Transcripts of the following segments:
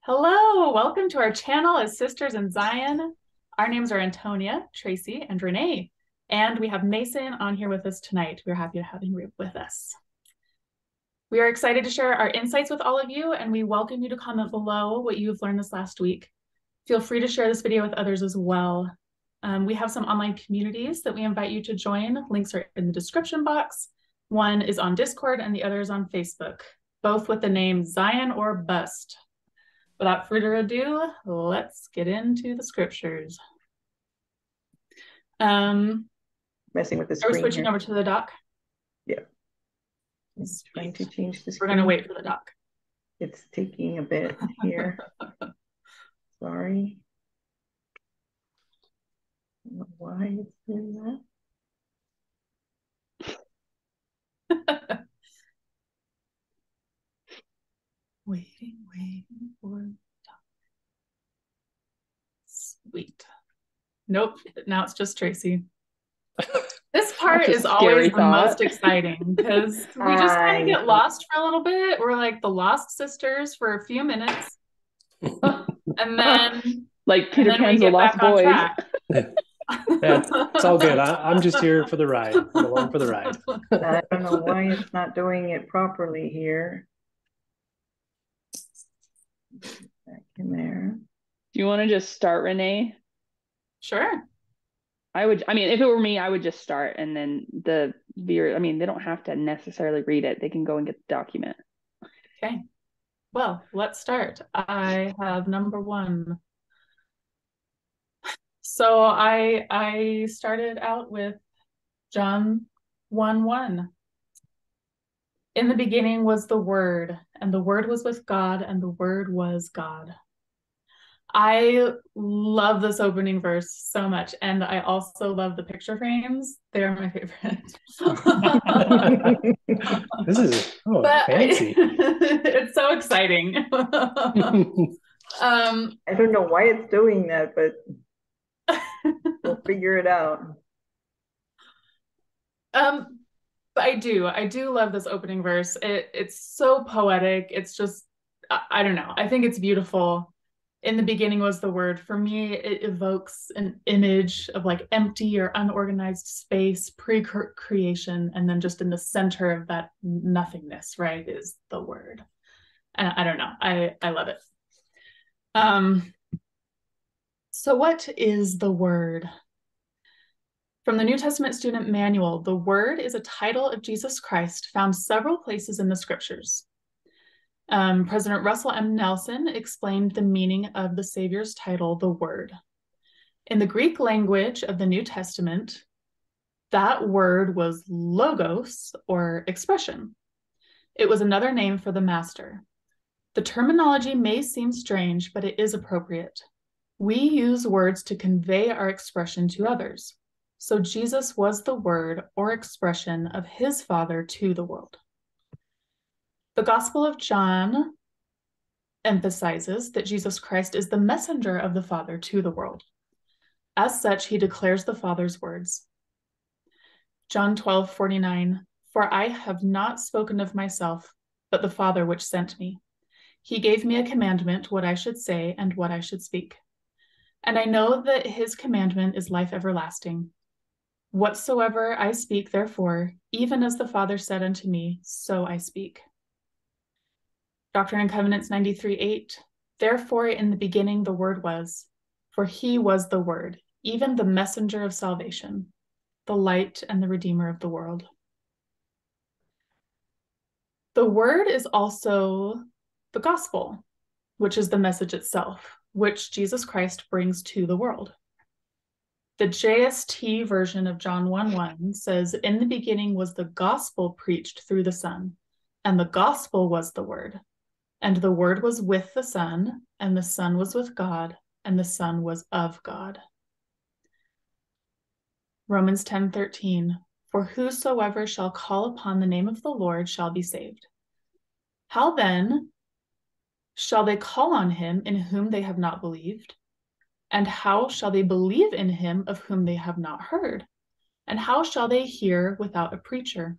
Hello, welcome to our channel as Sisters in Zion. Our names are Antonia, Tracy, and Renee, and we have Mason on here with us tonight. We're happy to have him with us. We are excited to share our insights with all of you, and we welcome you to comment below what you've learned this last week. Feel free to share this video with others as well. Um, we have some online communities that we invite you to join. Links are in the description box. One is on Discord and the other is on Facebook both with the name Zion or Bust. Without further ado, let's get into the scriptures. Um, Messing with the screen. Are we switching here. over to the doc? Yeah. It's trying to change the screen. We're going to wait for the doc. It's taking a bit here. Sorry. why it's doing that. Waiting, waiting for Sweet. Nope. Now it's just Tracy. This part is always thought. the most exciting because we just kind of get lost for a little bit. We're like the lost sisters for a few minutes. and then like Peter Pan's a lost Boy. yeah, it's all good. I, am just here for the ride. I'm along for the ride. I don't know why it's not doing it properly here. Back in there. Do you want to just start, Renee? Sure. I would, I mean, if it were me, I would just start and then the viewer, I mean, they don't have to necessarily read it. They can go and get the document. Okay. Well, let's start. I have number one. So I I started out with John 1 1. In the beginning was the Word, and the Word was with God, and the Word was God. I love this opening verse so much. And I also love the picture frames. They're my favorite. this is oh, fancy. it's so exciting. um, I don't know why it's doing that, but we'll figure it out. Um, but I do. I do love this opening verse. It it's so poetic. It's just I, I don't know. I think it's beautiful. In the beginning was the word. For me, it evokes an image of like empty or unorganized space, pre-creation, and then just in the center of that nothingness, right, is the word. And I don't know. I I love it. Um so what is the word? From the New Testament Student Manual, the Word is a title of Jesus Christ found several places in the scriptures. Um, President Russell M. Nelson explained the meaning of the Savior's title, the Word. In the Greek language of the New Testament, that word was logos or expression. It was another name for the Master. The terminology may seem strange, but it is appropriate. We use words to convey our expression to others. So Jesus was the word or expression of his Father to the world. The Gospel of John emphasizes that Jesus Christ is the messenger of the Father to the world. As such, he declares the Father's words. John 12, 49, For I have not spoken of myself, but the Father which sent me. He gave me a commandment what I should say and what I should speak. And I know that his commandment is life everlasting. Whatsoever I speak, therefore, even as the Father said unto me, so I speak. Doctrine and Covenants 93 8. Therefore, in the beginning the Word was, for he was the Word, even the messenger of salvation, the light and the Redeemer of the world. The Word is also the gospel, which is the message itself, which Jesus Christ brings to the world. The JST version of John 1 1 says, In the beginning was the gospel preached through the Son, and the gospel was the Word. And the Word was with the Son, and the Son was with God, and the Son was of God. Romans ten thirteen. For whosoever shall call upon the name of the Lord shall be saved. How then shall they call on him in whom they have not believed? And how shall they believe in him of whom they have not heard? And how shall they hear without a preacher?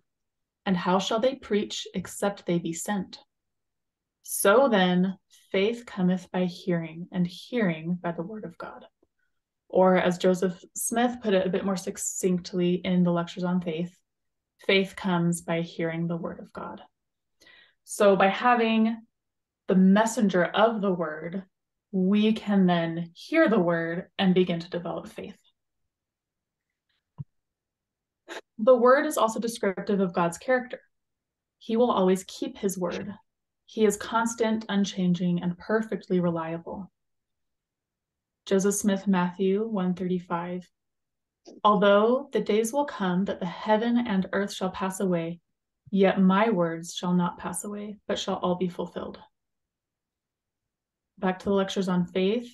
And how shall they preach except they be sent? So then, faith cometh by hearing, and hearing by the word of God. Or, as Joseph Smith put it a bit more succinctly in the lectures on faith, faith comes by hearing the word of God. So, by having the messenger of the word, we can then hear the word and begin to develop faith. The word is also descriptive of God's character. He will always keep his word. He is constant, unchanging, and perfectly reliable. Joseph Smith, Matthew 135. Although the days will come that the heaven and earth shall pass away, yet my words shall not pass away, but shall all be fulfilled. Back to the lectures on faith.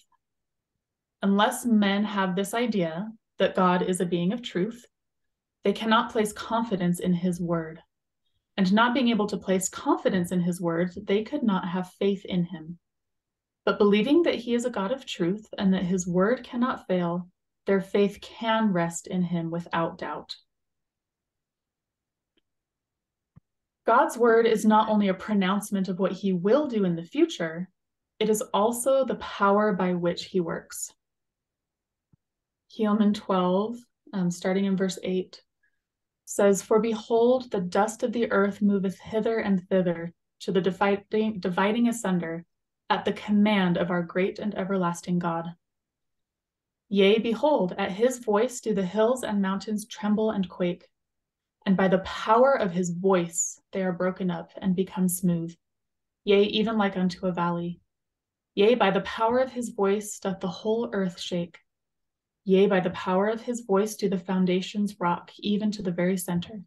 Unless men have this idea that God is a being of truth, they cannot place confidence in his word. And not being able to place confidence in his word, they could not have faith in him. But believing that he is a God of truth and that his word cannot fail, their faith can rest in him without doubt. God's word is not only a pronouncement of what he will do in the future, it is also the power by which he works. Helaman 12, um, starting in verse 8, says, For behold, the dust of the earth moveth hither and thither to the dividing, dividing asunder at the command of our great and everlasting God. Yea, behold, at his voice do the hills and mountains tremble and quake, and by the power of his voice they are broken up and become smooth, yea, even like unto a valley. Yea, by the power of his voice doth the whole earth shake. Yea, by the power of his voice do the foundations rock, even to the very center.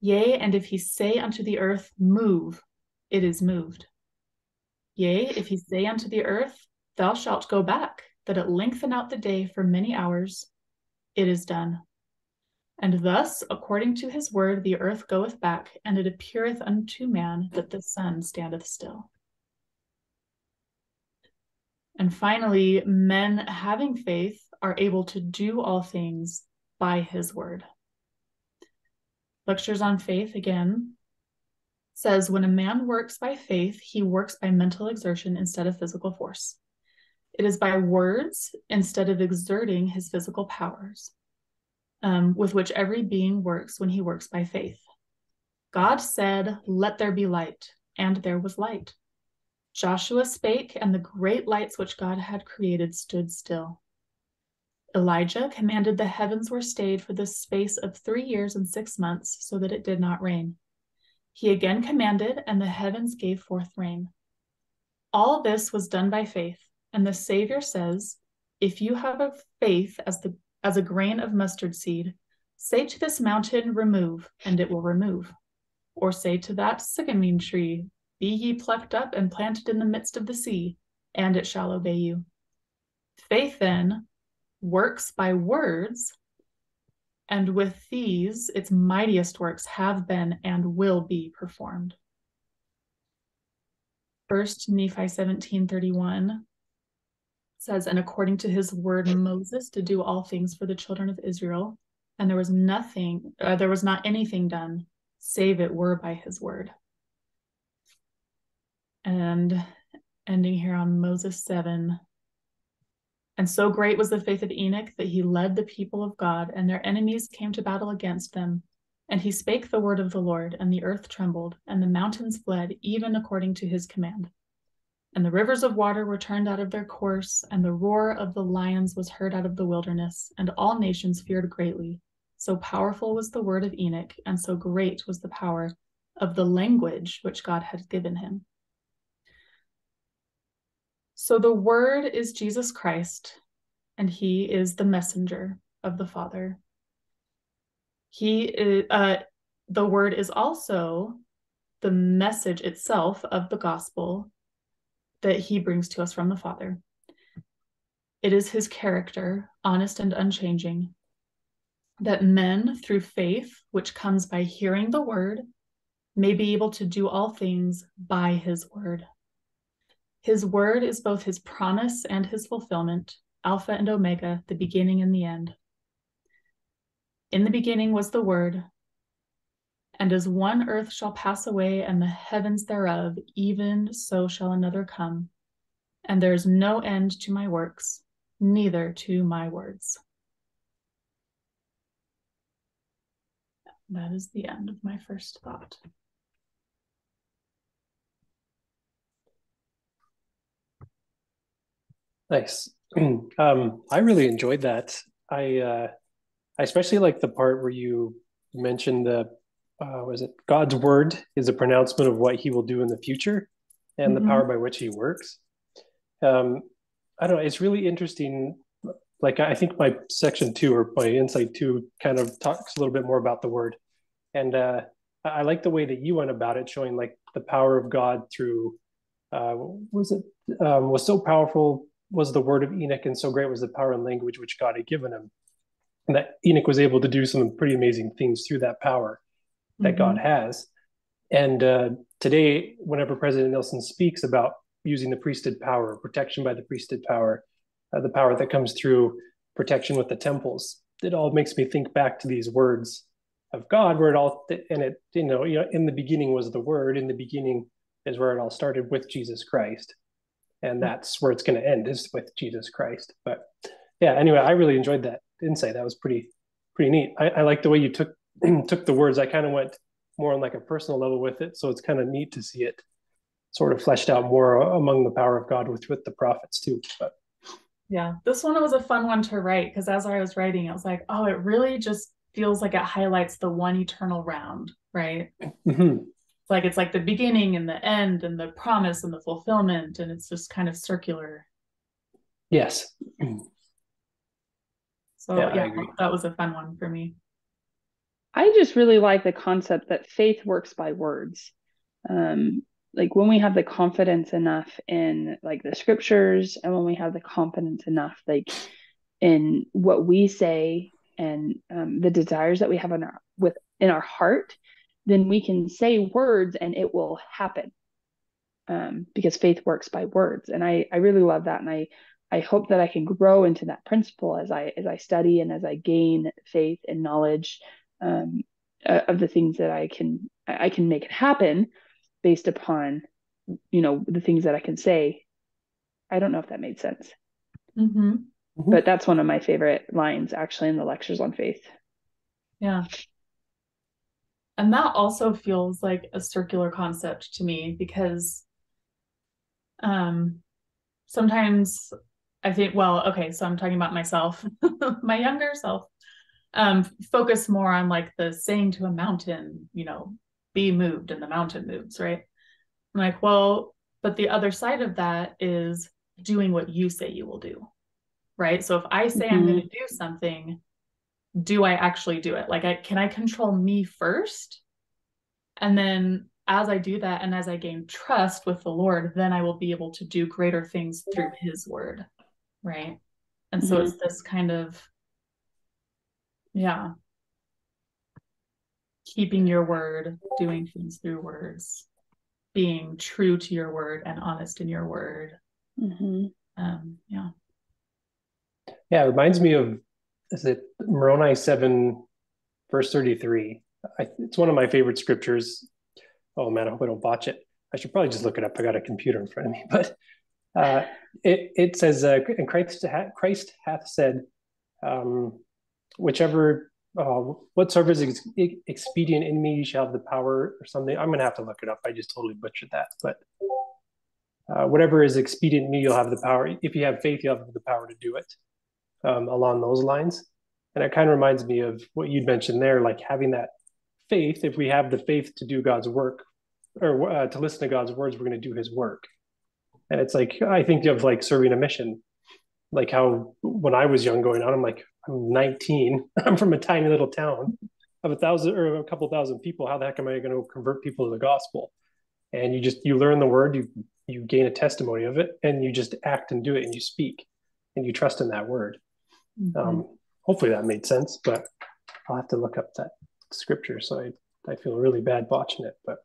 Yea, and if he say unto the earth, Move, it is moved. Yea, if he say unto the earth, Thou shalt go back, that it lengthen out the day for many hours, it is done. And thus, according to his word, the earth goeth back, and it appeareth unto man that the sun standeth still. And finally, men having faith are able to do all things by his word. Lectures on Faith again says when a man works by faith, he works by mental exertion instead of physical force. It is by words instead of exerting his physical powers, um, with which every being works when he works by faith. God said, Let there be light, and there was light. Joshua spake, and the great lights which God had created stood still. Elijah commanded the heavens were stayed for the space of three years and six months, so that it did not rain. He again commanded, and the heavens gave forth rain. All this was done by faith, and the Savior says, If you have a faith as the as a grain of mustard seed, say to this mountain, Remove, and it will remove. Or say to that sycamore tree, Be ye plucked up and planted in the midst of the sea, and it shall obey you. Faith then works by words, and with these its mightiest works have been and will be performed. First Nephi 1731 says, And according to his word, Moses to do all things for the children of Israel, and there was nothing, uh, there was not anything done, save it were by his word. And ending here on Moses 7, and so great was the faith of Enoch that he led the people of God, and their enemies came to battle against them. And he spake the word of the Lord, and the earth trembled, and the mountains fled, even according to his command. And the rivers of water were turned out of their course, and the roar of the lions was heard out of the wilderness, and all nations feared greatly. So powerful was the word of Enoch, and so great was the power of the language which God had given him. So the Word is Jesus Christ, and He is the messenger of the Father. He is, uh, the Word is also the message itself of the gospel that He brings to us from the Father. It is His character, honest and unchanging, that men, through faith, which comes by hearing the Word, may be able to do all things by His Word. His word is both his promise and his fulfillment, Alpha and Omega, the beginning and the end. In the beginning was the Word, And as one earth shall pass away and the heavens thereof, even so shall another come. And there is no end to my works, neither to my words. That is the end of my first thought. Nice. Um, I really enjoyed that. I uh, I especially like the part where you mentioned the uh, was it God's word is a pronouncement of what He will do in the future, and mm-hmm. the power by which He works. Um, I don't know. It's really interesting. Like I think my section two or my insight two kind of talks a little bit more about the word, and uh, I like the way that you went about it, showing like the power of God through. Uh, was it um, was so powerful was the word of Enoch, and so great was the power and language which God had given him, and that Enoch was able to do some pretty amazing things through that power that mm-hmm. God has. And uh, today, whenever President Nelson speaks about using the priesthood power, protection by the priesthood power, uh, the power that comes through protection with the temples, it all makes me think back to these words of God, where it all and it you know you know in the beginning was the Word. In the beginning is where it all started with Jesus Christ, and that's where it's going to end is with Jesus Christ. But yeah, anyway, I really enjoyed that insight. That was pretty pretty neat. I, I like the way you took took the words. I kind of went more on like a personal level with it, so it's kind of neat to see it sort of fleshed out more among the power of God with with the prophets too. But yeah, this one was a fun one to write because as I was writing, I was like, oh, it really just feels like it highlights the one eternal round, right? Mm-hmm. It's like it's like the beginning and the end and the promise and the fulfillment, and it's just kind of circular. Yes. So yeah, yeah that was a fun one for me. I just really like the concept that faith works by words. Um, like when we have the confidence enough in like the scriptures and when we have the confidence enough like in what we say and um, the desires that we have in our with in our heart then we can say words and it will happen um, because faith works by words. And i i really love that. And i i hope that i can grow into that principle as i as i study and as i gain faith and knowledge um, uh, of the things that i can i can make it happen based upon you know the things that i can say. I don't know if that made sense. Mm-hmm. Mm-hmm. but that's one of my favorite lines actually in the lectures on faith. Yeah and that also feels like a circular concept to me because um sometimes i think well okay so i'm talking about myself my younger self um focus more on like the saying to a mountain you know be moved and the mountain moves, right? I'm like, well, but the other side of that is doing what you say you will do, right? So if I say mm-hmm. I'm going to do something, do I actually do it? Like, I can I control me first, and then as I do that, and as I gain trust with the Lord, then I will be able to do greater things through His Word, right? And so mm-hmm. it's this kind of, yeah, keeping your word, doing things through words, being true to your word and honest in your word. Mm-hmm. Um, yeah. Yeah, it reminds me of is it Moroni 7, verse 33. I, it's one of my favorite scriptures. Oh man, I hope I don't botch it. I should probably just look it up. I got a computer in front of me, but uh, it it says, uh, "And Christ ha- Christ hath said, um, whichever uh, whatsoever is ex- expedient in me, you shall have the power or something. I'm gonna have to look it up. I just totally butchered that, but uh, whatever is expedient in me, you'll have the power. If you have faith, you'll have the power to do it. Um, along those lines, and it kind of reminds me of what you'd mentioned there, like having that faith. If we have the faith to do God's work or uh, to listen to God's words, we're going to do His work. And it's like I think of like serving a mission, like how when I was young going on, I'm like, I'm 19. I'm from a tiny little town of a thousand or a couple thousand people. How the heck am I going to convert people to the gospel? And you just you learn the word, you you gain a testimony of it, and you just act and do it, and you speak, and you trust in that word. Mm-hmm. Um, hopefully that made sense, but I'll have to look up that scripture. So I I feel really bad botching it, but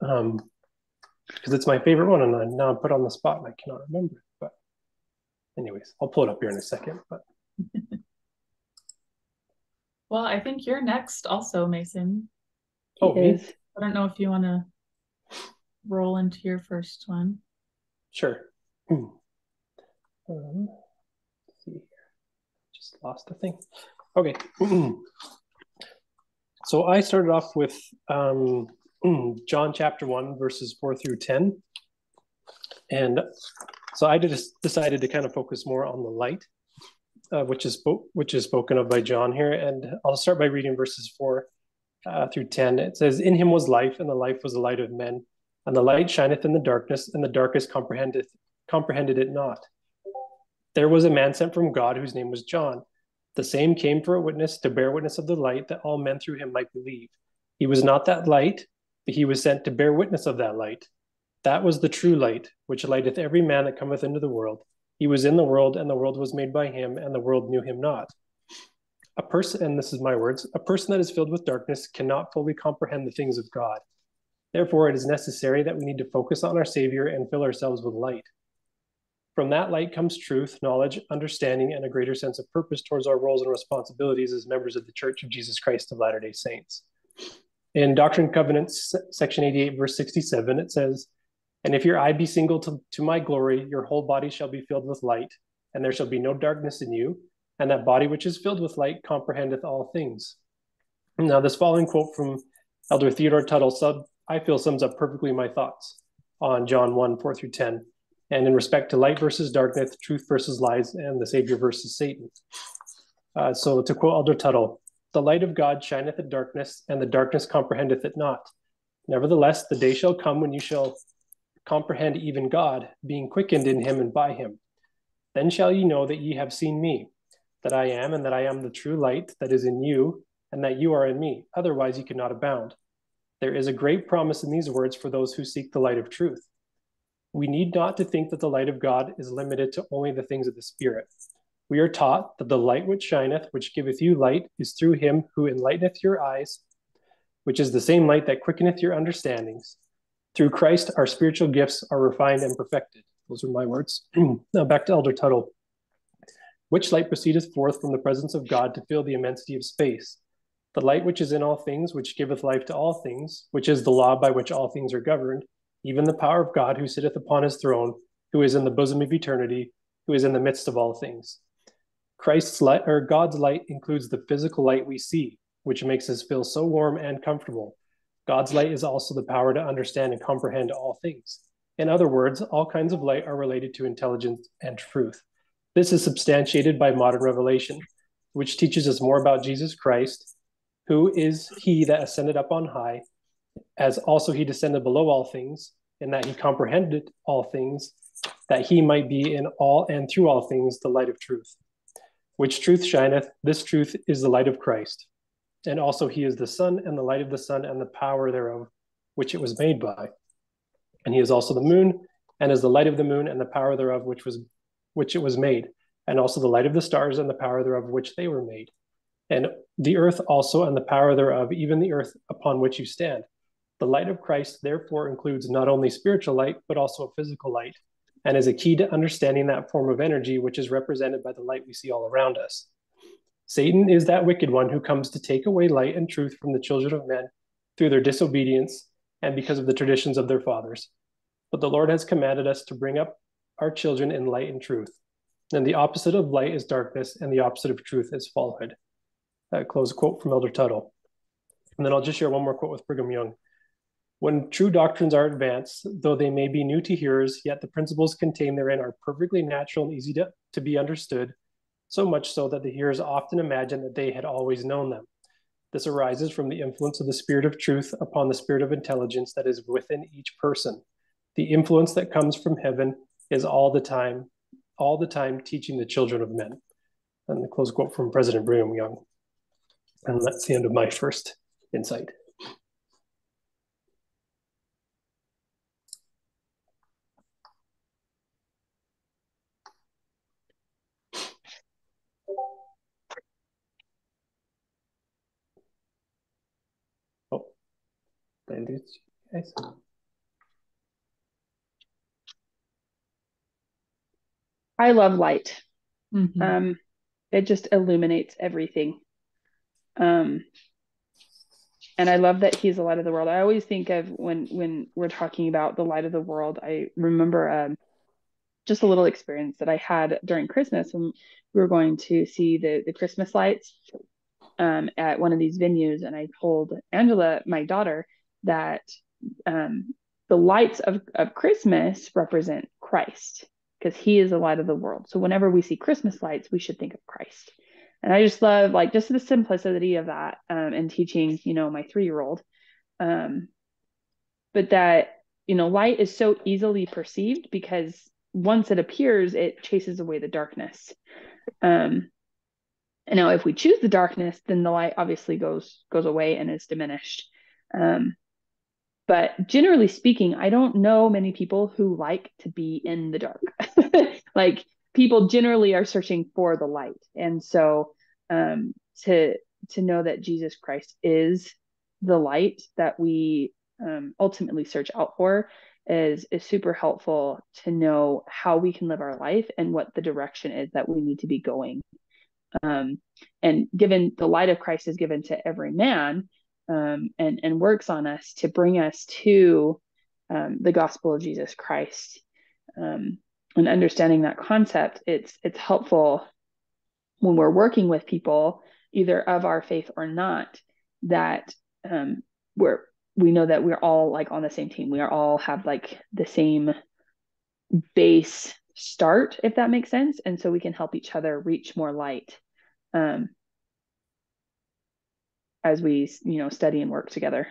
um, because it's my favorite one, and I'm now put on the spot and I cannot remember. But anyways, I'll pull it up here in a second. But Well, I think you're next also, Mason. Oh, me? Is I don't know if you want to roll into your first one. Sure. Um, let's see here. Lost the thing. Okay. so I started off with um, John chapter 1, verses 4 through 10. And so I just decided to kind of focus more on the light, uh, which is which is spoken of by John here. And I'll start by reading verses 4 uh, through 10. It says, In him was life, and the life was the light of men. And the light shineth in the darkness, and the darkness comprehended it not. There was a man sent from God whose name was John. The same came for a witness to bear witness of the light, that all men through him might believe. He was not that light, but he was sent to bear witness of that light. That was the true light, which lighteth every man that cometh into the world. He was in the world, and the world was made by him, and the world knew him not. A person, and this is my words, a person that is filled with darkness cannot fully comprehend the things of God. Therefore, it is necessary that we need to focus on our Savior and fill ourselves with light. From that light comes truth, knowledge, understanding, and a greater sense of purpose towards our roles and responsibilities as members of the Church of Jesus Christ of Latter day Saints. In Doctrine and Covenants, section 88, verse 67, it says, And if your eye be single to, to my glory, your whole body shall be filled with light, and there shall be no darkness in you, and that body which is filled with light comprehendeth all things. Now, this following quote from Elder Theodore Tuttle sub, I feel sums up perfectly my thoughts on John 1 4 through 10 and in respect to light versus darkness, truth versus lies, and the Savior versus Satan. Uh, so to quote Elder Tuttle, the light of God shineth in darkness, and the darkness comprehendeth it not. Nevertheless, the day shall come when you shall comprehend even God, being quickened in him and by him. Then shall ye know that ye have seen me, that I am, and that I am the true light that is in you, and that you are in me. Otherwise, ye could not abound. There is a great promise in these words for those who seek the light of truth. We need not to think that the light of God is limited to only the things of the Spirit. We are taught that the light which shineth, which giveth you light, is through him who enlighteneth your eyes, which is the same light that quickeneth your understandings. Through Christ, our spiritual gifts are refined and perfected. Those are my words. now back to Elder Tuttle. Which light proceedeth forth from the presence of God to fill the immensity of space? The light which is in all things, which giveth life to all things, which is the law by which all things are governed, even the power of God who sitteth upon his throne, who is in the bosom of eternity, who is in the midst of all things. Christ's light or God's light includes the physical light we see, which makes us feel so warm and comfortable. God's light is also the power to understand and comprehend all things. In other words, all kinds of light are related to intelligence and truth. This is substantiated by modern revelation, which teaches us more about Jesus Christ, who is he that ascended up on high, as also he descended below all things, in that he comprehended all things, that he might be in all and through all things the light of truth. Which truth shineth, this truth is the light of Christ. And also he is the sun and the light of the sun and the power thereof, which it was made by. And he is also the moon, and is the light of the moon and the power thereof, which was which it was made, and also the light of the stars and the power thereof, which they were made. And the earth also and the power thereof, even the earth upon which you stand the light of Christ, therefore, includes not only spiritual light, but also physical light, and is a key to understanding that form of energy which is represented by the light we see all around us. Satan is that wicked one who comes to take away light and truth from the children of men through their disobedience and because of the traditions of their fathers. But the Lord has commanded us to bring up our children in light and truth. And the opposite of light is darkness, and the opposite of truth is falsehood. That close quote from Elder Tuttle. And then I'll just share one more quote with Brigham Young. When true doctrines are advanced, though they may be new to hearers, yet the principles contained therein are perfectly natural and easy to, to be understood, so much so that the hearers often imagine that they had always known them. This arises from the influence of the spirit of truth upon the spirit of intelligence that is within each person. The influence that comes from heaven is all the time, all the time teaching the children of men. And the close quote from President Brigham Young. And that's the end of my first insight. I love light. Mhm. Um, it just illuminates everything. Um, and I love that he's the light of the world. I always think of when when we're talking about the light of the world. I remember um, just a little experience that I had during Christmas when we were going to see the the Christmas lights um, at one of these venues, and I told Angela, my daughter, that um, the lights of of Christmas represent Christ because He is the light of the world. So whenever we see Christmas lights, we should think of Christ. And I just love like just the simplicity of that um, and teaching, you know, my three year old. Um, but that you know light is so easily perceived because once it appears, it chases away the darkness. Um, and now, if we choose the darkness, then the light obviously goes goes away and is diminished. Um, but generally speaking, I don't know many people who like to be in the dark. like people generally are searching for the light, and so um, to to know that Jesus Christ is the light that we um, ultimately search out for is is super helpful to know how we can live our life and what the direction is that we need to be going um, and given the light of christ is given to every man um, and and works on us to bring us to um, the gospel of jesus christ um, and understanding that concept it's it's helpful when we're working with people either of our faith or not that um, we're we know that we're all like on the same team. We are all have like the same base start, if that makes sense. And so we can help each other reach more light um, as we, you know, study and work together.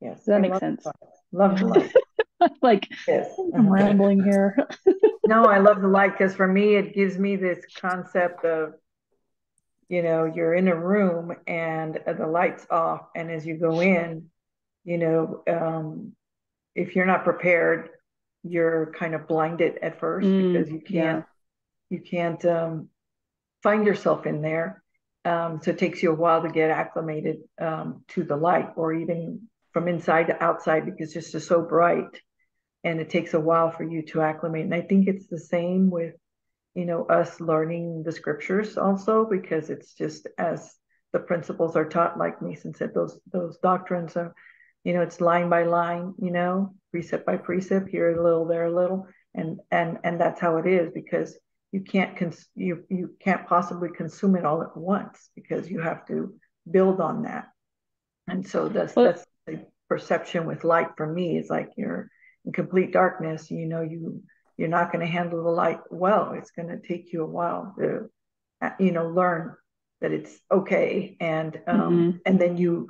Yes. Does that I make sense? The love the light. like yes. I'm rambling here. no, I love the light because for me it gives me this concept of you know you're in a room and the lights off and as you go in you know um, if you're not prepared you're kind of blinded at first mm, because you can't. You can't um, find yourself in there. Um, so it takes you a while to get acclimated um, to the light or even from inside to outside because it's just so bright. And it takes a while for you to acclimate. And i think it's the same with you know, us learning the scriptures also, because it's just as the principles are taught, like Mason said, those those doctrines are, you know, it's line by line, you know, precept by precept, here a little, there a little, and and and that's how it is because you can't cons- you you can't possibly consume it all at once because you have to build on that, and so that's well, that's the perception with light for me is like you're in complete darkness, you know, you you're not going to handle the light well. It's going to take you a while to, uh, you know, learn that it's okay, and um, mm-hmm. and then you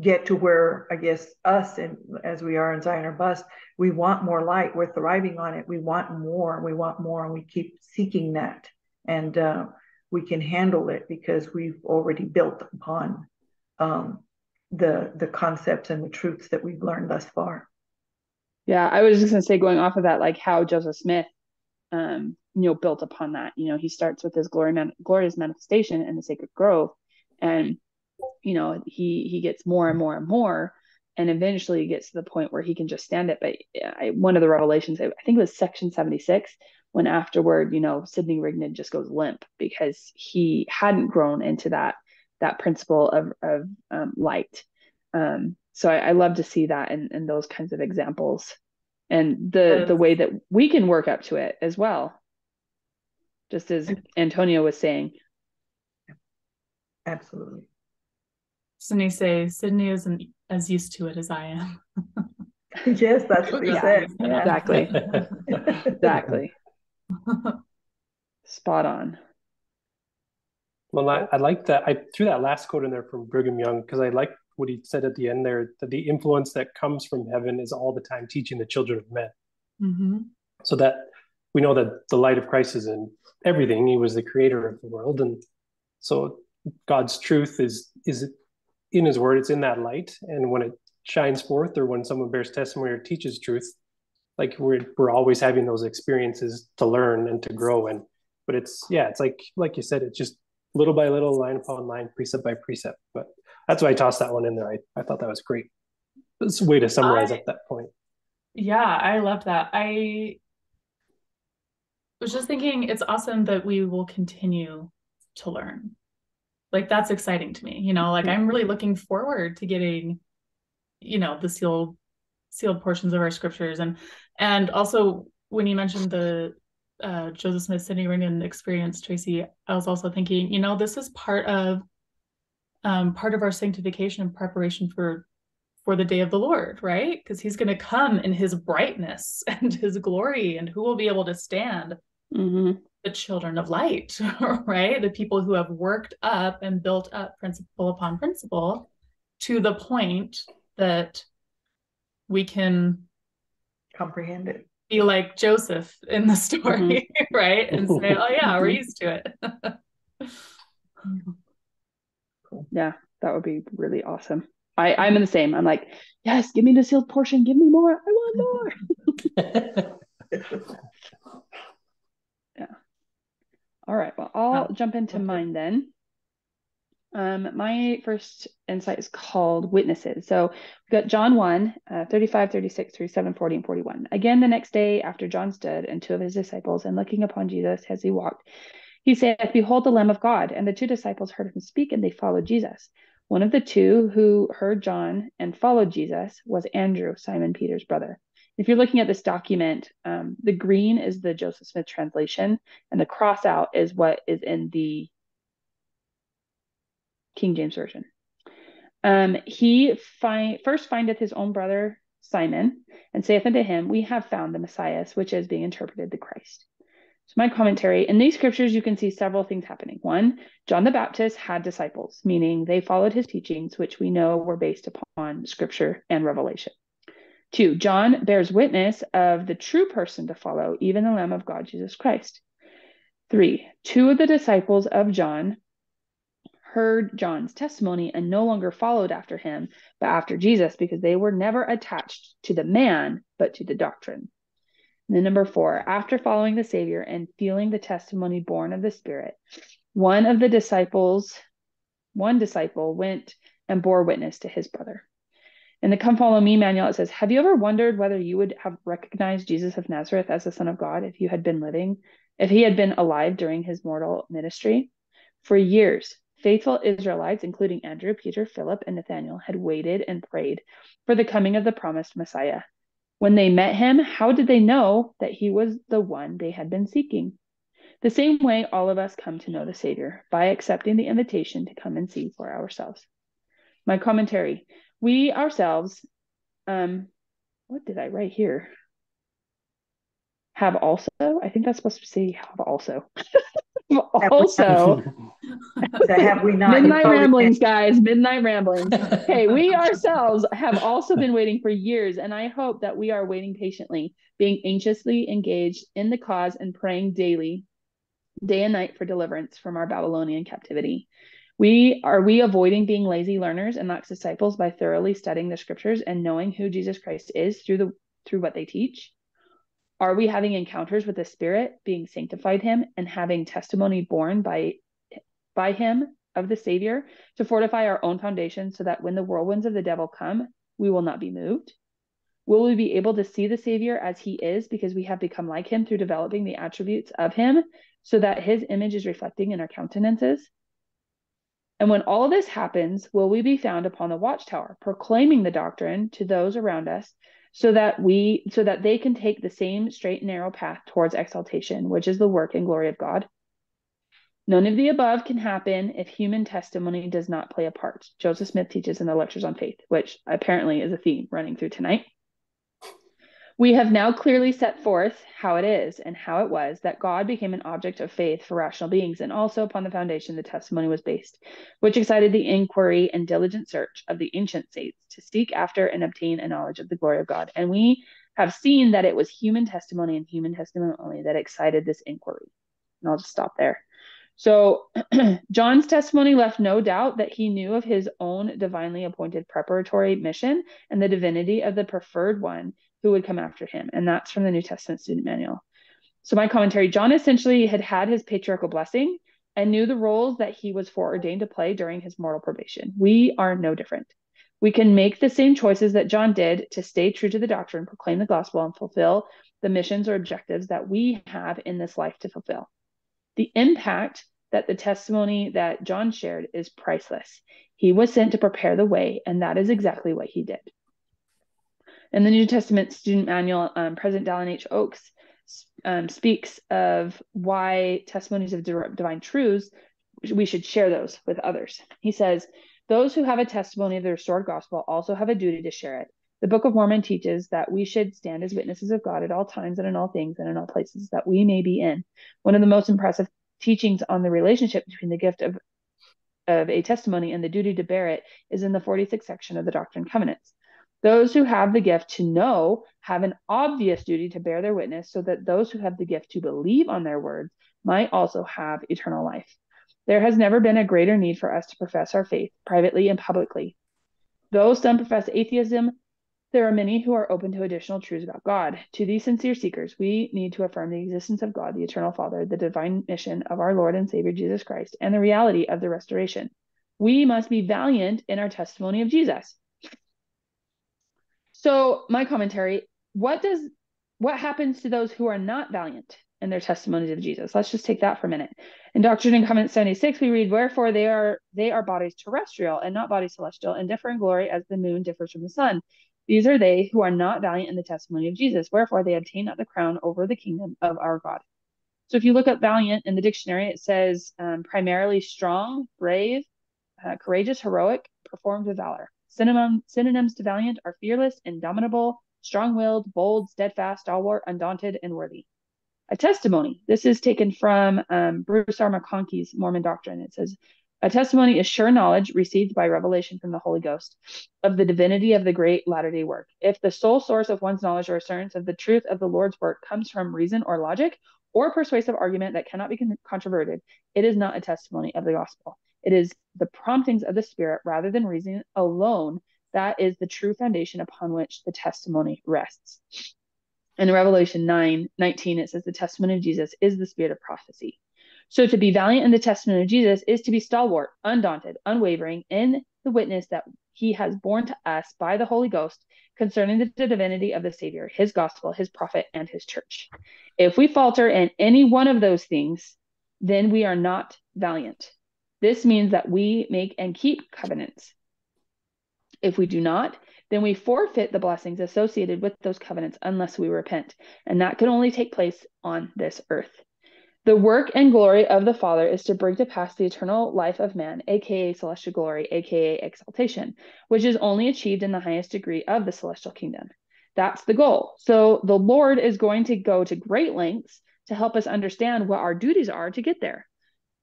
get to where I guess us and as we are in Zion or Bust, we want more light. We're thriving on it. We want more. We want more, and we keep seeking that, and uh, we can handle it because we've already built upon um, the the concepts and the truths that we've learned thus far. Yeah, I was just gonna say, going off of that, like how Joseph Smith, um, you know, built upon that. You know, he starts with his glory man- glorious manifestation in the sacred grove, and you know, he he gets more and more and more, and eventually he gets to the point where he can just stand it. But I, one of the revelations, I think it was section seventy six, when afterward, you know, Sidney Rigdon just goes limp because he hadn't grown into that that principle of of um, light. Um, so I, I, love to see that in, in those kinds of examples. And the the way that we can work up to it as well. Just as Antonia was saying. Absolutely Sidney says Sidney isn't as used to it as I am. yes, that's what he yeah, said. Yeah. Exactly. exactly. Spot on. Well, I, I like that. I threw that last quote in there from Brigham Young because I like what he said at the end there that the influence that comes from heaven is all the time teaching the children of men. Mm-hmm. So that we know that the light of Christ is in everything. He was the creator of the world, and so God's truth is is in His Word. It's in that light, and when it shines forth, or when someone bears testimony or teaches truth, like we're we're always having those experiences to learn and to grow. And but it's yeah, it's like like you said, it's just little by little, line upon line, precept by precept. But that's why I tossed that one in there. I, I thought that was great. It's a way to summarize I, at that point. Yeah, I love that. I was just thinking it's awesome that we will continue to learn. Like that's exciting to me. You know, like I'm really looking forward to getting, you know, the sealed sealed portions of our scriptures and and also when you mentioned the uh, Joseph Smith Sidney Rigdon experience, Tracy, I was also thinking, you know, this is part of um, part of our sanctification and preparation for for the day of the Lord, right? Because he's going to come in his brightness and his glory, and who will be able to stand? Mm-hmm. The children of light, right? The people who have worked up and built up principle upon principle to the point that we can comprehend it. Be like Joseph in the story, mm-hmm. right? And say, oh, yeah, we're used to it. cool. Yeah, that would be really awesome. I, I'm in the same. I'm like, yes, give me the sealed portion. Give me more. I want more. All right. Well, I'll oh, jump into okay. mine then. Um, my first insight is called Witnesses. So we've got John 1, uh, 35, 36, 37, 40, and 41. Again, the next day after John stood and two of his disciples, and looking upon Jesus as he walked, he said, Behold the Lamb of God. And the two disciples heard him speak, and they followed Jesus. One of the two who heard John and followed Jesus was Andrew, Simon Peter's brother. If you're looking at this document, um, the green is the Joseph Smith translation, and the cross out is what is in the King James Version. Um, he find, first findeth his own brother Simon and saith unto him, We have found the Messiah, which is being interpreted the Christ. So, my commentary in these scriptures, you can see several things happening. One, John the Baptist had disciples, meaning they followed his teachings, which we know were based upon scripture and revelation. Two, John bears witness of the true person to follow, even the Lamb of God, Jesus Christ. Three, two of the disciples of John heard John's testimony and no longer followed after him, but after Jesus, because they were never attached to the man, but to the doctrine. And then number four, after following the Savior and feeling the testimony born of the Spirit, one of the disciples, one disciple went and bore witness to his brother. In the Come Follow Me manual, it says, Have you ever wondered whether you would have recognized Jesus of Nazareth as the Son of God if you had been living, if he had been alive during his mortal ministry? For years, faithful Israelites, including Andrew, Peter, Philip, and Nathanael, had waited and prayed for the coming of the promised Messiah. When they met him, how did they know that he was the one they had been seeking? The same way all of us come to know the Savior, by accepting the invitation to come and see for ourselves. My commentary we ourselves, um, what did I write here? Have also, I think that's supposed to say have also. also. have we not? Midnight ramblings guys. Midnight ramblings. Okay we ourselves have also been waiting for years and i hope that we are waiting patiently being anxiously engaged in the cause and praying daily day and night for deliverance from our babylonian captivity we are we avoiding being lazy learners and lax disciples by thoroughly studying the scriptures and knowing who jesus christ is through the through what they teach are we having encounters with the Spirit, being sanctified Him, and having testimony borne by by Him of the Savior to fortify our own foundation, so that when the whirlwinds of the devil come, we will not be moved? Will we be able to see the Savior as He is because we have become like Him through developing the attributes of Him, so that His image is reflecting in our countenances? And when all this happens, will we be found upon the watchtower, proclaiming the doctrine to those around us so that we so that they can take the same straight and narrow path towards exaltation which is the work and glory of god? None of the above can happen if human testimony does not play a part. Joseph smith teaches in the lectures on faith which apparently is a theme running through tonight we have now clearly set forth how it is and how it was that God became an object of faith for rational beings, and also upon the foundation the testimony was based, which excited the inquiry and diligent search of the ancient saints to seek after and obtain a knowledge of the glory of God. And we have seen that it was human testimony and human testimony only that excited this inquiry. And I'll just stop there. So, John's testimony left no doubt that he knew of his own divinely appointed preparatory mission and the divinity of the preferred one who would come after him. And that's from the New Testament student manual. So, my commentary John essentially had had his patriarchal blessing and knew the roles that he was foreordained to play during his mortal probation. We are no different. We can make the same choices that John did to stay true to the doctrine, proclaim the gospel, and fulfill the the missions or objectives that we have in this life to fulfill. The impact that the testimony that John shared is priceless. He was sent to prepare the way, and that is exactly what he did. In the New Testament student manual, um, President Dallin H. Oaks um, speaks of why testimonies of divine truths, we should share those with others. He says, Those who have a testimony of the restored gospel also have a duty to share it. The Book of Mormon teaches that we should stand as witnesses of God at all times and in all things and in all places that we may be in. One of the most impressive teachings on the relationship between the gift of, of a testimony and the duty to bear it is in the 46th section of the Doctrine and Covenants. Those who have the gift to know have an obvious duty to bear their witness so that those who have the gift to believe on their words might also have eternal life. There has never been a greater need for us to profess our faith privately and publicly. Though some profess atheism, there are many who are open to additional truths about God. To these sincere seekers, we need to affirm the existence of God, the eternal Father, the divine mission of our Lord and Savior Jesus Christ, and the reality of the restoration. We must be valiant in our testimony of Jesus. So, my commentary, what does what happens to those who are not valiant in their testimonies of Jesus? Let's just take that for a minute. In Doctrine and Covenants 76, we read, Wherefore they are they are bodies terrestrial and not bodies celestial, and differ in glory as the moon differs from the sun. These are they who are not valiant in the testimony of Jesus, wherefore they obtain not the crown over the kingdom of our God. So if you look up valiant in the dictionary, it says um, primarily strong, brave, uh, courageous, heroic, performed with valor. Synonym, synonyms to valiant are fearless, indomitable, strong willed, bold, steadfast, stalwart, undaunted, and worthy. A testimony. This is taken from um, Bruce R. McConkie's Mormon Doctrine. It says, a testimony is sure knowledge received by revelation from the Holy Ghost of the divinity of the great latter day work. If the sole source of one's knowledge or assurance of the truth of the Lord's work comes from reason or logic or persuasive argument that cannot be controverted, it is not a testimony of the gospel. It is the promptings of the Spirit rather than reason alone that is the true foundation upon which the testimony rests. In Revelation 9 19, it says, The testimony of Jesus is the spirit of prophecy. So to be valiant in the testimony of Jesus is to be stalwart, undaunted, unwavering in the witness that he has borne to us by the Holy Ghost concerning the divinity of the Savior, his gospel, his prophet, and his church. If we falter in any one of those things, then we are not valiant. This means that we make and keep covenants. If we do not, then we forfeit the blessings associated with those covenants unless we repent. And that can only take place on this earth. The work and glory of the Father is to bring to pass the eternal life of man, aka celestial glory, aka exaltation, which is only achieved in the highest degree of the celestial kingdom. That's the goal. So the Lord is going to go to great lengths to help us understand what our duties are to get there.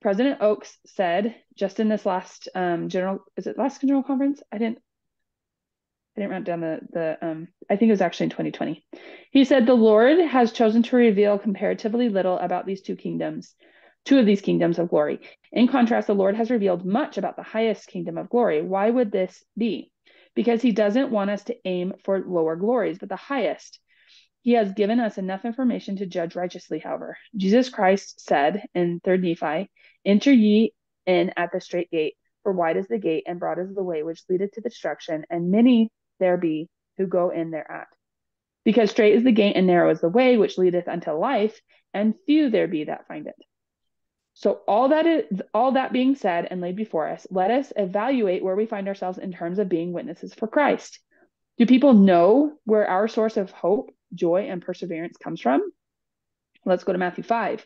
President Oaks said just in this last um, general, is it last general conference? I didn't I didn't write down the the um I think it was actually in 2020. He said the Lord has chosen to reveal comparatively little about these two kingdoms, two of these kingdoms of glory. In contrast, the Lord has revealed much about the highest kingdom of glory. Why would this be? Because he doesn't want us to aim for lower glories, but the highest. He has given us enough information to judge righteously, however. Jesus Christ said in 3 Nephi, Enter ye in at the straight gate, for wide is the gate and broad is the way which leadeth to destruction, and many there be who go in thereat. Because straight is the gate and narrow is the way which leadeth unto life, and few there be that find it. So all that is all that being said and laid before us, let us evaluate where we find ourselves in terms of being witnesses for Christ. Do people know where our source of hope, joy, and perseverance comes from? Let's go to Matthew 5.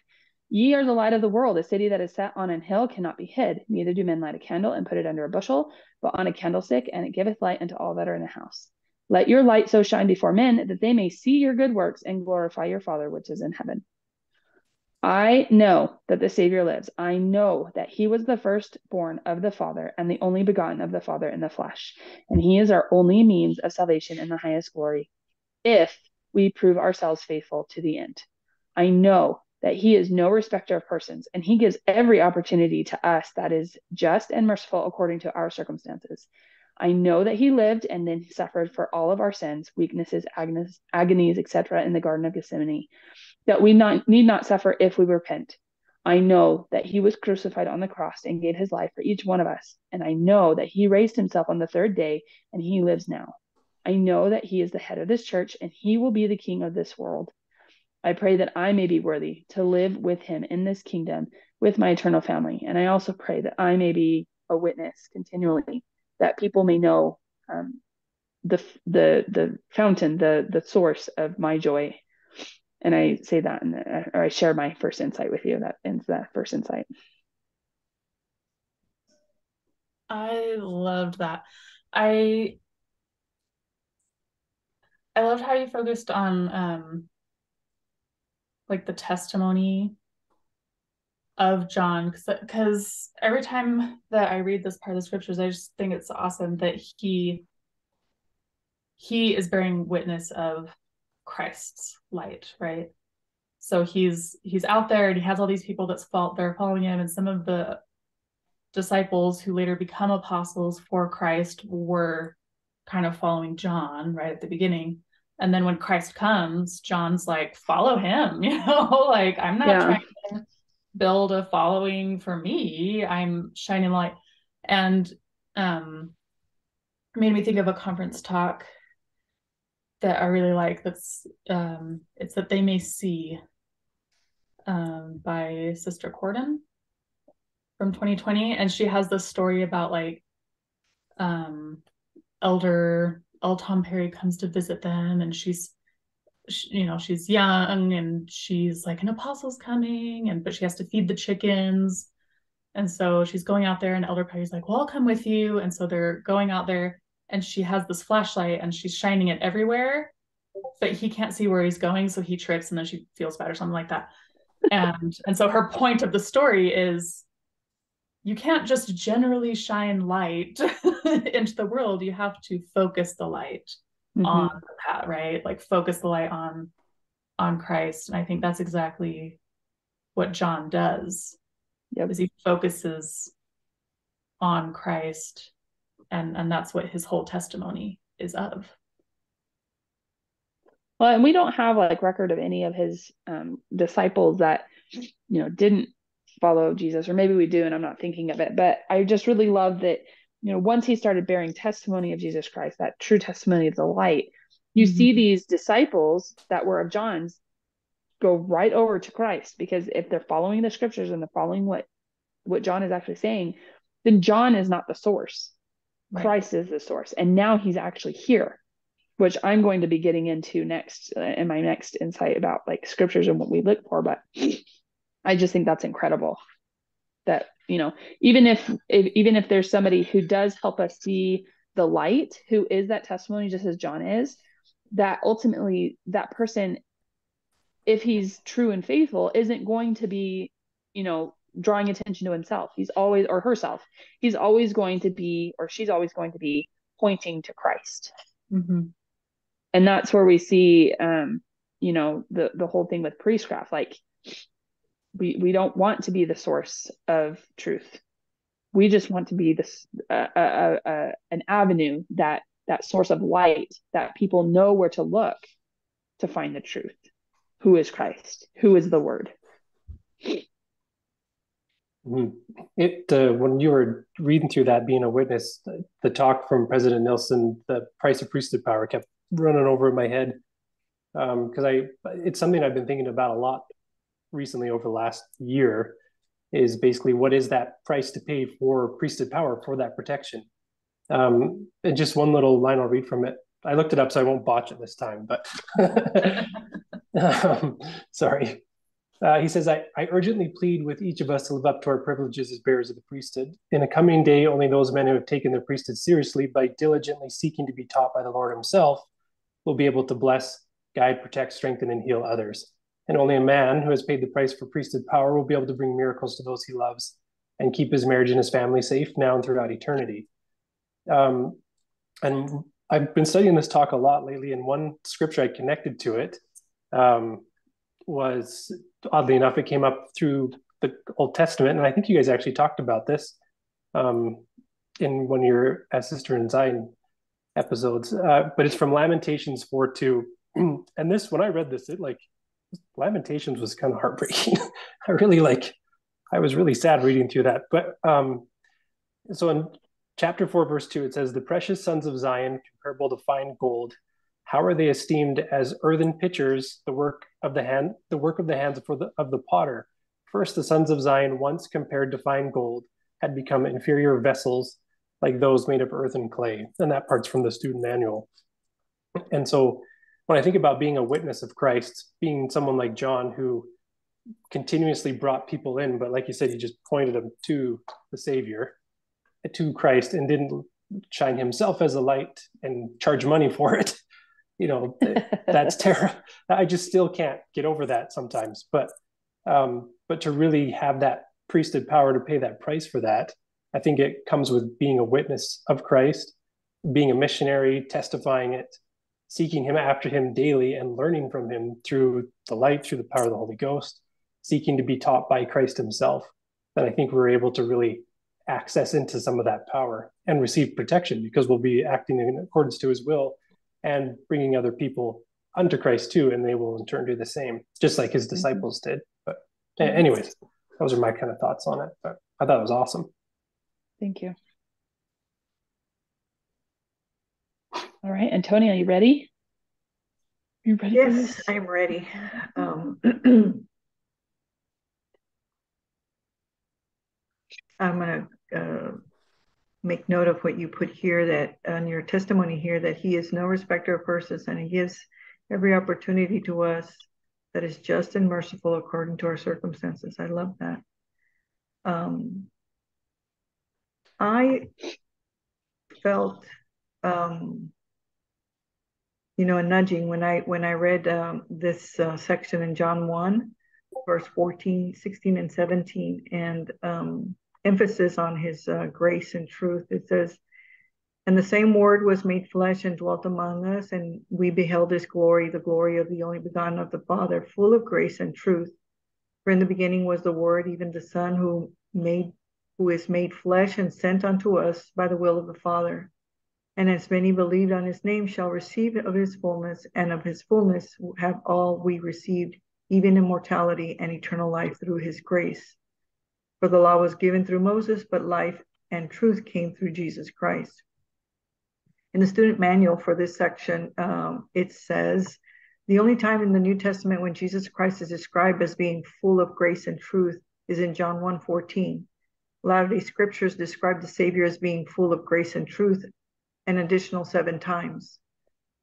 Ye are the light of the world. A city that is set on an hill cannot be hid. Neither do men light a candle and put it under a bushel, but on a candlestick, and it giveth light unto all that are in the house. Let your light so shine before men that they may see your good works and glorify your Father which is in heaven. I know that the Savior lives. I know that he was the firstborn of the Father and the only begotten of the Father in the flesh. And he is our only means of salvation in the highest glory if we prove ourselves faithful to the end. I know that he is no respecter of persons, and he gives every opportunity to us that is just and merciful according to our circumstances. I know that he lived and then suffered for all of our sins, weaknesses, agonies, agonies etc., in the Garden of Gethsemane, that we not, need not suffer if we repent. I know that he was crucified on the cross and gave his life for each one of us. And I know that he raised himself on the third day and he lives now. I know that he is the head of this church and he will be the king of this world. I pray that I may be worthy to live with him in this kingdom with my eternal family. And I also pray that I may be a witness continually, that people may know um, the the the fountain, the the source of my joy. And I say that, in the, or I share my first insight with you. That ends that first insight. I loved that. I I loved how you focused on um like the testimony of John because every time that I read this part of the scriptures, I just think it's awesome that he he is bearing witness of Christ's light, right? So he's he's out there and he has all these people that's fault they're following him, and some of the disciples who later become apostles for Christ were kind of following John right at the beginning. And then when Christ comes, John's like, follow him, you know, like I'm not yeah. trying to build a following for me. I'm shining light. And um made me think of a conference talk that I really like. That's um it's that they may see um by Sister Cordon from 2020. And she has this story about like um elder L. Tom Perry comes to visit them and she's she, you know she's young and she's like an apostle's coming and but she has to feed the chickens. And so she's going out there and elder perry's like well i'll come with you. And so they're going out there and she has this flashlight and she's shining it everywhere but he can't see where he's going. So he trips and then she feels bad or something like that. And and so her point of the story is you can't just generally shine light into the world you have to focus the light mm-hmm. on that right like focus the light on on christ and i think that's exactly what john does yep. is he focuses on christ and and that's what his whole testimony is of well and we don't have like record of any of his um, disciples that you know didn't follow Jesus, or maybe we do, and I'm not thinking of it. But I just really love that, you know, once he started bearing testimony of Jesus Christ, that true testimony of the light, you mm-hmm. see these disciples that were of John's go right over to Christ because if they're following the scriptures and they're following what what John is actually saying, then John is not the source. Right. Christ is the source. And now he's actually here, which I'm going to be getting into next uh, in my next insight about like scriptures and what we look for. But I just think that's incredible. That you know, even if, if even if there's somebody who does help us see the light, who is that testimony, just as John is, that ultimately that person, if he's true and faithful, isn't going to be, you know, drawing attention to himself. He's always or herself. He's always going to be, or she's always going to be pointing to Christ. Mm-hmm. And that's where we see, um, you know, the the whole thing with priestcraft. Like we we don't want to be the source of truth. We just want to be this uh, uh, uh, an avenue that that source of light that people know where to look to find the truth. Who is christ? Who is the word? Mm-hmm. it uh, when you were reading through that being a witness the talk from president nelson the price of priesthood power kept running over in my head because um, i it's something i've been thinking about a lot recently over the last year is basically what is that price to pay for priesthood power for that protection. Um, and just one little line I'll read from it. I looked it up, so I won't botch it this time. But um, sorry. Uh, he says, I, I urgently plead with each of us to live up to our privileges as bearers of the priesthood. In a coming day, only those men who have taken their priesthood seriously by diligently seeking to be taught by the Lord Himself will be able to bless, guide, protect, strengthen, and heal others and only a man who has paid the price for priesthood power will be able to bring miracles to those he loves and keep his marriage and his family safe now and throughout eternity. Um, and I've been studying this talk a lot lately, and one scripture I connected to it um, was oddly enough, it came up through the Old Testament, and I think you guys actually talked about this um, in one of your as Sister in Zion episodes. Uh, but it's from Lamentations 4 2. and this, when I read this, it like Lamentations was kind of heartbreaking. I really like, I was really sad reading through that. But um, so in chapter four, verse two, it says, "The precious sons of Zion, comparable to fine gold, how are they esteemed as earthen pitchers, the work of the hand, the work of the hands for the, of the potter? First, the sons of Zion, once compared to fine gold, had become inferior vessels like those made of earth and clay. And that part's from the student manual. And so when I think about being a witness of Christ, being someone like John who continuously brought people in, but like you said, he just pointed them to the Savior, to Christ, and didn't shine himself as a light and charge money for it. You know, that's terrible. I just still can't get over that sometimes. But um, but to really have that priesthood power to pay that price for that, I think it comes with being a witness of Christ, being a missionary, testifying it, seeking him after him daily and learning from him through the light, through the power of the Holy Ghost, seeking to be taught by Christ himself. Then I think we're able to really access into some of that power and receive protection because we'll be acting in accordance to his will and bringing other people unto Christ too, and they will in turn do the same, just like his mm-hmm. disciples did. But, anyways, those are my kind of thoughts on it. But I thought it was awesome. Thank you. All right, Antonia, are you ready? Are you ready? Yes, I'm ready. Um, I'm going to uh, make note of what you put here that on your testimony here that he is no respecter of persons and he gives every opportunity to us that is just and merciful according to our circumstances. I love that. Um, I felt, um, you know, a nudging when I when I read um, this uh, section in John one, verse 14, 16, and 17, and um, emphasis on His uh, grace and truth. It says, "And the same Word was made flesh and dwelt among us, and we beheld His glory, the glory of the only begotten of the Father, full of grace and truth." For in the beginning was the Word, even the Son, who made who is made flesh and sent unto us by the will of the Father. And as many believed on his name shall receive of his fullness, and of his fullness have all we received, even immortality and eternal life through his grace. For the law was given through Moses, but life and truth came through Jesus Christ. In the student manual for this section, um, it says, the only time in the New Testament when Jesus Christ is described as being full of grace and truth is in John 1:14. Latter-day scriptures describe the Savior as being full of grace and truth an additional seven times.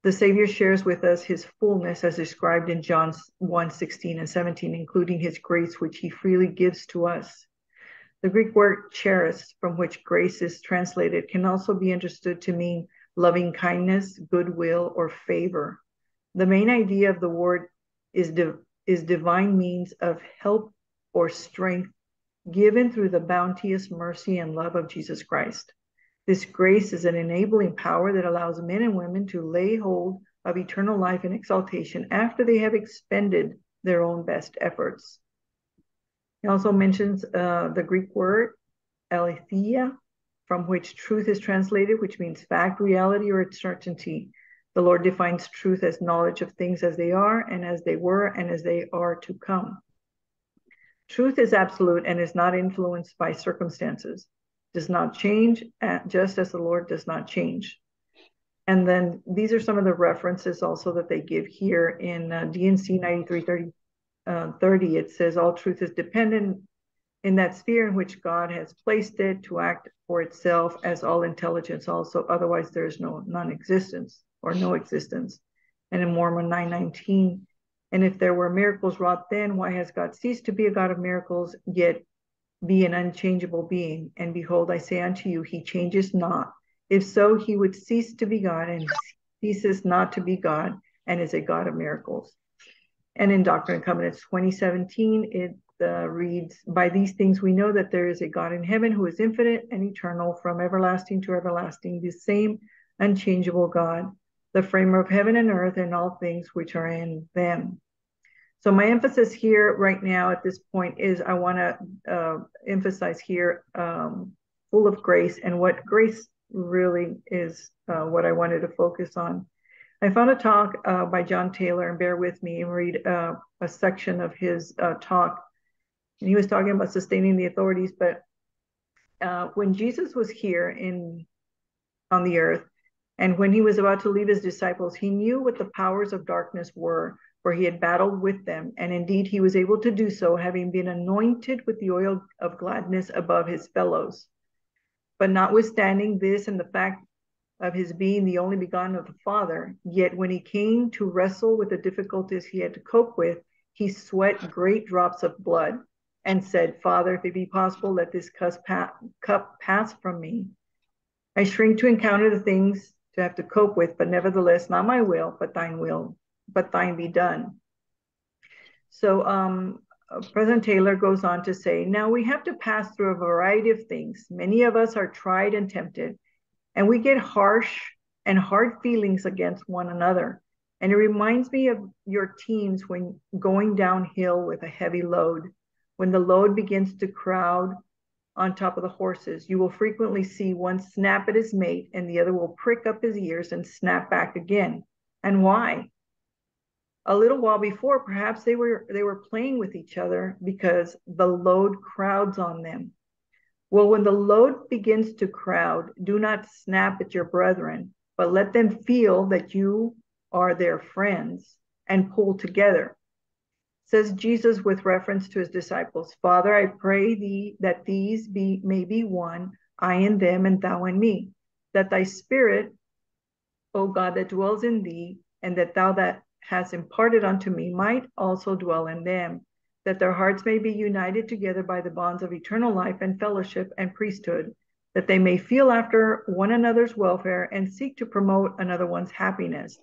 The Savior shares with us his fullness as described in John 1 16 and 17, including his grace, which he freely gives to us. The Greek word charis, from which grace is translated, can also be understood to mean loving kindness, goodwill, or favor. The main idea of the word is, is divine means of help or strength given through the bounteous mercy and love of Jesus Christ. This grace is an enabling power that allows men and women to lay hold of eternal life and exaltation after they have expended their own best efforts. He also mentions uh, the Greek word aletheia, from which truth is translated, which means fact, reality, or certainty. The Lord defines truth as knowledge of things as they are, and as they were, and as they are to come. Truth is absolute and is not influenced by circumstances, does not change, just as the Lord does not change. And then these are some of the references also that they give here in uh, D&C 9330. Uh, 30, it says all truth is dependent in that sphere in which God has placed it to act for itself as all intelligence also. Otherwise, there is no non-existence or no existence. And in Mormon 919, and if there were miracles wrought then, why has God ceased to be a God of miracles, yet be an unchangeable being? And behold, I say unto you, he changes not. If so, he would cease to be God and ceases not to be God and is a God of miracles. And in Doctrine and Covenants 2017, it uh, reads, By these things we know that there is a God in heaven who is infinite and eternal from everlasting to everlasting, the same unchangeable God, the framer of heaven and earth and all things which are in them. So my emphasis here right now at this point is I want to uh, emphasize here um, full of grace and what grace really is uh, what I wanted to focus on. I found a talk uh, by John Taylor, and bear with me and read uh, a section of his uh, talk. And he was talking about sustaining the authorities, but uh, when Jesus was here in on the earth, And when he was about to leave his disciples, he knew what the powers of darkness were, for he had battled with them. And indeed, he was able to do so, having been anointed with the oil of gladness above his fellows. But notwithstanding this and the fact of his being the only begotten of the Father, yet when he came to wrestle with the difficulties he had to cope with, he sweat great drops of blood and said, Father, if it be possible, let this cup pass from me. I shrink to encounter the things to have to cope with, but nevertheless, not my will, but thine will, but thine be done. So um, uh, President Taylor goes on to say, now we have to pass through a variety of things. Many of us are tried and tempted, and we get harsh and hard feelings against one another. And it reminds me of your teams when going downhill with a heavy load. When the load begins to crowd on top of the horses, you will frequently see one snap at his mate and the other will prick up his ears and snap back again. And why? A little while before, perhaps they were they were playing with each other because the load crowds on them. Well, when the load begins to crowd, do not snap at your brethren, but let them feel that you are their friends and pull together. Says Jesus with reference to his disciples, Father, I pray thee that these be may be one, I in them and thou in me, that thy spirit, O God, that dwells in thee, and that thou that hast imparted unto me might also dwell in them, that their hearts may be united together by the bonds of eternal life and fellowship and priesthood, that they may feel after one another's welfare and seek to promote another one's happiness.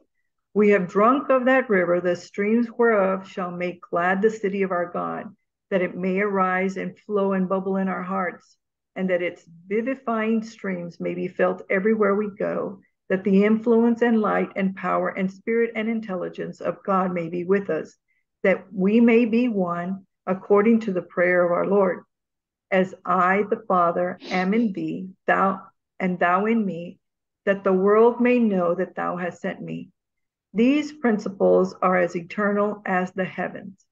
We have drunk of that river, the streams whereof shall make glad the city of our God, that it may arise and flow and bubble in our hearts, and that its vivifying streams may be felt everywhere we go, that the influence and light and power and spirit and intelligence of God may be with us, that we may be one according to the prayer of our Lord. As I, the Father, am in thee, thou and thou in me, that the world may know that thou hast sent me. These principles are as eternal as the heavens.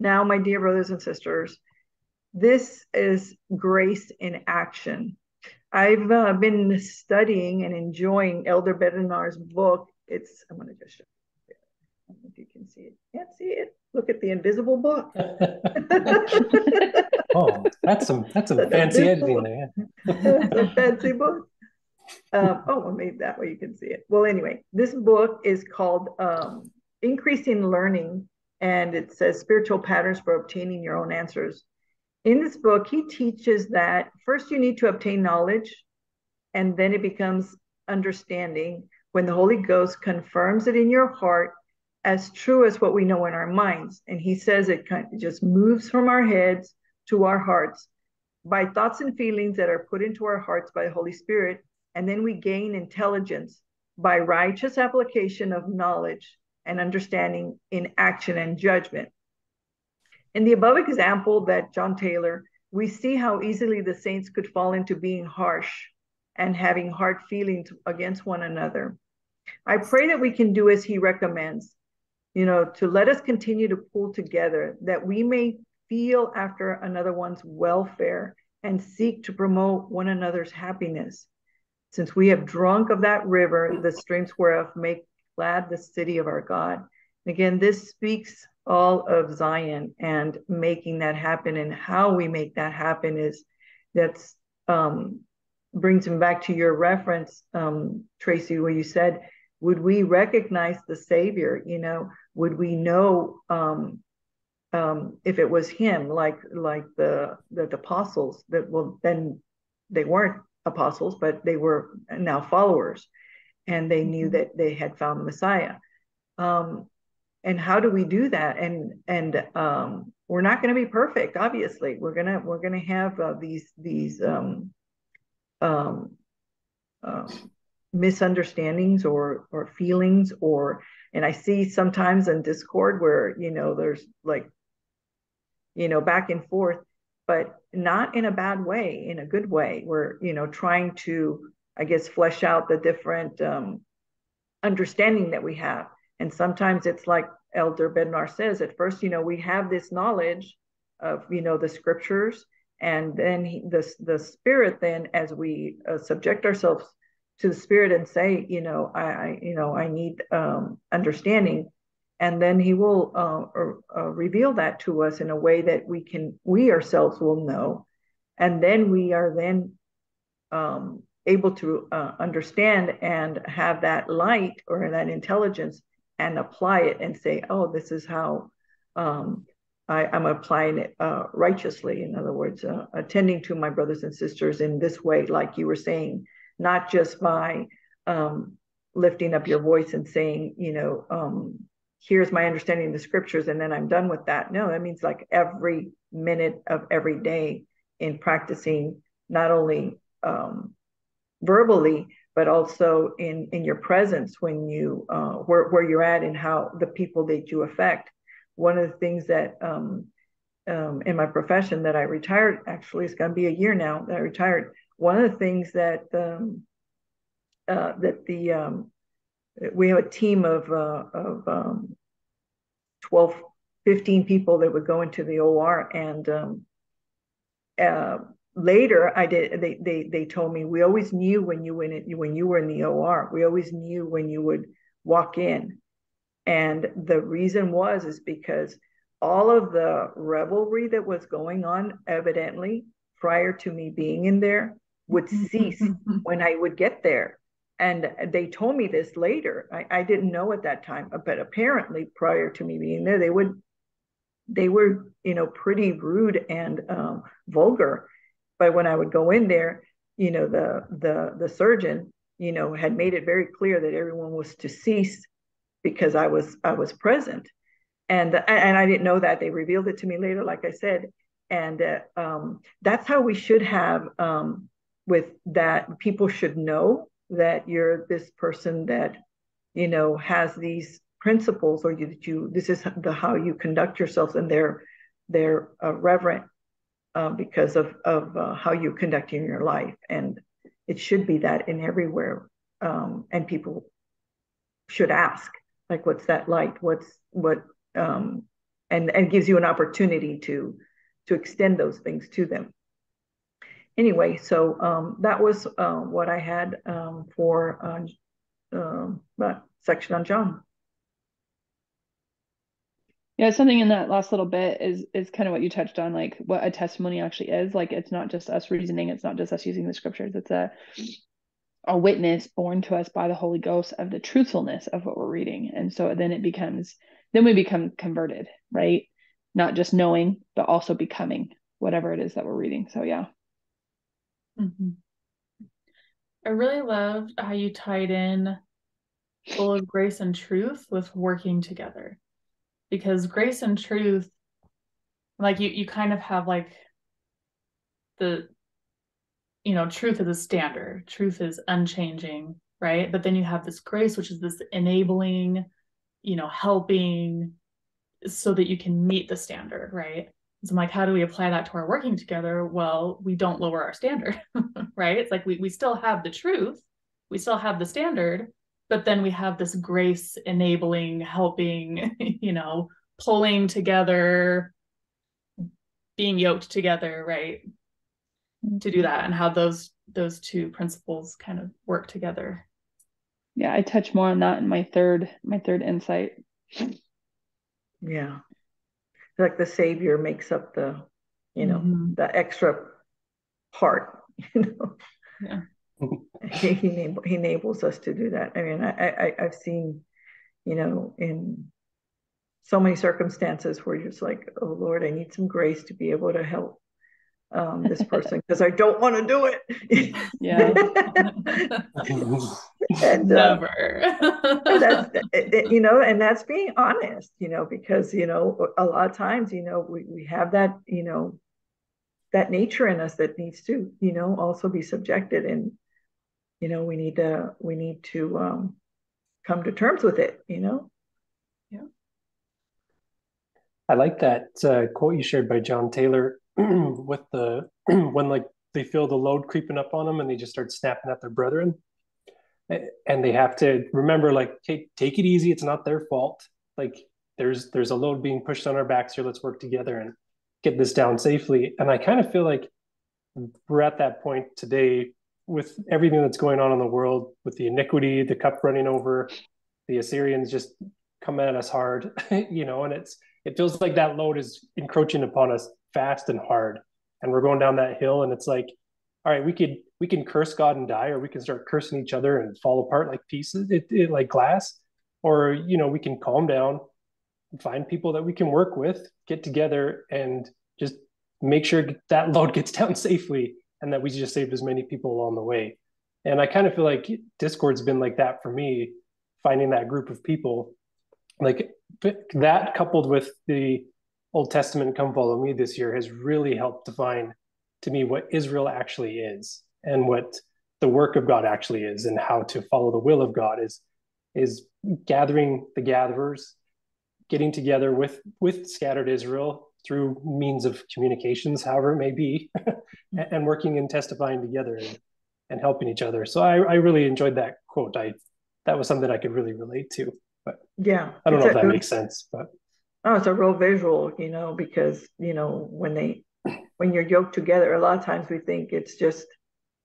Now, my dear brothers and sisters, this is grace in action. I've uh, been studying and enjoying Elder Bednar's book. It's, I'm going to just show you. I don't know if you can see it. Can't see it. Look at the invisible book. oh, that's some that's some fancy editing there. That's a fancy book um, oh, well, maybe that way you can see it. Well, anyway, this book is called um, Increase in Learning, and it says Spiritual Patterns for Obtaining Your Own Answers. In this book, he teaches that first you need to obtain knowledge, and then it becomes understanding when the Holy Ghost confirms it in your heart as true as what we know in our minds. And he says it kind of just moves from our heads to our hearts by thoughts and feelings that are put into our hearts by the Holy Spirit and then we gain intelligence by righteous application of knowledge and understanding in action and judgment. In the above example that John Taylor, we see how easily the saints could fall into being harsh and having hard feelings against one another. I pray that we can do as he recommends, you know, to let us continue to pull together, that we may feel after another one's welfare and seek to promote one another's happiness. Since we have drunk of that river, the streams whereof make glad the city of our God. Again, this speaks all of Zion and making that happen, and how we make that happen is that's um, brings him back to your reference, um, Tracy, where you said, "Would we recognize the Savior? You know, would we know um, um, if it was Him, like like the the, the apostles? That well, then they weren't apostles, but they were now followers, and they knew mm-hmm. that they had found the Messiah. Um, and how do we do that? And and um, we're not going to be perfect. Obviously, we're gonna we're gonna have uh, these these um, um, uh, misunderstandings or or feelings or and I see sometimes in Discord where you know there's like you know back and forth but not in a bad way, in a good way. We're, you know, trying to, I guess, flesh out the different um, understanding that we have. And sometimes it's like Elder Bednar says, at first, you know, we have this knowledge of, you know, the scriptures, and then he, the, the spirit then, as we uh, subject ourselves to the spirit and say, you know, I, I you know, I need um, understanding, and then He will uh, uh, reveal that to us in a way that we can, we ourselves will know, and then we are then um, able to uh, understand and have that light or that intelligence and apply it and say, oh, this is how um, I, am applying it uh, righteously. In other words, uh, attending to my brothers and sisters in this way, like you were saying, not just by um, lifting up your voice and saying, you know, um, here's my understanding of the scriptures, and then I'm done with that. No, that means like every minute of every day in practicing not only um, verbally, but also in in your presence when you uh, where where you're at and how the people that you affect one of the things that um, um, in my profession that I retired, actually, it's going to be a year now that I retired. One of the things that um, uh, that the um, we have a team of uh, of um, 12, 15 people that would go into the OR, and um, uh, later I did. They they they told me we always knew when you went in, when you were in the OR. We always knew when you would walk in and the reason was is because all of the revelry that was going on, evidently, prior to me being in there, would cease when I would get there. And they told me this later. I, I didn't know at that time, but apparently prior to me being there, they would they were, you know, pretty rude and um, vulgar. But when I would go in there, you know, the the the surgeon, you know, had made it very clear that everyone was to cease because I was I was present, and and I didn't know that. They revealed it to me later, like I said, and uh, um, that's how we should have um, with that. People should know that you're this person that you know has these principles, or you, you this is the how you conduct yourselves, and they're they're uh, reverent uh, because of of uh, how you're conducting your life, and it should be that in everywhere, um, and people should ask like what's that like? What's what um and and gives you an opportunity to to extend those things to them. Anyway so um that was uh, what i had um for uh, um section on john yeah something in that last little bit is is kind of what you touched on like what a testimony actually is like it's not just us reasoning it's not just us using the scriptures it's a a witness born to us by the Holy Ghost of the truthfulness of what we're reading. And so then it becomes, then we become converted, right? Not just knowing, but also becoming whatever it is that we're reading. So, yeah. Mm-hmm. I really loved how you tied in full of grace and truth with working together because grace and truth like you you kind of have like the you know, truth is a standard, truth is unchanging, right? But then you have this grace, which is this enabling, you know, helping so that you can meet the standard, right? So I'm like, how do we apply that to our working together? Well, we don't lower our standard, right? It's like we, we still have the truth, we still have the standard, but then we have this grace enabling, helping, you know, pulling together, being yoked together, right? to do that and how those those two principles kind of work together yeah i touch more on that in my third my third insight yeah like the savior makes up the you know mm-hmm. the extra part you know yeah he, he, he enables us to do that i mean I, I i've seen you know in so many circumstances where you're just like oh lord i need some grace to be able to help um, this person because I don't want to do it. yeah. and, uh, Never. that's you know, and that's being honest, you know, because you know a lot of times, you know, we we have that, you know, that nature in us that needs to, you know, also be subjected, and you know, we need to we need to um, come to terms with it, you know. Yeah. I like that uh, quote you shared by John Taylor with the when like they feel the load creeping up on them and they just start snapping at their brethren and they have to remember like okay take it easy it's not their fault like there's there's a load being pushed on our backs here let's work together and get this down safely and i kind of feel like we're at that point today with everything that's going on in the world, with the iniquity, the cup running over, the Assyrians just come at us hard, you know, and it's it feels like that load is encroaching upon us fast and hard. And we're going down that hill, and it's like, all right, we could we can curse God and die, or we can start cursing each other and fall apart like pieces, it, it like glass, or you know, we can calm down, find people that we can work with, get together, and just make sure that load gets down safely, and that we just saved as many people along the way. And I kind of feel like Discord's been like that for me, finding that group of people, like that coupled with the Old Testament "Come Follow Me" this year has really helped define to me what Israel actually is and what the work of God actually is and how to follow the will of God is is gathering the gatherers, getting together with with scattered Israel through means of communications, however it may be, and working and testifying together and, and helping each other. So I, I really enjoyed that quote. I that was something I could really relate to. But yeah, I don't know if that makes sense, but oh, it's a real visual, you know, because you know when they when you're yoked together, a lot of times we think it's just,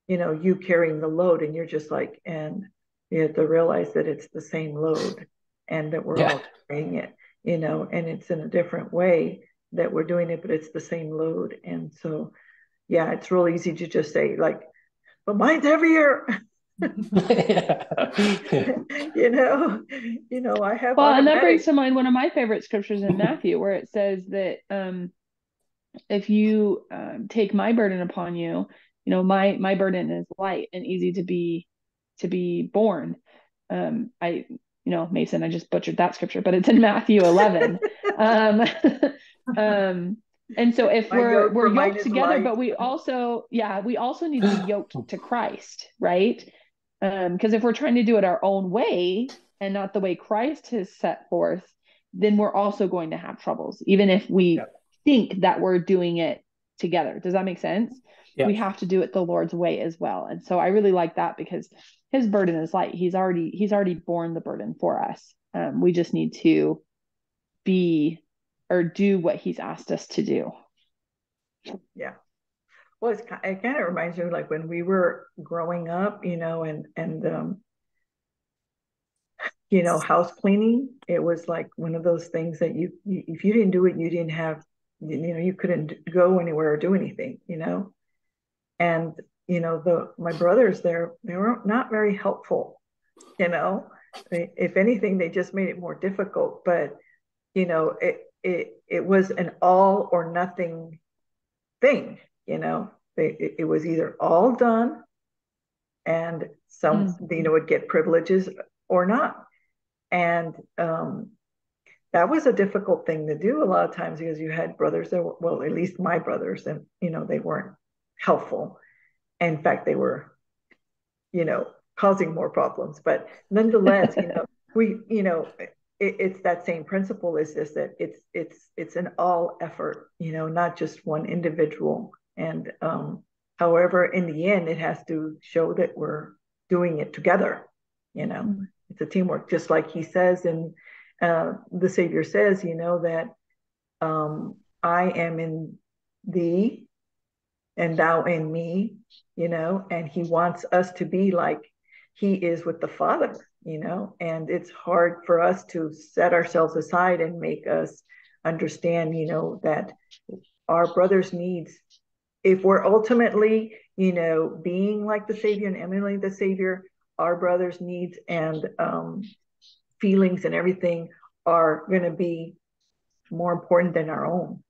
you know, you carrying the load and you're just like, and you have to realize that it's the same load and that we're yeah. all carrying it, you know, and it's in a different way that we're doing it, but it's the same load. And so, yeah, it's real easy to just say, like, but mine's heavier. you know, you know, I have. Well, and that brings to mind one of my favorite scriptures in Matthew, where it says that um, if you um, take my burden upon you you know my my burden is light and easy to be to be borne um i you know mason i just butchered that scripture but it's in matthew 11 um um and so if we're we're yoked together light. but we also yeah we also need to be yoked to christ right um because if we're trying to do it our own way and not the way christ has set forth then we're also going to have troubles even if we yep think that we're doing it together. Does that make sense? Yeah. We have to do it the Lord's way as well. And so I really like that because his burden is light. He's already he's already borne the burden for us. Um, we just need to be or do what he's asked us to do. Yeah. Well, it's, it kind of reminds me of like when we were growing up, you know, and and um, you know, house cleaning. It was like one of those things that you, you if you didn't do it, you didn't have you know you couldn't go anywhere or do anything you know and you know the my brothers there they were not very helpful you know they, if anything they just made it more difficult but you know it it it was an all or nothing thing you know it, it was either all done and some mm-hmm. you know would get privileges or not and um that was a difficult thing to do a lot of times because you had brothers that were, well, at least my brothers, and you know, they weren't helpful. In fact, they were, you know, causing more problems. But nonetheless, you know, we, you know, it, it's that same principle is just that it's it's it's an all effort, you know, not just one individual. And um, however, in the end, it has to show that we're doing it together. You know, mm-hmm. it's a teamwork, just like he says and uh, the Savior says, you know, that um, I am in thee and thou in me, you know, and he wants us to be like he is with the Father, you know, and it's hard for us to set ourselves aside and make us understand, you know, that our brother's needs, if we're ultimately, you know, being like the Savior and emulating the Savior, our brother's needs and um, feelings and everything are going to be more important than our own,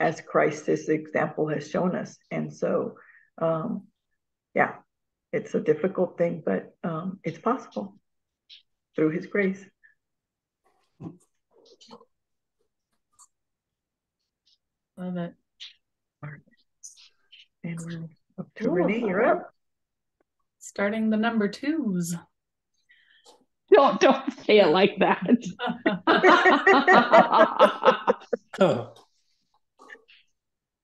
as Christ's example has shown us. And so, um, yeah, it's a difficult thing, but um, it's possible through His grace. Love it. And we're up to Renee, you're up. Starting the number twos. don't don't say it like that. oh.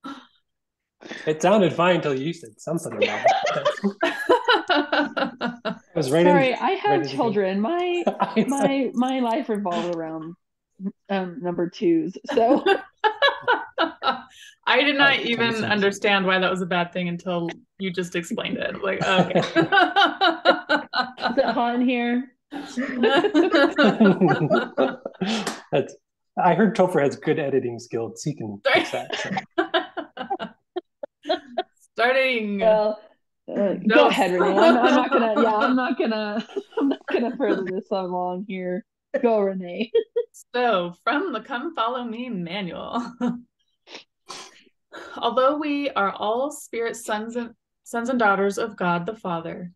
It sounded fine until you said something about it. I was right Sorry, in, I have right children. My my my life revolves around um, number twos. So I did not even understand why that was a bad thing until you just explained it. Like, okay. Is it hot in here? That's, I heard Topher has good editing skills. He can fix that. So. Starting. Well, uh, no. Go ahead, Renee. I'm, I'm, not gonna. Yeah, I'm not gonna. I'm not gonna further this along here. Go, Renee. so, from the "Come Follow Me" manual. Although we are all spirit sons and sons and daughters of God the Father,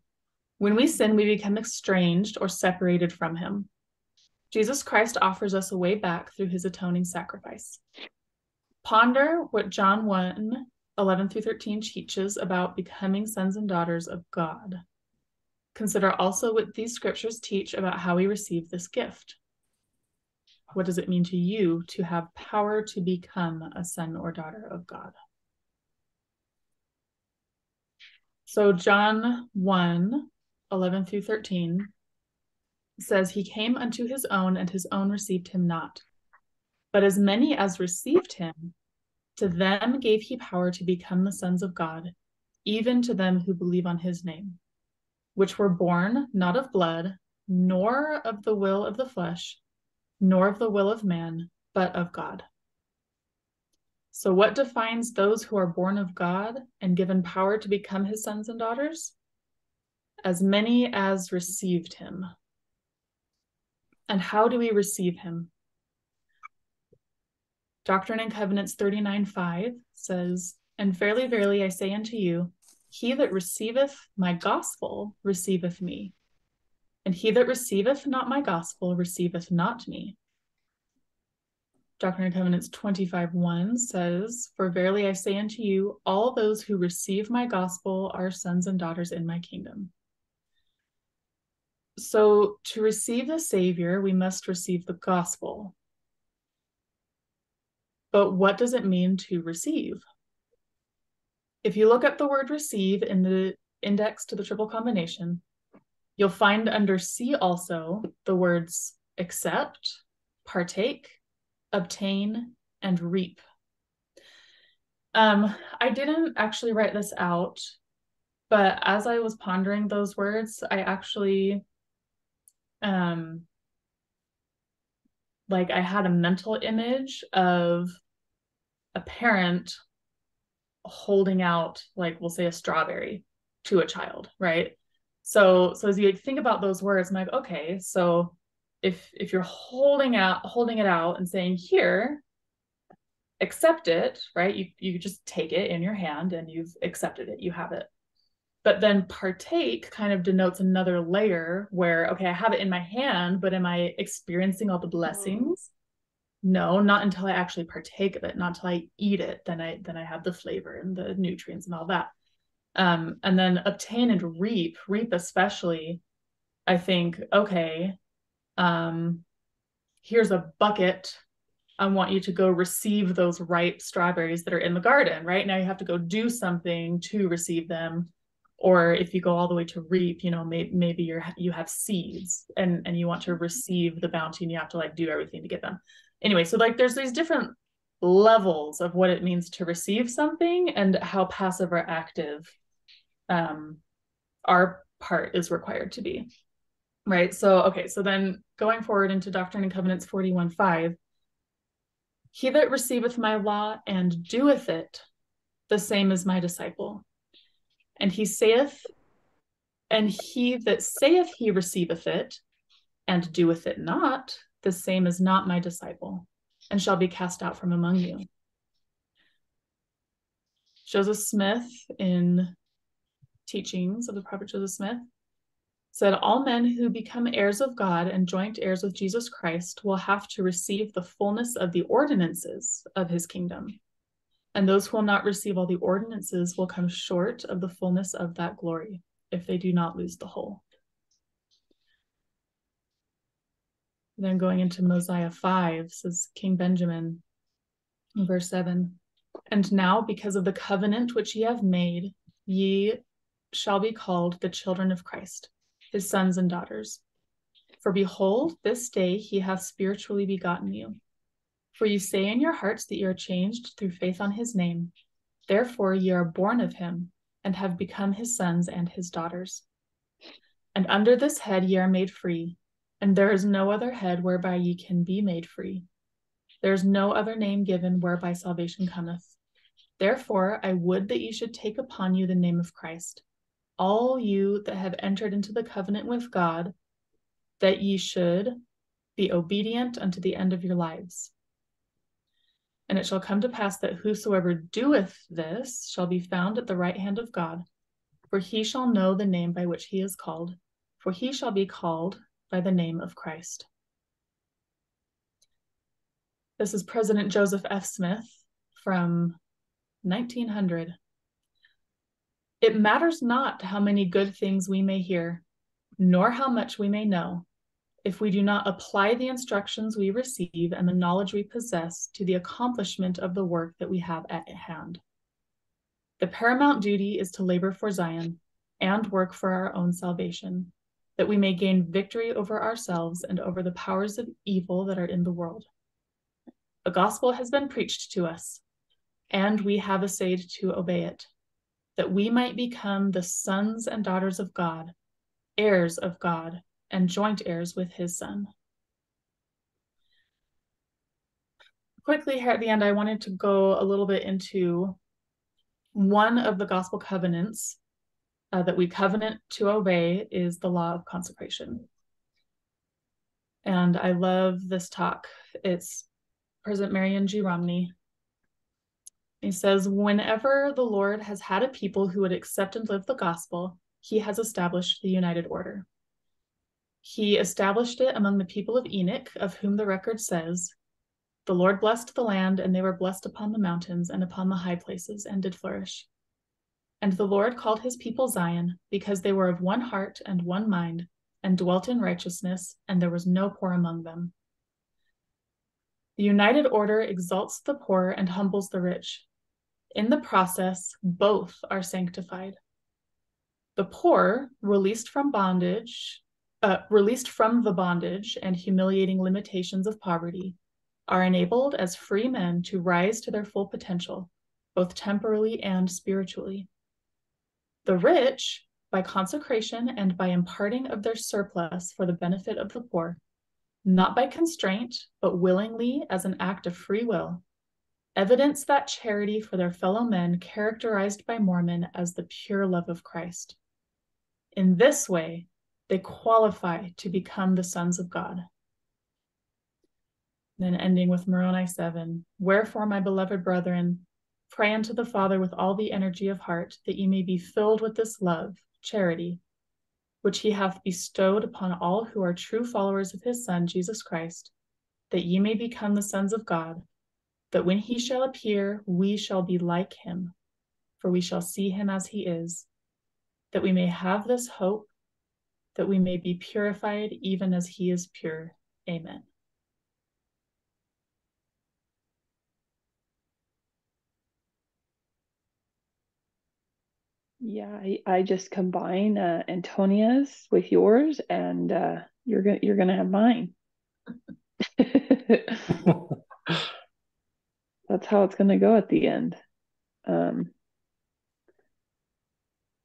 when we sin, we become estranged or separated from Him. Jesus Christ offers us a way back through His atoning sacrifice. Ponder what John 1 11 through 13 teaches about becoming sons and daughters of God. Consider also what these scriptures teach about how we receive this gift. What does it mean to you to have power to become a son or daughter of God? So, John 1 11 through 13 says, He came unto his own, and his own received him not. But as many as received him, to them gave he power to become the sons of God, even to them who believe on his name, which were born not of blood, nor of the will of the flesh, nor of the will of man, but of God. So, what defines those who are born of God and given power to become his sons and daughters? As many as received him. And how do we receive him? Doctrine and Covenants 39 5 says, And verily, verily, I say unto you, he that receiveth my gospel receiveth me, and he that receiveth not my gospel receiveth not me. Doctrine and Covenants 25 1 says, For verily I say unto you, all those who receive my gospel are sons and daughters in my kingdom. So, to receive the Savior, we must receive the gospel. But what does it mean to receive? If you look at the word receive in the index to the triple combination, you'll find under C also the words accept, partake, obtain, and reap. Um, I didn't actually write this out, but as I was pondering those words, I actually um like I had a mental image of a parent holding out like we'll say a strawberry to a child right? So so as you think about those words i'm like okay so if if you're holding out holding it out and saying here accept it right? You you just take it in your hand and you've accepted it you have it but then partake kind of denotes another layer where okay i have it in my hand but am i experiencing all the blessings? No not until i actually partake of it not until i eat it then i then i have the flavor and the nutrients and all that. Um and then obtain and reap reap especially i think okay um here's a bucket. I want you to go receive those ripe strawberries that are in the garden right? Now you have to go do something to receive them or if you go all the way to reap you know maybe, maybe you're you have seeds and and you want to receive the bounty and you have to like do everything to get them anyway, so like there's these different levels of what it means to receive something and how passive or active um, our part is required to be. Right. So, okay. So then going forward into Doctrine and Covenants 41 5, he that receiveth my law and doeth it, the same as my disciple. And he saith, and he that saith he receiveth it and doeth it not, the same is not my disciple, and shall be cast out from among you. Joseph Smith, in Teachings of the Prophet Joseph Smith, said, All men who become heirs of God and joint heirs with Jesus Christ will have to receive the fullness of the ordinances of his kingdom. And those who will not receive all the ordinances will come short of the fullness of that glory if they do not lose the whole. Then going into Mosiah 5, says King Benjamin, verse 7 And now, because of the covenant which ye have made, ye shall be called the children of Christ, his sons and daughters. For behold, this day he hath spiritually begotten you. For you say in your hearts that you are changed through faith on his name. Therefore, ye are born of him, and have become his sons and his daughters. And under this head ye are made free, and there is no other head whereby ye can be made free. There is no other name given whereby salvation cometh. Therefore, I would that ye should take upon you the name of Christ, all you that have entered into the covenant with God, that ye should be obedient unto the end of your lives and it shall come to pass that whosoever doeth this shall be found at the right hand of God, for he shall know the name by which he is called, for he shall be called by the name of Christ. This is President Joseph F. Smith from 1900. It matters not how many good things we may hear, nor how much we may know, if we do not apply the instructions we receive and the knowledge we possess to the accomplishment of the work that we have at hand. The paramount duty is to labor for Zion and work for our own salvation, that we may gain victory over ourselves and over the powers of evil that are in the world. The gospel has been preached to us, and we have essayed to obey it, that we might become the sons and daughters of God, heirs of God and joint heirs with his son. Quickly here at the end, I wanted to go a little bit into one of the gospel covenants uh, that we covenant to obey is the law of consecration. And I love this talk. It's President Marion G. Romney. He says, Whenever the Lord has had a people who would accept and live the gospel, he has established the united order. He established it among the people of Enoch, of whom the record says, The Lord blessed the land, and they were blessed upon the mountains and upon the high places, and did flourish. And the Lord called his people Zion, because they were of one heart and one mind, and dwelt in righteousness, and there was no poor among them. The united order exalts the poor and humbles the rich. In the process, both are sanctified. The poor, released from bondage, uh, released from the bondage and humiliating limitations of poverty, are enabled as free men to rise to their full potential, both temporally and spiritually. The rich, by consecration and by imparting of their surplus for the benefit of the poor, not by constraint, but willingly as an act of free will, evidence that charity for their fellow men characterized by Mormon as the pure love of Christ. In this way, they qualify to become the sons of God. Then ending with Moroni 7 Wherefore, my beloved brethren, pray unto the Father with all the energy of heart, that ye may be filled with this love, charity, which he hath bestowed upon all who are true followers of his Son, Jesus Christ, that ye may become the sons of God, that when he shall appear, we shall be like him, for we shall see him as he is, that we may have this hope that we may be purified even as he is pure. Amen. Yeah, I, I just combine uh, Antonia's with yours, and uh, you're gonna you're gonna have mine. That's how it's gonna go at the end. Um,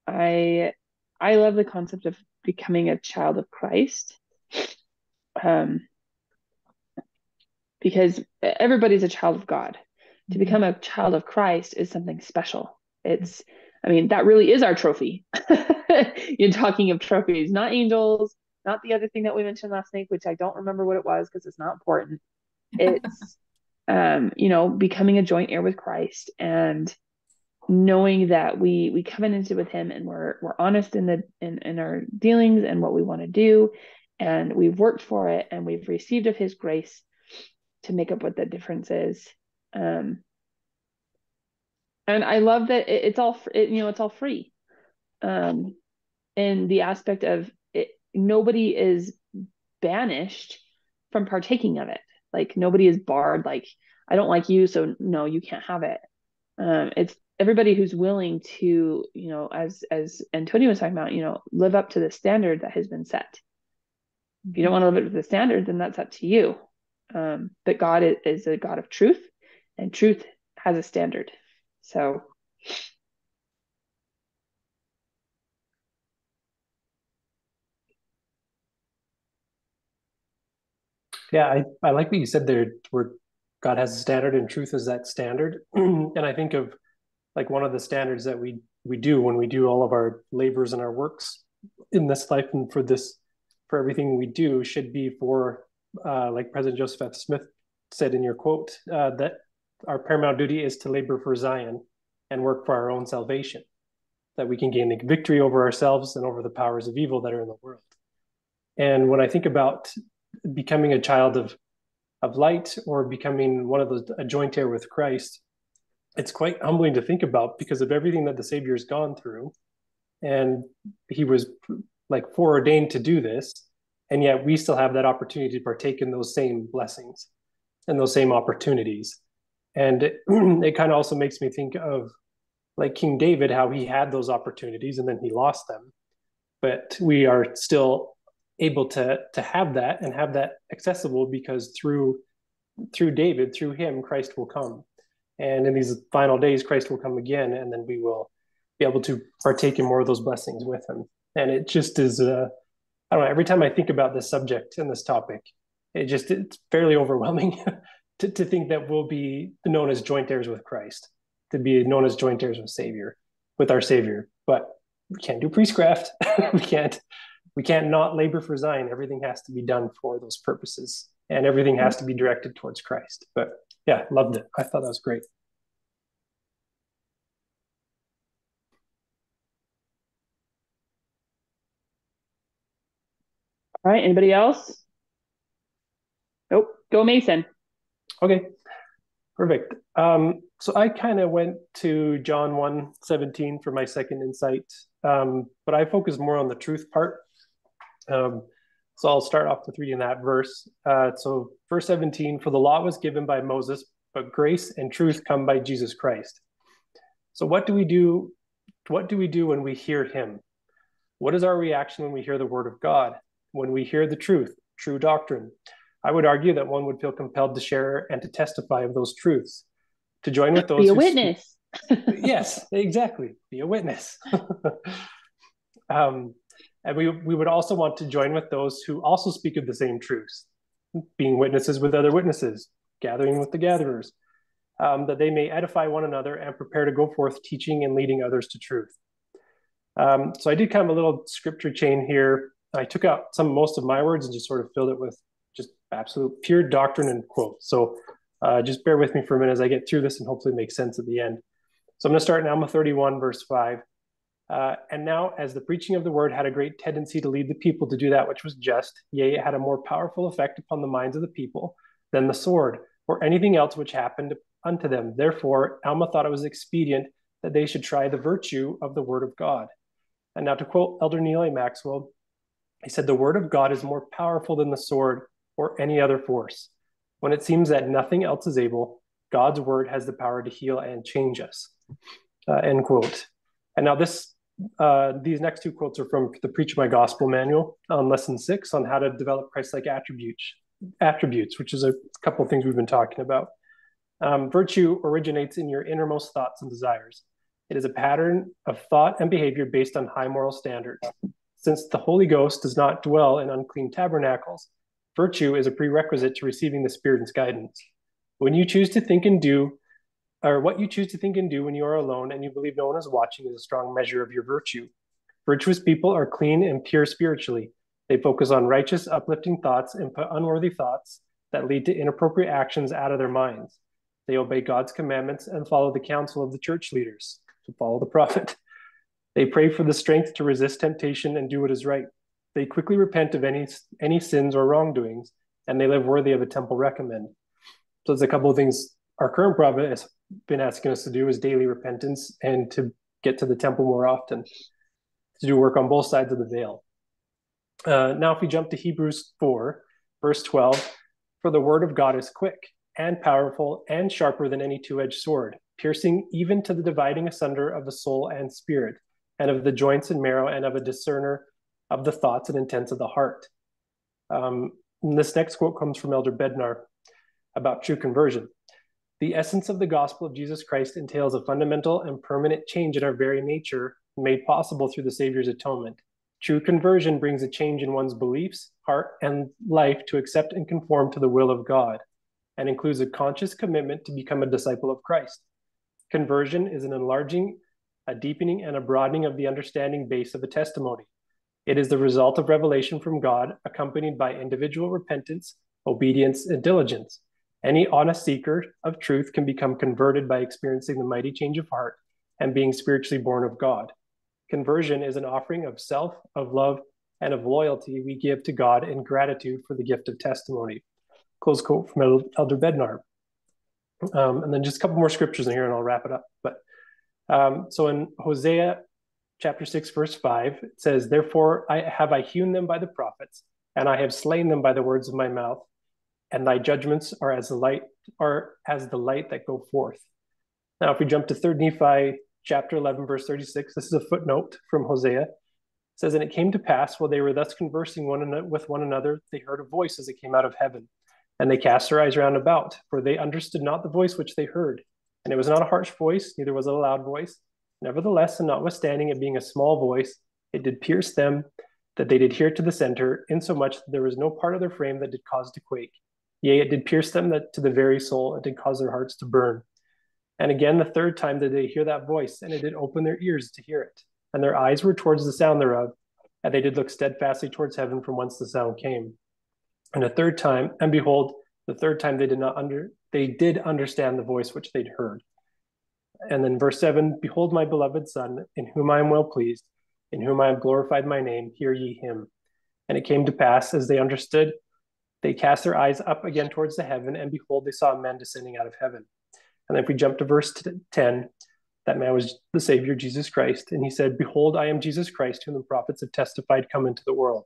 I I love the concept of becoming a child of Christ. Um, because everybody's a child of God. To mm-hmm. become a child of Christ is something special. It's, I mean, that really is our trophy. You're talking of trophies, not angels, not the other thing that we mentioned last night, which I don't remember what it was because it's not important. It's, um, you know, becoming a joint heir with Christ and knowing that we we covenanted with him and we're we're honest in the in, in our dealings and what we want to do. And we've worked for it and we've received of his grace to make up what the difference is. Um and i love that it, it's all it, you know it's all free. Um in the aspect of it nobody is banished from partaking of it. Like nobody is barred like i don't like you so no you can't have it. Um, it's everybody who's willing to you know as as Antonia was talking about you know live up to the standard that has been set if you don't want to live up to the standard then that's up to you um, but God is a God of truth, and truth has a standard. So. Yeah, I, I like what you said there, where God has a standard and truth is that standard. and I think of like one of the standards that we we do when we do all of our labors and our works in this life and for this for everything we do should be for uh, like President Joseph F. Smith said in your quote uh, that our paramount duty is to labor for Zion and work for our own salvation, that we can gain the victory over ourselves and over the powers of evil that are in the world. And when I think about becoming a child of of light or becoming one of those a joint heir with Christ, it's quite humbling to think about because of everything that the Savior has gone through, and he was like foreordained to do this, and yet we still have that opportunity to partake in those same blessings and those same opportunities. And it, it kind of also makes me think of like King David, how he had those opportunities and then he lost them. But we are still able to to have that and have that accessible because through through David, through him, Christ will come. And in these final days, Christ will come again, and then we will be able to partake in more of those blessings with him. And it just is, uh, I don't know, every time I think about this subject and this topic, it just, it's fairly overwhelming to, to think that we'll be known as joint heirs with Christ, to be known as joint heirs with Savior, with our Savior. But we can't do priestcraft. we can't we can't not labor for Zion. Everything has to be done for those purposes, and everything has to be directed towards Christ. But yeah, loved it. I thought that was great. All right. Anybody else? Nope. Go Mason. Okay. Perfect. Um, so I kind of went to John 1 17 for my second insight, um, but I focus more on the truth part um, so I'll start off with reading that verse. Uh, so, verse 17 For the law was given by Moses, but grace and truth come by Jesus Christ. So, what do we do? What do we do when we hear him? What is our reaction when we hear the word of God? When we hear the truth, true doctrine? I would argue that one would feel compelled to share and to testify of those truths, to join with those. Be a witness. yes, exactly. Be a witness. um, and we, we would also want to join with those who also speak of the same truths, being witnesses with other witnesses, gathering with the gatherers, um, that they may edify one another and prepare to go forth teaching and leading others to truth. Um, so I did kind of a little scripture chain here. I took out some most of my words and just sort of filled it with just absolute pure doctrine and quotes. So uh, just bear with me for a minute as I get through this and hopefully make sense at the end. So I'm going to start in Alma 31, verse 5. Uh, and now, as the preaching of the word had a great tendency to lead the people to do that which was just, yea, it had a more powerful effect upon the minds of the people than the sword or anything else which happened unto them. Therefore, Alma thought it was expedient that they should try the virtue of the word of God. And now, to quote Elder Neal A. Maxwell, he said, The word of God is more powerful than the sword or any other force. When it seems that nothing else is able, God's word has the power to heal and change us. Uh, end quote. And now, this uh, these next two quotes are from the Preach My Gospel manual on lesson six on how to develop Christ-like attributes, attributes, which is a couple of things we've been talking about. Um, virtue originates in your innermost thoughts and desires. It is a pattern of thought and behavior based on high moral standards. Since the Holy Ghost does not dwell in unclean tabernacles, virtue is a prerequisite to receiving the Spirit's guidance. When you choose to think and do or what you choose to think and do when you are alone and you believe no one is watching is a strong measure of your virtue. Virtuous people are clean and pure spiritually. They focus on righteous, uplifting thoughts and put unworthy thoughts that lead to inappropriate actions out of their minds. They obey God's commandments and follow the counsel of the church leaders, to follow the prophet. They pray for the strength to resist temptation and do what is right. They quickly repent of any, any sins or wrongdoings, and they live worthy of a temple recommend. So there's a couple of things our current prophet has been asking us to do is daily repentance and to get to the temple more often, to do work on both sides of the veil. Uh, now, if we jump to Hebrews 4, verse 12, for the word of God is quick and powerful and sharper than any two edged sword, piercing even to the dividing asunder of the soul and spirit, and of the joints and marrow, and of a discerner of the thoughts and intents of the heart. Um, this next quote comes from Elder Bednar. about true conversion. The essence of the gospel of Jesus Christ entails a fundamental and permanent change in our very nature made possible through the Savior's atonement. True conversion brings a change in one's beliefs, heart, and life to accept and conform to the will of God, and includes a conscious commitment to become a disciple of Christ. Conversion is an enlarging, a deepening, and a broadening of the understanding base of a testimony. It is the result of revelation from God, accompanied by individual repentance, obedience, and diligence. Any honest seeker of truth can become converted by experiencing the mighty change of heart and being spiritually born of God. Conversion is an offering of self, of love, and of loyalty we give to God in gratitude for the gift of testimony. Close quote from Elder Bednar. Um, and then just a couple more scriptures in here and I'll wrap it up. But um, so in Hosea chapter 6, verse 5, it says, Therefore I have I hewn them by the prophets, and I have slain them by the words of my mouth, and thy judgments are as the light are as the light that go forth. Now, if we jump to 3rd Nephi chapter 11, verse 36. This is a footnote from Hosea. It says, And it came to pass while they were thus conversing one with one another, they heard a voice as it came out of heaven. And they cast their eyes round about, for they understood not the voice which they heard. And it was not a harsh voice, neither was it a loud voice. Nevertheless, and notwithstanding it being a small voice, it did pierce them that they did hear to the center, insomuch that there was no part of their frame that did cause to quake. Yea, it did pierce them that to the very soul, it did cause their hearts to burn. And again, the third time did they hear that voice, and it did open their ears to hear it. And their eyes were towards the sound thereof, and they did look steadfastly towards heaven from whence the sound came. And a third time, and behold, the third time they did not under they did understand the voice which they'd heard. And then verse seven, behold my beloved son, in whom I am well pleased, in whom I have glorified my name, hear ye him. And it came to pass, as they understood, they cast their eyes up again towards the heaven, and behold, they saw men descending out of heaven and then if we jump to verse 10, that man was the Savior, Jesus Christ. And he said, Behold, I am Jesus Christ, whom the prophets have testified come into the world.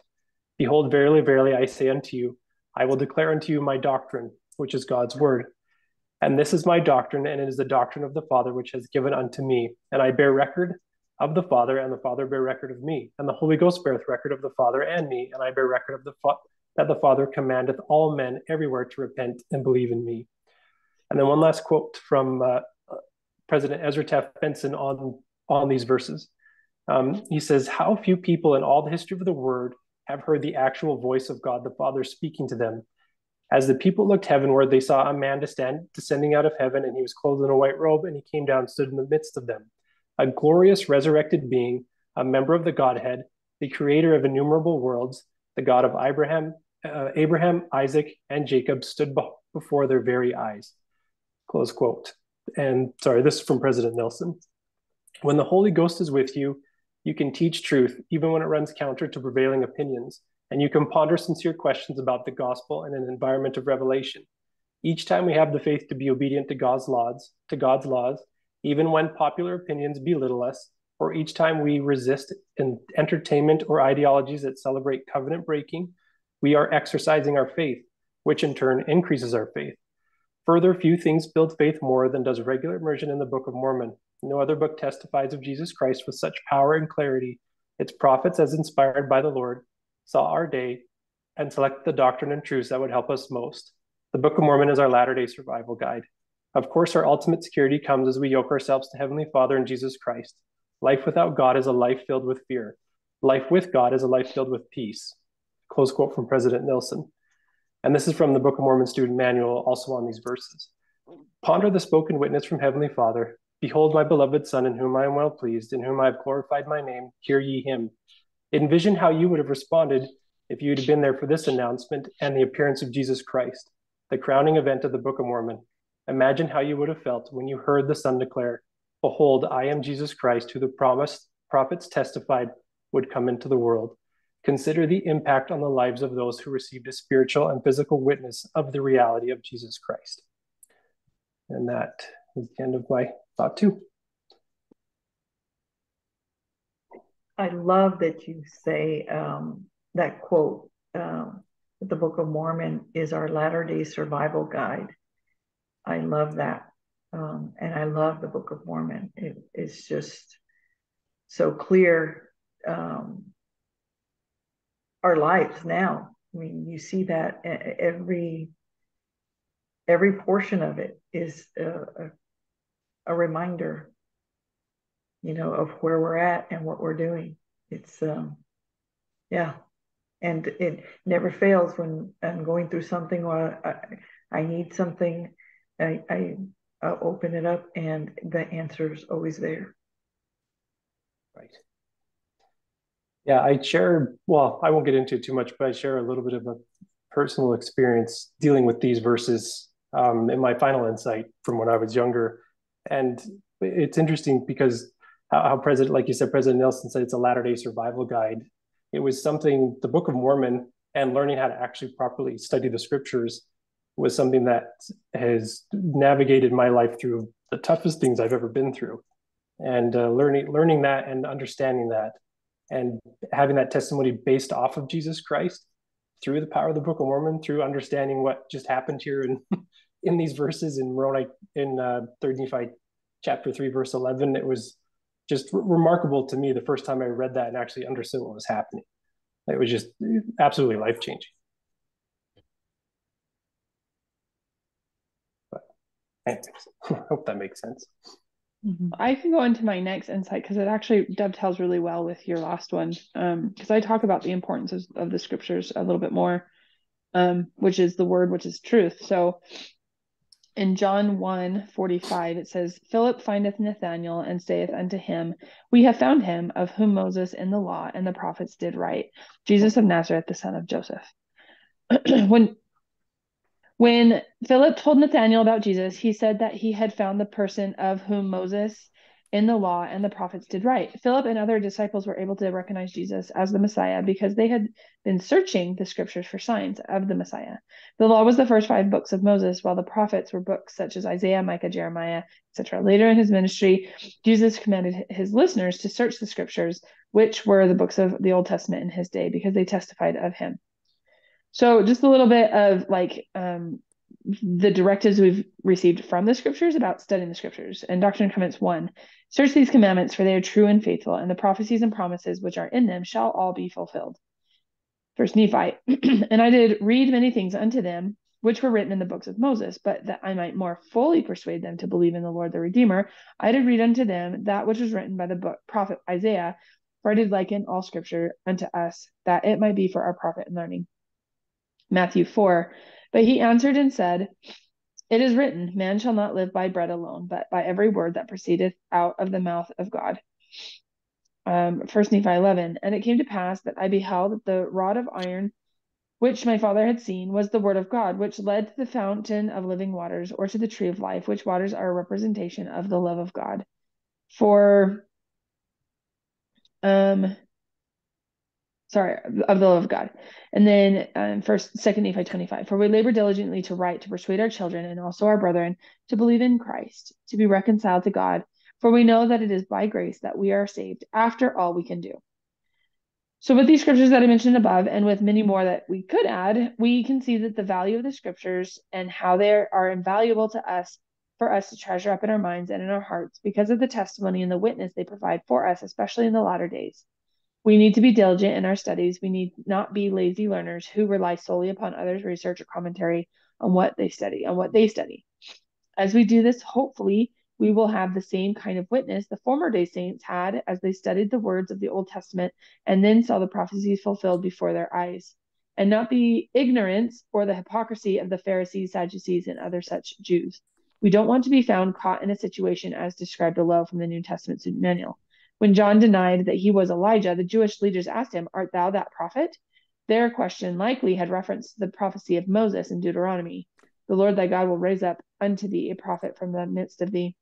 Behold, verily, verily, I say unto you, I will declare unto you my doctrine, which is God's word. And this is my doctrine, and it is the doctrine of the Father, which has given unto me. And I bear record of the Father, and the Father bear record of me. And the Holy Ghost beareth record of the Father and me. And I bear record of the fa- that the Father commandeth all men everywhere to repent and believe in me. And then one last quote from uh, President Ezra Taft Benson on, on these verses. Um, he says, How few people in all the history of the word have heard the actual voice of God the Father speaking to them. As the people looked heavenward, they saw a man descend, descending out of heaven, and he was clothed in a white robe, and he came down and stood in the midst of them. A glorious resurrected being, a member of the Godhead, the creator of innumerable worlds, the God of Abraham, uh, Abraham, Isaac, and Jacob stood before their very eyes. Close quote. And sorry, this is from President Nelson. When the Holy Ghost is with you, you can teach truth, even when it runs counter to prevailing opinions, and you can ponder sincere questions about the gospel in an environment of revelation. Each time we have the faith to be obedient to God's laws, to God's laws, even when popular opinions belittle us, or each time we resist in entertainment or ideologies that celebrate covenant breaking, we are exercising our faith, which in turn increases our faith. Further, few things build faith more than does regular immersion in the Book of Mormon. No other book testifies of Jesus Christ with such power and clarity. Its prophets, as inspired by the Lord, saw our day and select the doctrine and truths that would help us most. The Book of Mormon is our latter day survival guide. Of course, our ultimate security comes as we yoke ourselves to Heavenly Father and Jesus Christ. Life without God is a life filled with fear. Life with God is a life filled with peace. Close quote from President Nelson. And this is from the Book of Mormon Student Manual, also on these verses. Ponder the spoken witness from Heavenly Father. Behold, my beloved Son, in whom I am well pleased, in whom I have glorified my name. Hear ye him. Envision how you would have responded if you had been there for this announcement and the appearance of Jesus Christ, the crowning event of the Book of Mormon. Imagine how you would have felt when you heard the Son declare, Behold, I am Jesus Christ, who the promised prophets testified would come into the world. Consider the impact on the lives of those who received a spiritual and physical witness of the reality of Jesus Christ. And that is the end of my thought, too. I love that you say um, that quote um, that the Book of Mormon is our latter day survival guide. I love that. Um, and I love the Book of Mormon. It, it's just so clear um, our lives now. I mean, you see that every every portion of it is a, a, a reminder, you know, of where we're at and what we're doing. It's, um, yeah. And it never fails when I'm going through something or I, I need something. I, I I'll open it up and the answer is always there. Right. Yeah, I share, well, I won't get into it too much, but I share a little bit of a personal experience dealing with these verses um, in my final insight from when I was younger. And it's interesting because how, how President, like you said, President Nelson said it's a Latter day survival guide. It was something, the Book of Mormon and learning how to actually properly study the scriptures was something that has navigated my life through the toughest things I've ever been through. And uh, learning, learning that and understanding that and having that testimony based off of Jesus Christ through the power of the Book of Mormon, through understanding what just happened here in in these verses in Moroni in uh, Third Nephi chapter three verse eleven. It was just remarkable to me the first time I read that and actually understood what was happening. It was just absolutely life changing. But anyways, I hope that makes sense. Mm-hmm. I can go into my next insight because it actually dovetails really well with your last one. Because um, I talk about the importance of, of, the scriptures a little bit more, um, which is the word, which is truth. So in John 1 45, it says, Philip findeth Nathanael and saith unto him, We have found him of whom Moses in the law and the prophets did write, Jesus of Nazareth, the son of Joseph. when when Philip told Nathanael about Jesus, he said that he had found the person of whom Moses in the law and the prophets did write. Philip and other disciples were able to recognize Jesus as the Messiah because they had been searching the scriptures for signs of the Messiah. The law was the first five books of Moses, while the prophets were books such as Isaiah, Micah, Jeremiah, etc. Later in his ministry, Jesus commanded his listeners to search the scriptures, which were the books of the Old Testament in his day, because they testified of him. So just a little bit of like um, the directives we've received from the scriptures about studying the scriptures. And Doctrine and Covenants 1 Search these commandments, for they are true and faithful, and the prophecies and promises which are in them shall all be fulfilled. First Nephi, and I did read many things unto them which were written in the books of Moses, but that I might more fully persuade them to believe in the Lord the Redeemer, I did read unto them that which was written by the book, prophet Isaiah, for I did liken all scripture unto us, that it might be for our profit and learning. Matthew 4. But he answered and said, It is written, Man shall not live by bread alone, but by every word that proceedeth out of the mouth of God. Um, First Nephi 11. And it came to pass that I beheld that the rod of iron which my father had seen was the word of God, which led to the fountain of living waters, or to the tree of life, which waters are a representation of the love of God. For um sorry, of the love of God. And then um, first, second Nephi 25, for we labor diligently to write, to persuade our children and also our brethren to believe in Christ, to be reconciled to God. For we know that it is by grace that we are saved after all we can do. So, with these scriptures that I mentioned above, and with many more that we could add, we can see that the value of the scriptures and how they are invaluable to us for us to treasure up in our minds and in our hearts because of the testimony and the witness they provide for us, especially in the latter days. We need to be diligent in our studies. We need not be lazy learners who rely solely upon others' research or commentary on what they study, on what they study. As we do this, hopefully, we will have the same kind of witness the former day saints had as they studied the words of the Old Testament and then saw the prophecies fulfilled before their eyes, and not the ignorance or the hypocrisy of the Pharisees, Sadducees, and other such Jews. We don't want to be found caught in a situation as described below from the New Testament student manual. When John denied that he was Elijah, the Jewish leaders asked him, Art thou that prophet? Their question likely had reference to the prophecy of Moses in Deuteronomy. The Lord thy God will raise up unto thee a prophet from the midst of thee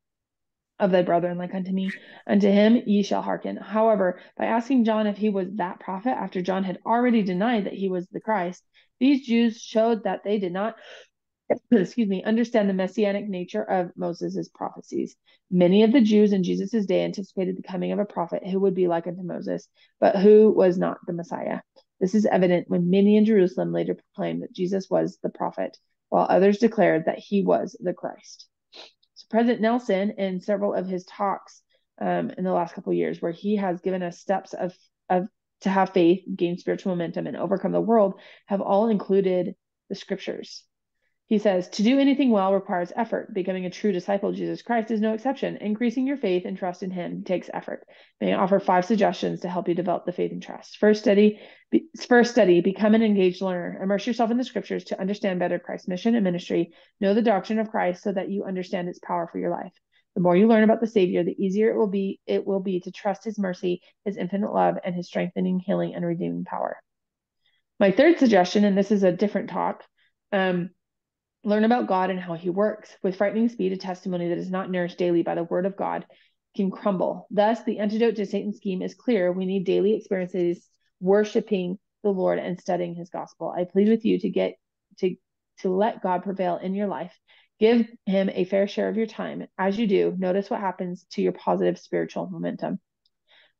of thy brethren like unto me. Unto him ye shall hearken. However, by asking John if he was that prophet, after John had already denied that he was the Christ, these Jews showed that they did not excuse me, understand the messianic nature of Moses' prophecies. Many of the Jews in Jesus' day anticipated the coming of a prophet who would be like unto Moses, but who was not the Messiah. This is evident when many in Jerusalem later proclaimed that Jesus was the prophet, while others declared that he was the Christ. So President Nelson, in several of his talks um, in the last couple years, where he has given us steps of, of to have faith, gain spiritual momentum, and overcome the world, have all included the scriptures He says, to do anything well requires effort. Becoming a true disciple of Jesus Christ is no exception. Increasing your faith and trust in him takes effort. May I offer five suggestions to help you develop the faith and trust. First, study, be, first study, become an engaged learner. Immerse yourself in the scriptures to understand better Christ's mission and ministry. Know the doctrine of Christ so that you understand its power for your life. The more you learn about the Savior, the easier it will be it will be to trust his mercy, his infinite love, and his strengthening, healing, and redeeming power. My third suggestion, and this is a different talk, um, Learn about God and how he works. With frightening speed, a testimony that is not nourished daily by the word of God can crumble. Thus, the antidote to Satan's scheme is clear. We need daily experiences worshiping the Lord and studying his gospel. I plead with you to get to to let God prevail in your life. Give him a fair share of your time. As you do, notice what happens to your positive spiritual momentum.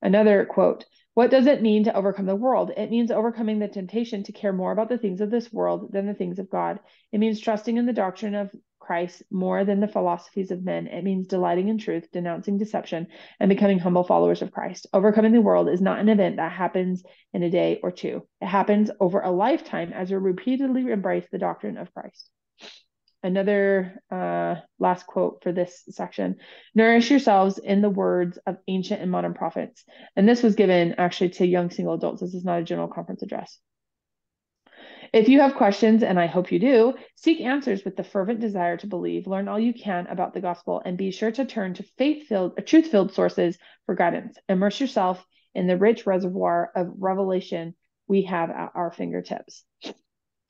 Another quote what does it mean to overcome the world? It means overcoming the temptation to care more about the things of this world than the things of God. It means trusting in the doctrine of Christ more than the philosophies of men. It means delighting in truth, denouncing deception, and becoming humble followers of Christ. Overcoming the world is not an event that happens in a day or two, it happens over a lifetime as we repeatedly embrace the doctrine of Christ another uh, last quote for this section. Nourish yourselves in the words of ancient and modern prophets. And this was given actually to young single adults. This is not a general conference address. If you have questions and i hope you do seek answers with the fervent desire to believe. Learn all you can about the gospel and be sure to turn to faith-filled uh, truth-filled sources for guidance. Immerse yourself in the rich reservoir of revelation we have at our fingertips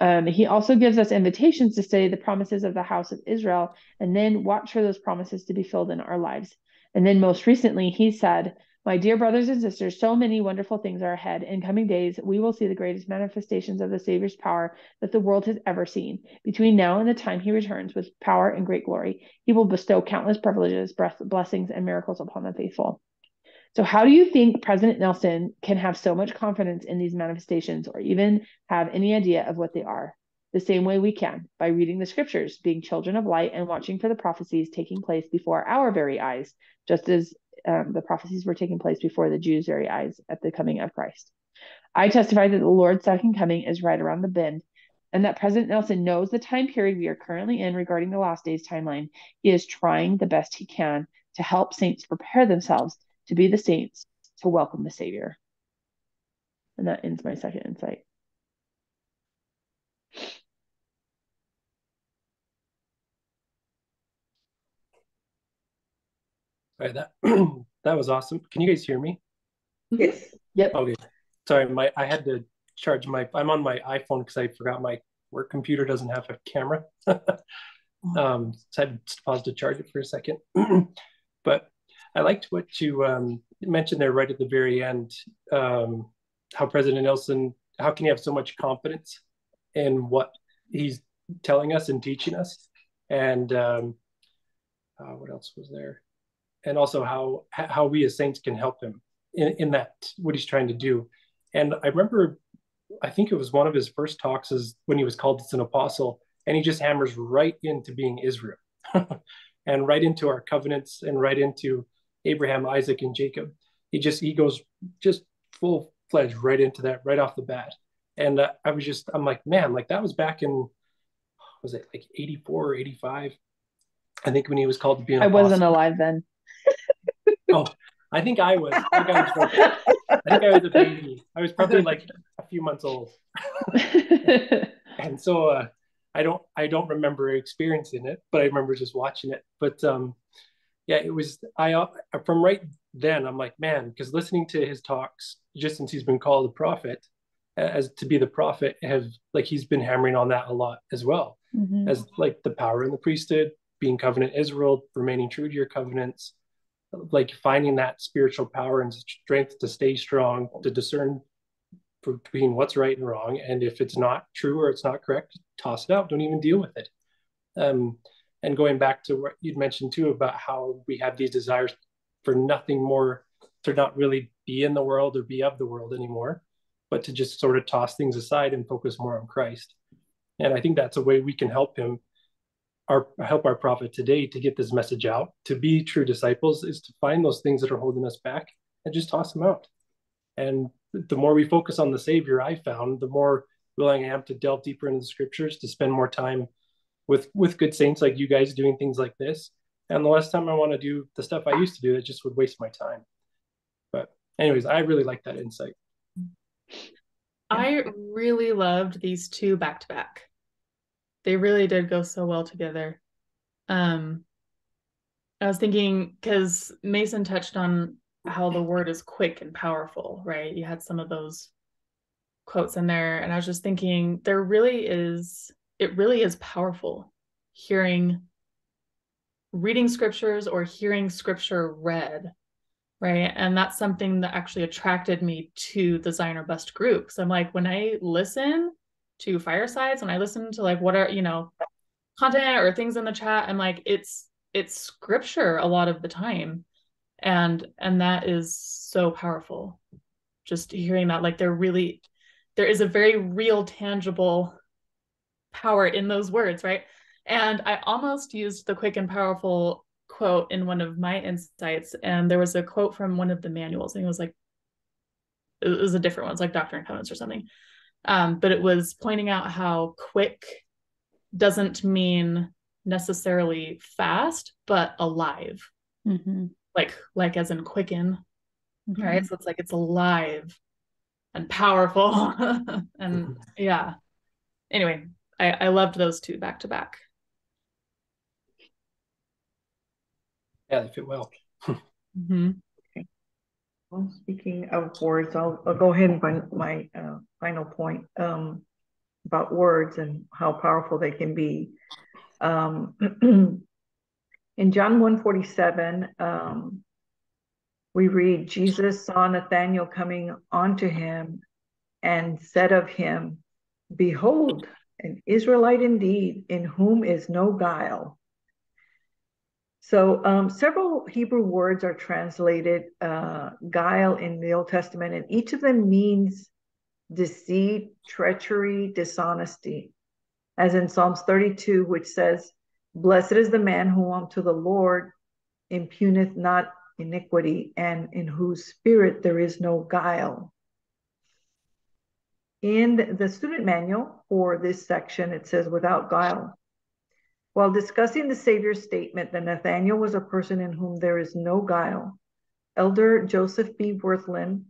um, he also gives us invitations to study the promises of the house of Israel and then watch for those promises to be filled in our lives. And then most recently, he said, My dear brothers and sisters, so many wonderful things are ahead. In coming days, we will see the greatest manifestations of the Savior's power that the world has ever seen. Between now and the time he returns with power and great glory, he will bestow countless privileges, blessings, and miracles upon the faithful. So, how do you think President Nelson can have so much confidence in these manifestations or even have any idea of what they are? The same way we can by reading the scriptures, being children of light, and watching for the prophecies taking place before our very eyes, just as um, the prophecies were taking place before the Jews' very eyes at the coming of Christ. I testify that the Lord's second coming is right around the bend, and that President Nelson knows the time period we are currently in regarding the last days timeline. He is trying the best he can to help saints prepare themselves to be the saints to welcome the Savior. And that ends my second insight. All right, that that was awesome. Can you guys hear me? Yes. Yep. Okay. Sorry, my I had to charge my I'm on my iPhone because I forgot my work computer doesn't have a camera. um, so I had to pause to charge it for a second. but I liked what you um, mentioned there right at the very end. Um, how President Nelson, how can he have so much confidence in what he's telling us and teaching us? And um, uh, what else was there? And also how how we as saints can help him in, in that what he's trying to do. And I remember, I think it was one of his first talks is when he was called as an apostle, and he just hammers right into being Israel, and right into our covenants, and right into Abraham, Isaac, and Jacob. He just he goes just full fledged right into that right off the bat. And uh, I was just I'm like man, like that was back in was it like 84 or 85? I think when he was called to be an I wasn't alive then. oh, I think I was. I think I was, I think I was a baby. I was probably like a few months old. and so uh, I don't I don't remember experiencing it, but I remember just watching it. But um, yeah, it was I uh, from right then I'm like, man, because listening to his talks just since he's been called a prophet, as to be the prophet, have like he's been hammering on that a lot as well, mm-hmm. as like the power in the priesthood, being covenant Israel, remaining true to your covenants, like finding that spiritual power and strength to stay strong, to discern between what's right and wrong, and if it's not true or it's not correct, toss it out. Don't even deal with it. Um, and going back to what you'd mentioned too about how we have these desires for nothing more to not really be in the world or be of the world anymore but to just sort of toss things aside and focus more on christ. And i think that's a way we can help him our help our prophet today to get this message out to be true disciples is to find those things that are holding us back and just toss them out. And the more we focus on the savior i found the more willing i am to delve deeper into the scriptures to spend more time with with good saints like you guys doing things like this. And the less time I want to do the stuff I used to do, it just would waste my time. But anyways, I really like that insight. I really loved these two back to back. They really did go so well together. Um I was thinking because Mason touched on how the word is quick and powerful, right? You had some of those quotes in there, and I was just thinking there really is, it really is powerful hearing, reading scriptures or hearing scripture read, right? And that's something that actually attracted me to the Zion or Bust group. So I'm like, when I listen to firesides, when I listen to like what are, you know, content or things in the chat, I'm like, it's it's scripture a lot of the time and and that is so powerful just hearing that like there really there is a very real tangible power in those words right? And i almost used the quick and powerful quote in one of my insights and there was a quote from one of the manuals and it was like it was a different one it's like doctrine and covenants or something. Um, but it was pointing out how quick doesn't mean necessarily fast but alive. Mm-hmm. Like like as in quicken mm-hmm. right? So it's like it's alive and powerful. And mm-hmm. yeah. Anyway i i loved those two back to back yeah they fit well mm-hmm. okay. well speaking of words i'll, I'll go ahead and find my uh, final point um, about words and how powerful they can be um, In John 147, um, we read, Jesus saw Nathanael coming onto him and said of him, Behold, an Israelite indeed, in whom is no guile. So, um, several Hebrew words are translated uh, guile in the Old Testament, and each of them means deceit, treachery, dishonesty. As in Psalms 32, which says, Blessed is the man who unto the Lord impugneth not iniquity, and in whose spirit there is no guile. In the student manual for this section, it says without guile. While discussing the Savior's statement that Nathanael was a person in whom there is no guile, Elder Joseph B. Wirthlin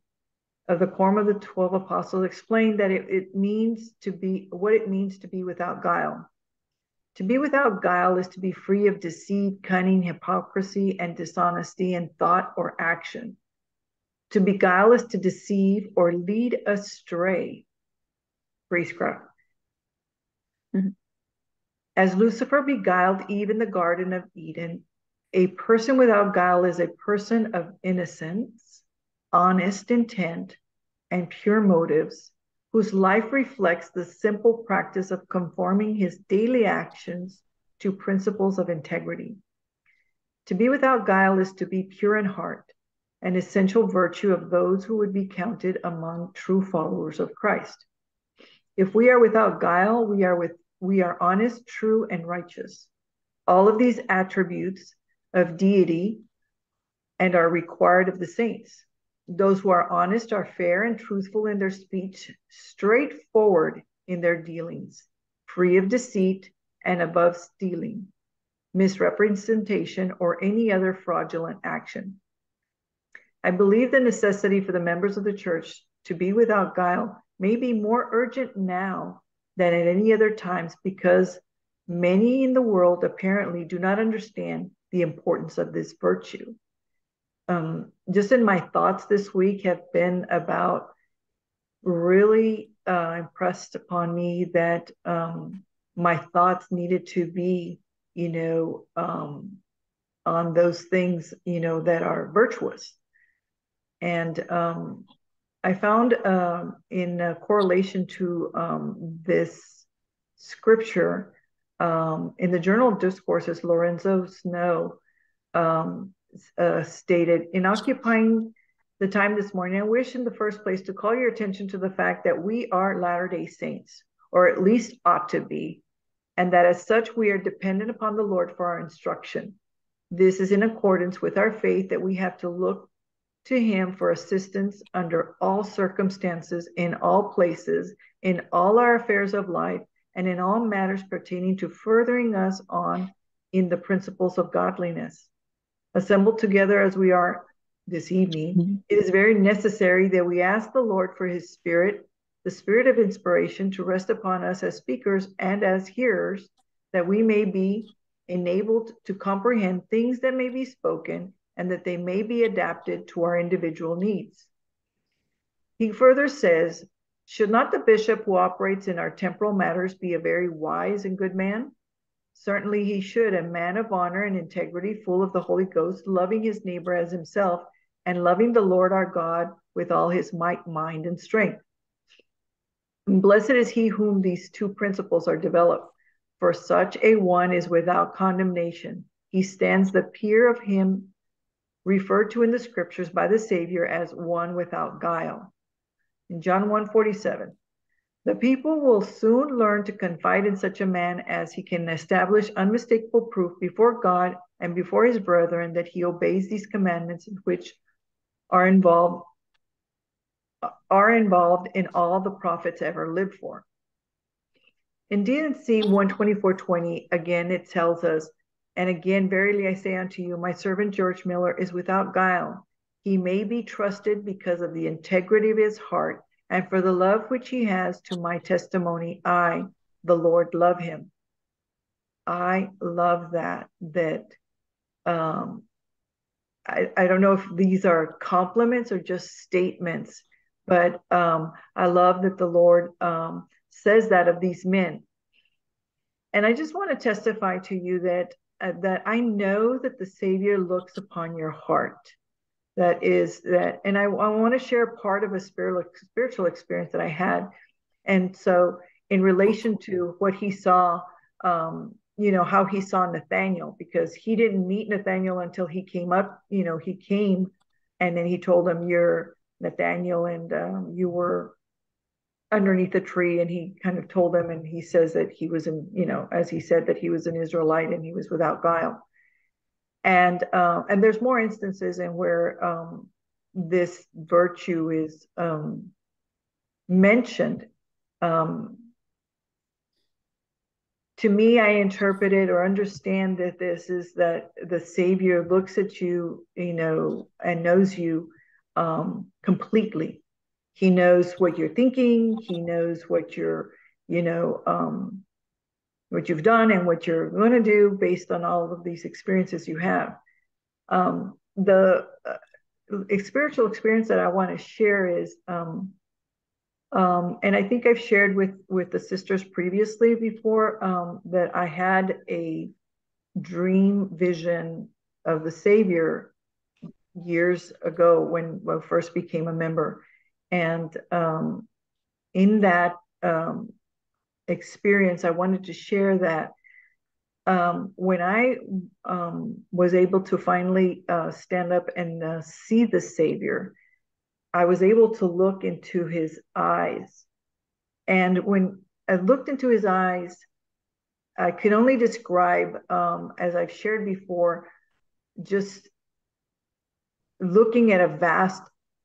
of the Quorum of the Twelve Apostles explained that it, it means to be what it means to be without guile. To be without guile is to be free of deceit, cunning, hypocrisy, and dishonesty in thought or action. To be guileless, to deceive or lead astray. Priestcraft. Mm-hmm. As Lucifer beguiled Eve in the Garden of Eden, a person without guile is a person of innocence, honest intent, and pure motives whose life reflects the simple practice of conforming his daily actions to principles of integrity. To be without guile is to be pure in heart, an essential virtue of those who would be counted among true followers of Christ. If we are without guile, we are with we are honest, true, and righteous. All of these attributes of deity and are required of the saints. Those who are honest are fair and truthful in their speech, straightforward in their dealings, free of deceit and above stealing, misrepresentation, or any other fraudulent action. I believe the necessity for the members of the church to be without guile may be more urgent now than at any other times because many in the world apparently do not understand the importance of this virtue um, just in my thoughts this week have been about really uh, impressed upon me that um, my thoughts needed to be, you know, um, on those things, you know, that are virtuous. And um, I found um, in correlation to um, this scripture um, in the Journal of Discourses, Lorenzo Snow um, uh, stated in occupying the time this morning, I wish in the first place to call your attention to the fact that we are Latter day Saints, or at least ought to be, and that as such we are dependent upon the Lord for our instruction. This is in accordance with our faith that we have to look to Him for assistance under all circumstances, in all places, in all our affairs of life, and in all matters pertaining to furthering us on in the principles of godliness. Assembled together as we are this evening, mm-hmm. it is very necessary that we ask the Lord for his spirit, the spirit of inspiration, to rest upon us as speakers and as hearers, that we may be enabled to comprehend things that may be spoken and that they may be adapted to our individual needs. He further says, Should not the bishop who operates in our temporal matters be a very wise and good man? Certainly he should, a man of honor and integrity, full of the Holy Ghost, loving his neighbor as himself, and loving the Lord our God with all his might, mind, and strength. Blessed is he whom these two principles are developed, for such a one is without condemnation. He stands the peer of him referred to in the scriptures by the Savior as one without guile. In John 1:47, the people will soon learn to confide in such a man as he can establish unmistakable proof before God and before his brethren that he obeys these commandments which are involved are involved in all the prophets ever lived for. In D&C 124.20, again, it tells us and again, verily I say unto you, my servant George Miller is without guile. He may be trusted because of the integrity of his heart and for the love which he has to my testimony. I, the Lord, love him. I love that, that um, I, I don't know if these are compliments or just statements, but um, I love that the Lord um, says that of these men. And I just want to testify to you that that I know that the Savior looks upon your heart. That is that, and I, I want to share part of a spiritual spiritual experience that I had, and so in relation to what he saw, um, you know, how he saw Nathaniel, because he didn't meet Nathaniel until he came up. You know, he came, and then he told him, "You're Nathaniel, and um, you were underneath a tree and he kind of told them and he says that he was in you know as he said that he was an israelite and he was without guile. And uh, and there's more instances in where um, this virtue is um, mentioned. Um, to me i interpret it or understand that this is that the savior looks at you you know and knows you um, completely he knows what you're thinking. He knows what you're, you know, um, what you've done and what you're going to do based on all of these experiences you have. Um, the uh, spiritual experience that I want to share is, um, um, and I think I've shared with with the sisters previously before um, that I had a dream vision of the Savior years ago when, when I first became a member. And um, in that um, experience, I wanted to share that um, when I um, was able to finally uh, stand up and uh, see the Savior, I was able to look into his eyes. And when I looked into his eyes, I could only describe, um, as I've shared before, just looking at a vast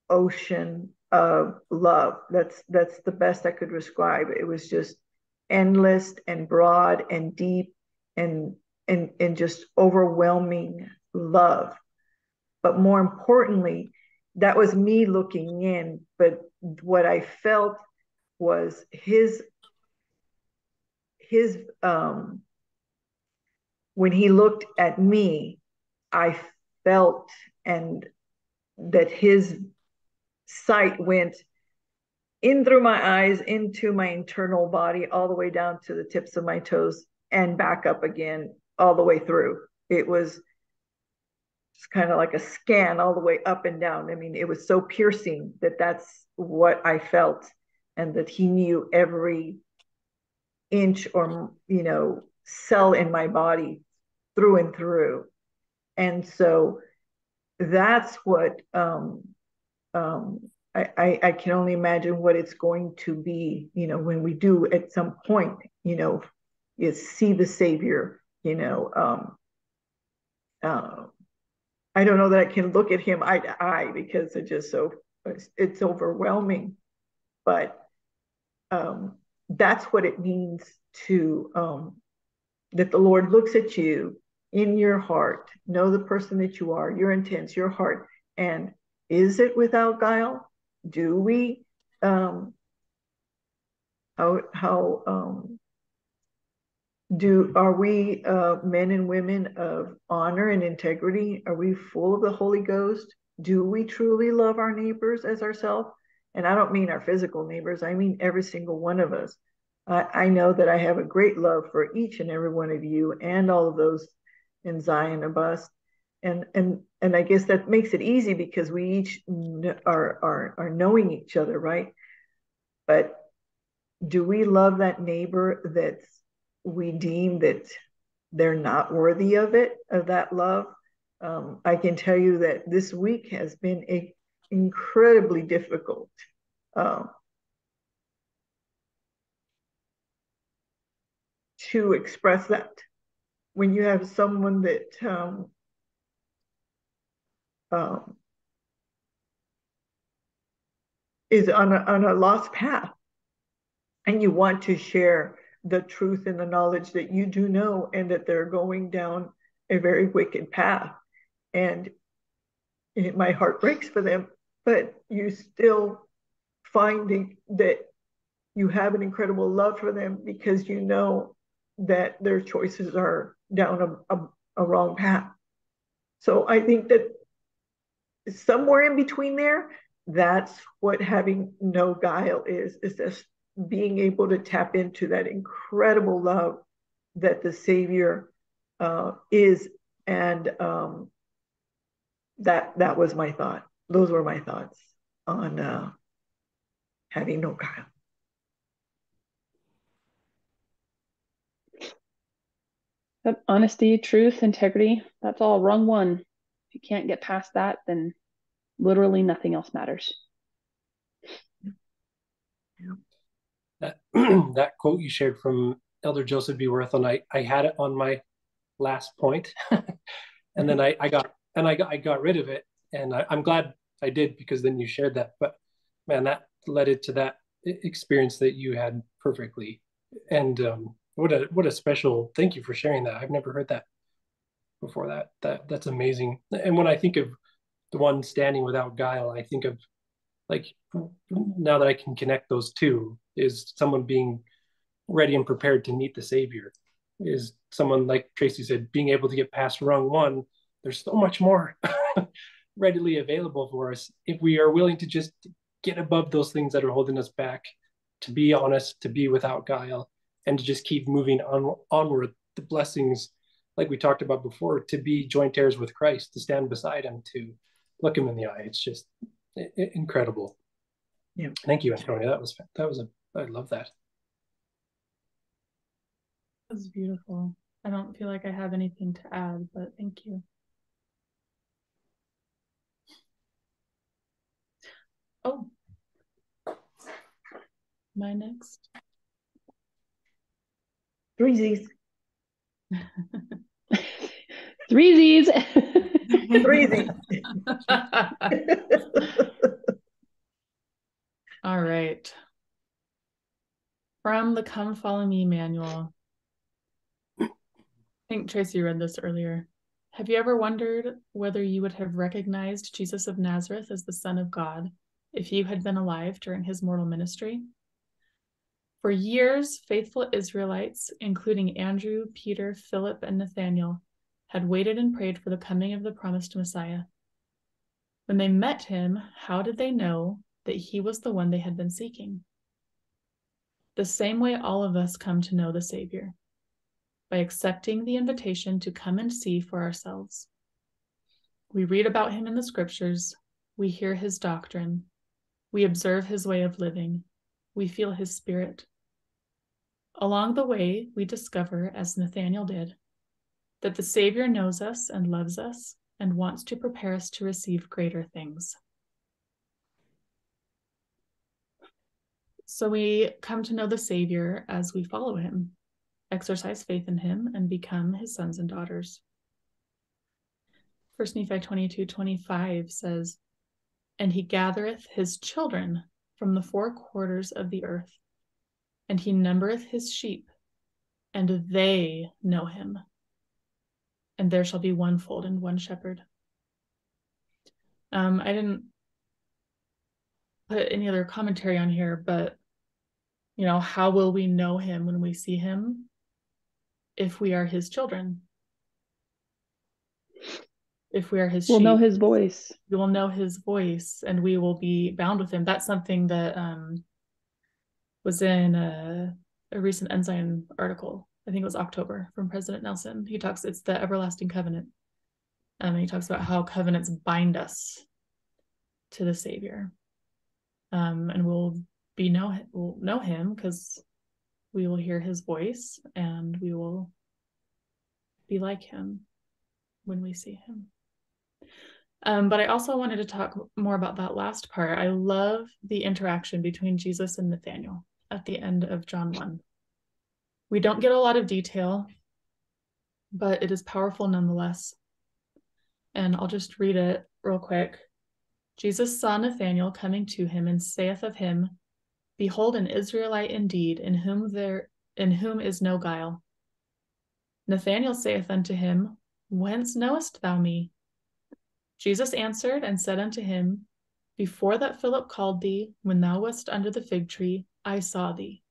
ocean of love. That's that's the best I could describe. It was just endless and broad and deep and and and just overwhelming love. But more importantly, that was me looking in. But what I felt was his his um when he looked at me, I felt and that his sight went in through my eyes into my internal body all the way down to the tips of my toes and back up again all the way through. It was just kind of like a scan all the way up and down. I mean it was so piercing that that's what i felt and that he knew every inch or you know cell in my body through and through. And so that's what um um, I, I, I can only imagine what it's going to be, you know, when we do at some point, you know, is see the Savior, you know. Um, uh, I don't know that I can look at him eye to eye because it's just so it's, overwhelming, but um, that's what it means to um, that the Lord looks at you in your heart, know the person that you are, your intents, your heart, and is it without guile? Do we um, how how um, do are we uh, men and women of honor and integrity? Are we full of the Holy Ghost? Do we truly love our neighbors as ourselves? And I don't mean our physical neighbors. I mean every single one of us. I, know that I have a great love for each and every one of you and all of those in Zion of us. And and and I guess that makes it easy because we each are are are knowing each other, right? But do we love that neighbor that we deem that they're not worthy of it, of that love? Um, I can tell you that this week has been a, incredibly difficult. Um, to express that when you have someone that um, um, is on a, on a lost path. And you want to share the truth and the knowledge that you do know and that they're going down a very wicked path. And it, my heart breaks for them but you still finding that you have an incredible love for them because you know that their choices are down a, a, a wrong path. So i think that somewhere in between there that's what having no guile is is just being able to tap into that incredible love that the Savior uh, is, and um, that that was my thought. Those were my thoughts on uh, having no guile. But honesty, truth, integrity, that's all rung one. You can't get past that, then literally nothing else matters. That that quote you shared from Elder Joseph B. Wirthlin, I, I had it on my last point, and then I, I got and I got I got rid of it, and I, I'm glad I did because then you shared that. But man, that led it to that experience that you had perfectly, and um, what a what a special thank you for sharing that. I've never heard that before. That that that's amazing. And when I think of the one standing without guile, I think of like now that I can connect those two is someone being ready and prepared to meet the Savior. Is someone like Tracy said, being able to get past rung one. There's so much more readily available for us if we are willing to just get above those things that are holding us back, to be honest, to be without guile, and to just keep moving on onward. The blessings, like we talked about before, to be joint heirs with Christ, to stand beside Him, to look Him in the eye. It's just incredible. Yeah. Thank you, Antonia. That was that was a I love that. That's beautiful. I don't feel like I have anything to add, but thank you. Oh, my next. Three Z's. Three Z's. Three Z's. All right. From the Come Follow Me manual. I think Tracy read this earlier. Have you ever wondered whether you would have recognized Jesus of Nazareth as the Son of God if you had been alive during his mortal ministry? For years, faithful Israelites, including Andrew, Peter, Philip, and Nathanael, had waited and prayed for the coming of the promised Messiah. When they met him, how did they know that he was the one they had been seeking? the same way all of us come to know the Savior by accepting the invitation to come and see for ourselves. We read about him in the scriptures, we hear his doctrine, we observe his way of living, we feel his spirit. Along the way, we discover, as Nathanael did, that the Savior knows us and loves us and wants to prepare us to receive greater things. So we come to know the Savior as we follow him, exercise faith in him, and become his sons and daughters. First Nephi 22 25 says, And he gathereth his children from the four quarters of the earth, and he numbereth his sheep, and they know him. And there shall be one fold and one shepherd. Um, I didn't put any other commentary on here, but you know, how will we know him when we see him? If we are his children. If we are his We'll sheep, know his voice. we will know his voice and we will be bound with him. That's something that um was in a, a recent Ensign article. I think it was October from President Nelson. He talks, it's the everlasting covenant. Um, and he talks about how covenants bind us to the Savior. Um, and we'll be know we'll know him because we will hear his voice and we will be like him when we see him. Um, but I also wanted to talk more about that last part. I love the interaction between Jesus and Nathaniel at the end of John 1. We don't get a lot of detail, but it is powerful nonetheless. And I'll just read it real quick. Jesus saw Nathanael coming to him and saith of him, Behold an Israelite indeed, in whom there in whom is no guile. Nathanael saith unto him, Whence knowest thou me? Jesus answered and said unto him, Before that Philip called thee, when thou wast under the fig tree, I saw thee.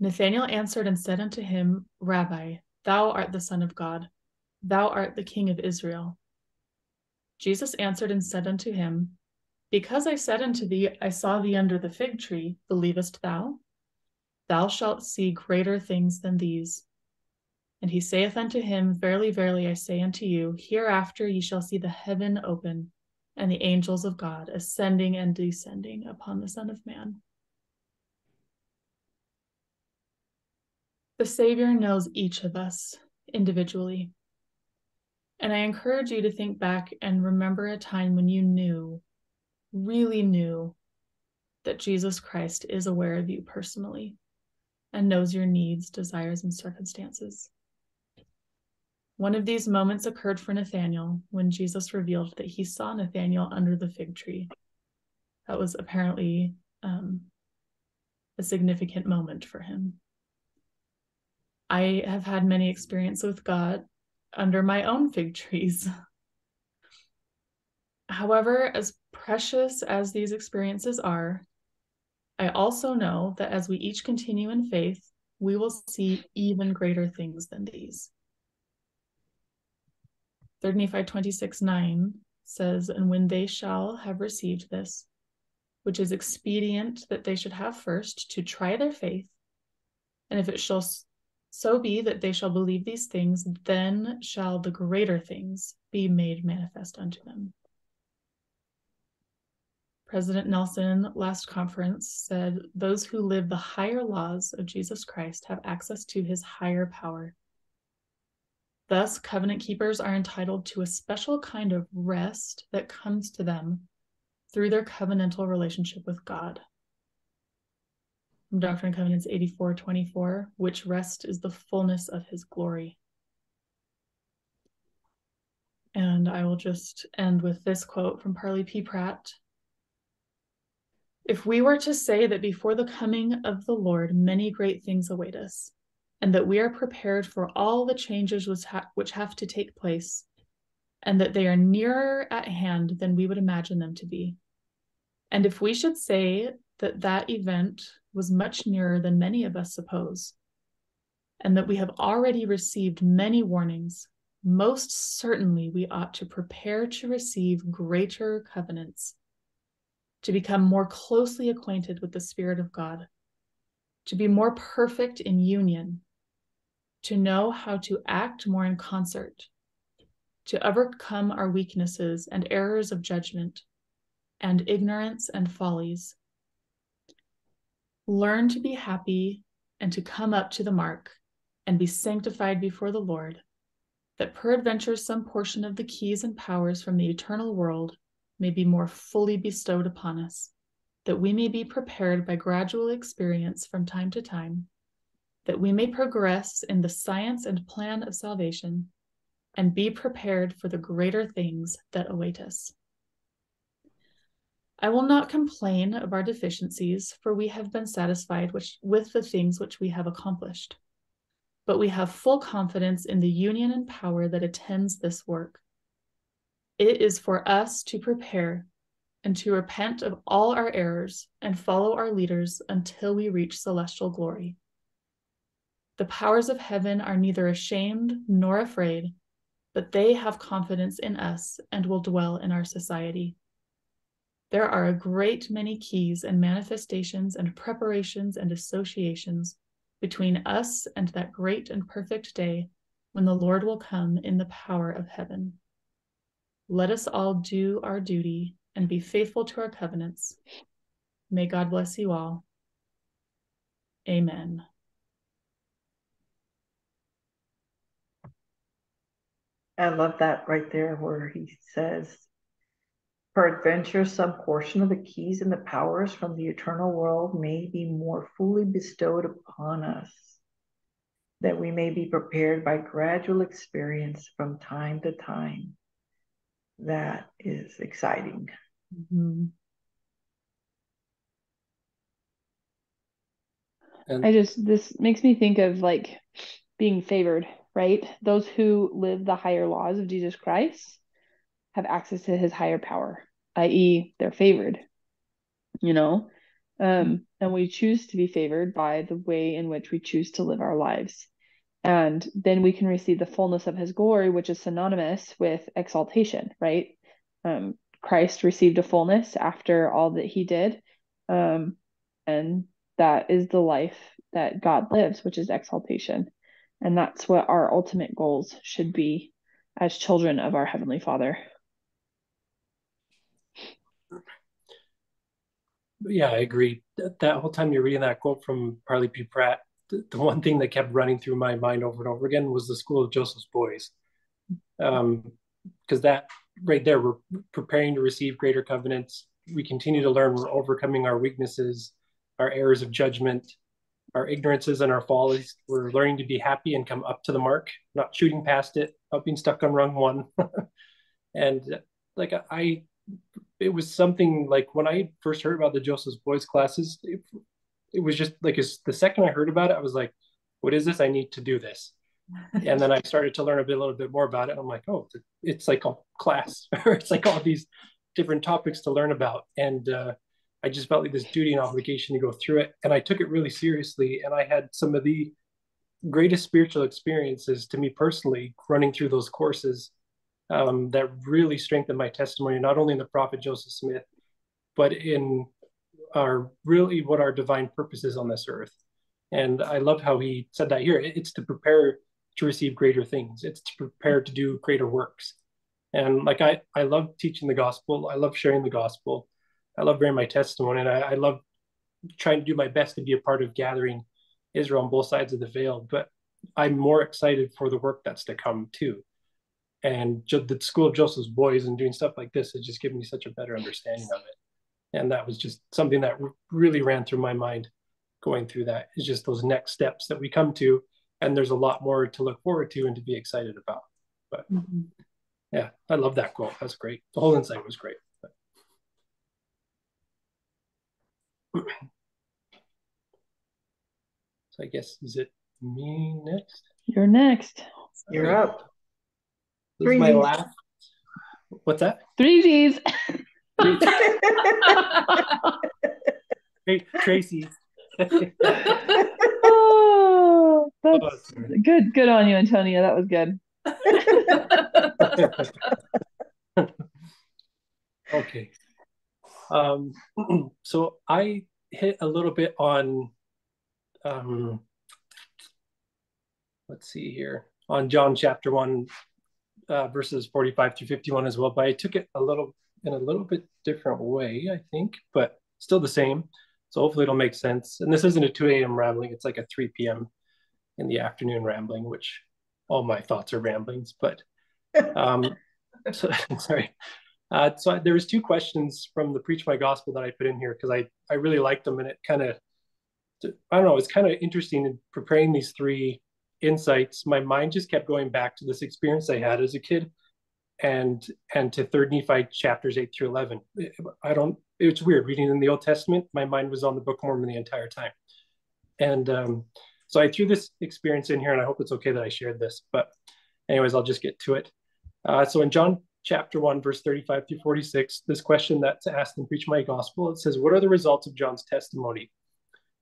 Nathanael answered and said unto him, Rabbi, thou art the Son of God, thou art the King of Israel. Jesus answered and said unto him, Because I said unto thee, I saw thee under the fig tree, believest thou? Thou shalt see greater things than these. And he saith unto him, Verily, verily, I say unto you, hereafter ye shall see the heaven open, and the angels of God ascending and descending upon the Son of Man. The Savior knows each of us individually. And I encourage you to think back and remember a time when you knew, really knew, that Jesus Christ is aware of you personally and knows your needs, desires, and circumstances. One of these moments occurred for Nathanael when Jesus revealed that he saw Nathanael under the fig tree. That was apparently um, a significant moment for him. I have had many experiences with God under my own fig trees. However, as precious as these experiences are, I also know that as we each continue in faith, we will see even greater things than these. 3 Nephi 26 9 says, And when they shall have received this, which is expedient that they should have first to try their faith, and if it shall so be that they shall believe these things, then shall the greater things be made manifest unto them. President Nelson, last conference, said, Those who live the higher laws of Jesus Christ have access to his higher power. Thus, covenant keepers are entitled to a special kind of rest that comes to them through their covenantal relationship with God. From Doctrine and Covenants 84:24, which rest is the fullness of his glory. And I will just end with this quote from Parley P. Pratt. If we were to say that before the coming of the Lord, many great things await us, and that we are prepared for all the changes which have to take place, and that they are nearer at hand than we would imagine them to be. And if we should say that that event was much nearer than many of us suppose, and that we have already received many warnings, most certainly we ought to prepare to receive greater covenants, to become more closely acquainted with the Spirit of God, to be more perfect in union, to know how to act more in concert, to overcome our weaknesses and errors of judgment, and ignorance and follies Learn to be happy and to come up to the mark and be sanctified before the Lord, that peradventure some portion of the keys and powers from the eternal world may be more fully bestowed upon us, that we may be prepared by gradual experience from time to time, that we may progress in the science and plan of salvation, and be prepared for the greater things that await us. I will not complain of our deficiencies, for we have been satisfied which, with the things which we have accomplished. But we have full confidence in the union and power that attends this work. It is for us to prepare and to repent of all our errors and follow our leaders until we reach celestial glory. The powers of heaven are neither ashamed nor afraid, but they have confidence in us and will dwell in our society. There are a great many keys and manifestations and preparations and associations between us and that great and perfect day when the Lord will come in the power of heaven. Let us all do our duty and be faithful to our covenants. May God bless you all. Amen. I love that right there where he says, Peradventure, some portion of the keys and the powers from the eternal world may be more fully bestowed upon us, that we may be prepared by gradual experience from time to time. That is exciting. Mm-hmm. I just, this makes me think of like being favored, right? Those who live the higher laws of Jesus Christ have access to his higher power i.e., they're favored, you know? Um, and we choose to be favored by the way in which we choose to live our lives. And then we can receive the fullness of his glory, which is synonymous with exaltation, right? Um, Christ received a fullness after all that he did. Um, and that is the life that God lives, which is exaltation. And that's what our ultimate goals should be as children of our Heavenly Father. Yeah, I agree. That, that whole time you're reading that quote from Parley P. Pratt, the, the, one thing that kept running through my mind over and over again was the School of Joseph's Boys. Um, because that right there, we're preparing to receive greater covenants. We continue to learn, we're overcoming our weaknesses, our errors of judgment, our ignorances and our follies. We're learning to be happy and come up to the mark, not shooting past it, not being stuck on rung one. and like I it was something like when I first heard about the Joseph's Boys classes, it, it was just like the second I heard about it, I was like, what is this? I need to do this. and then I started to learn a bit, a little bit more about it. I'm like, oh, it's like a class, or it's like all these different topics to learn about. And uh, I just felt like this duty and obligation to go through it. And I took it really seriously. And I had some of the greatest spiritual experiences to me personally running through those courses um, that really strengthened my testimony, not only in the prophet Joseph Smith, but in our really what our divine purpose is on this earth. And I love how he said that here. It's to prepare to receive greater things. It's to prepare to do greater works. And like I, I love teaching the gospel. I love sharing the gospel. I love bearing my testimony, and I, I love trying to do my best to be a part of gathering Israel on both sides of the veil. But I'm more excited for the work that's to come too and the school of joseph's boys and doing stuff like this has just given me such a better understanding of it. And that was just something that really ran through my mind going through that is just those next steps that we come to and there's a lot more to look forward to and to be excited about. But mm-hmm. yeah i love that quote. That's great. The whole insight was great. So i guess is it me next? You're next. You're up this is my last. What's that? Three hey, Tracy. oh, that's oh, good. Good on you, Antonia. That was good. okay. Um, so I hit a little bit on um, let's see here on John chapter one, uh, verses 45 through 51 as well, but I took it a little in a little bit different way, I think, but still the same. So hopefully it'll make sense. And this isn't a 2 a.m. rambling, it's like a 3 p.m. in the afternoon rambling, which all my thoughts are ramblings, but um, so, sorry. Uh, so there was two questions from the Preach My Gospel that I put in here because I, I really liked them and it kind of, I don't know, it's kind of interesting in preparing these three insights, my mind just kept going back to this experience I had as a kid and and to third Nephi chapters eight through eleven. I don't it's weird reading in the Old Testament. My mind was on the Book of Mormon the entire time, and um, so I threw this experience in here, and I hope it's okay that I shared this. But, anyways, I'll just get to it. Uh, so in John chapter 1, verse 35 through 46, this question that's asked in Preach My Gospel, it says, What are the results of John's testimony?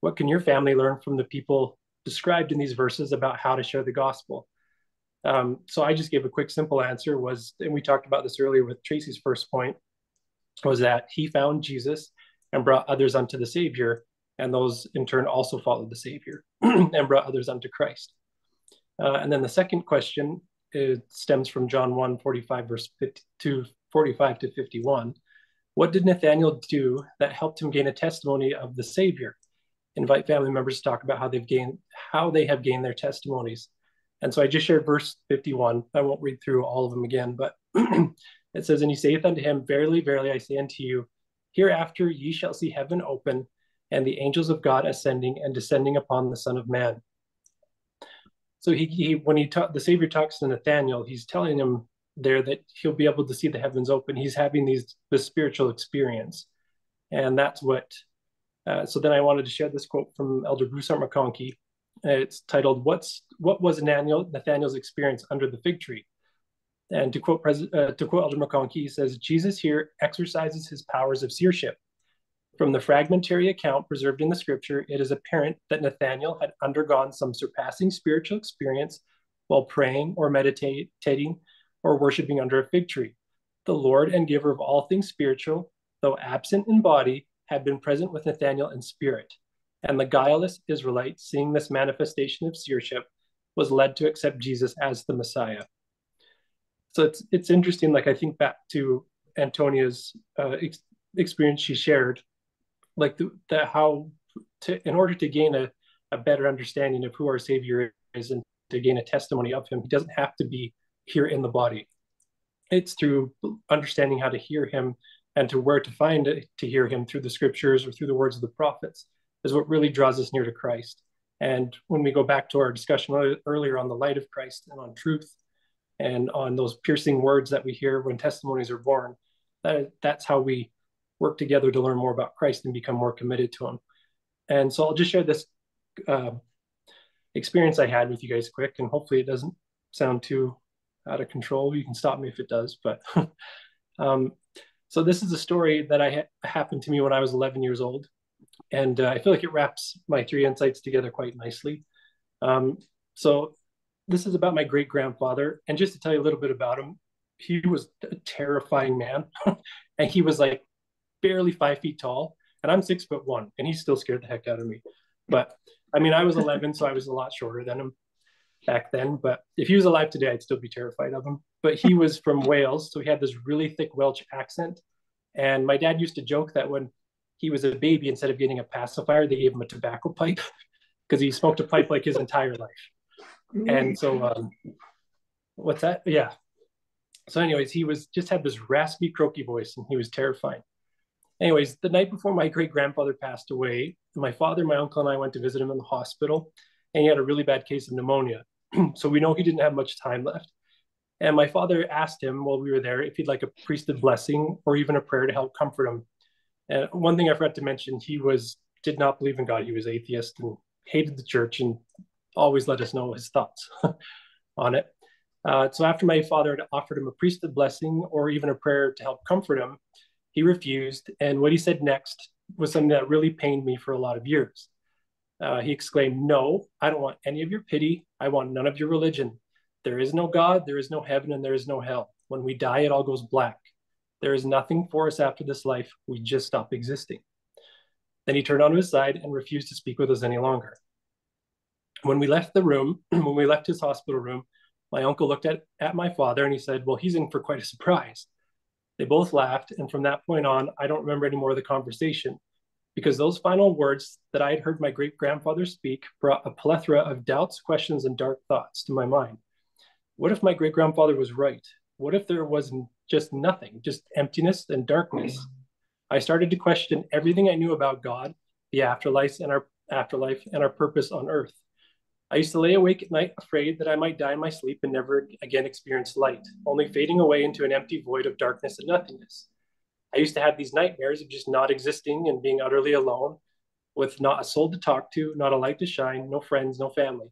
What can your family learn from the people described in these verses about how to share the gospel? Um, so I just gave a quick, simple answer was, and we talked about this earlier with Tracy's first point, was that he found Jesus and brought others unto the Savior, and those in turn also followed the Savior and brought others unto Christ. Uh, and then the second question stems from John 1 45, verse 52, 45 to 51. What did Nathaniel do that helped him gain a testimony of the Savior? Invite family members to talk about how they've gained how they have gained their testimonies. And so I just shared verse 51. I won't read through all of them again, but it says, And he saith unto him, Verily, verily, I say unto you, hereafter ye shall see heaven open, and the angels of God ascending and descending upon the Son of Man. So he, he when he ta- the Savior talks to Nathaniel, he's telling him there that he'll be able to see the heavens open. He's having these this spiritual experience, and that's what. Uh, so then I wanted to share this quote from Elder Bruce R. McConkie. It's titled "What's What was Nathaniel, Nathaniel's experience under the fig tree?" And to quote Pres- uh, to quote Elder McConkie, he says, "Jesus here exercises his powers of seership from the fragmentary account preserved in the scripture, it is apparent that Nathaniel had undergone some surpassing spiritual experience while praying or meditating or worshiping under a fig tree. The Lord and giver of all things spiritual, though absent in body, had been present with Nathanael in spirit. And the guileless Israelite, seeing this manifestation of seership, was led to accept Jesus as the Messiah. So it's it's interesting. Like I think back to Antonia's uh, ex- experience she shared like the, the how to in order to gain a, a better understanding of who our savior is and to gain a testimony of him he doesn't have to be here in the body it's through understanding how to hear him and to where to find it, to hear him through the scriptures or through the words of the prophets is what really draws us near to christ and when we go back to our discussion earlier on the light of christ and on truth and on those piercing words that we hear when testimonies are born that, that's how we work together to learn more about Christ and become more committed to Him. And so I'll just share this uh, experience I had with you guys quick, and hopefully it doesn't sound too out of control. You can stop me if it does. But um, so this is a story that I ha- happened to me when I was 11 years old, and uh, I feel like it wraps my three insights together quite nicely. Um, so this is about my great grandfather, and just to tell you a little bit about him, he was a terrifying man, and he was like barely five feet tall, and I'm six foot one, and he still scared the heck out of me. But I mean, I was 11, so I was a lot shorter than him back then. But if he was alive today, I'd still be terrified of him. But he was from Wales, so he had this really thick Welsh accent. And my dad used to joke that when he was a baby, instead of getting a pacifier, they gave him a tobacco pipe because he smoked a pipe like his entire life. And so, um, what's that? Yeah. So, anyways, he was just had this raspy, croaky voice, and he was terrifying anyways, the night before my great grandfather passed away, my father, my uncle, and I went to visit him in the hospital, and he had a really bad case of pneumonia. so we know he didn't have much time left. And my father asked him while we were there if he'd like a priesthood blessing or even a prayer to help comfort him. And one thing I forgot to mention, he was did not believe in God. He was atheist and hated the church and always let us know his thoughts on it. Uh, so after my father had offered him a priesthood blessing or even a prayer to help comfort him, he refused, and what he said next was something that really pained me for a lot of years. Uh, he exclaimed, No, I don't want any of your pity. I want none of your religion. There is no God, there is no heaven, and there is no hell. When we die, it all goes black. There is nothing for us after this life. We just stop existing. Then he turned on his side and refused to speak with us any longer. When we left the room, when we left his hospital room, my uncle looked at, at my father and he said, Well, he's in for quite a surprise. They both laughed, and from that point on, I don't remember any more of the conversation because those final words that I had heard my great grandfather speak brought a plethora of doubts, questions, and dark thoughts to my mind. What if my great grandfather was right? What if there was just nothing, just emptiness and darkness? I started to question everything I knew about God, the afterlife, and our afterlife, and our purpose on earth. I used to lay awake at night, afraid that I might die in my sleep and never again experience light, only fading away into an empty void of darkness and nothingness. I used to have these nightmares of just not existing and being utterly alone, with not a soul to talk to, not a light to shine, no friends, no family.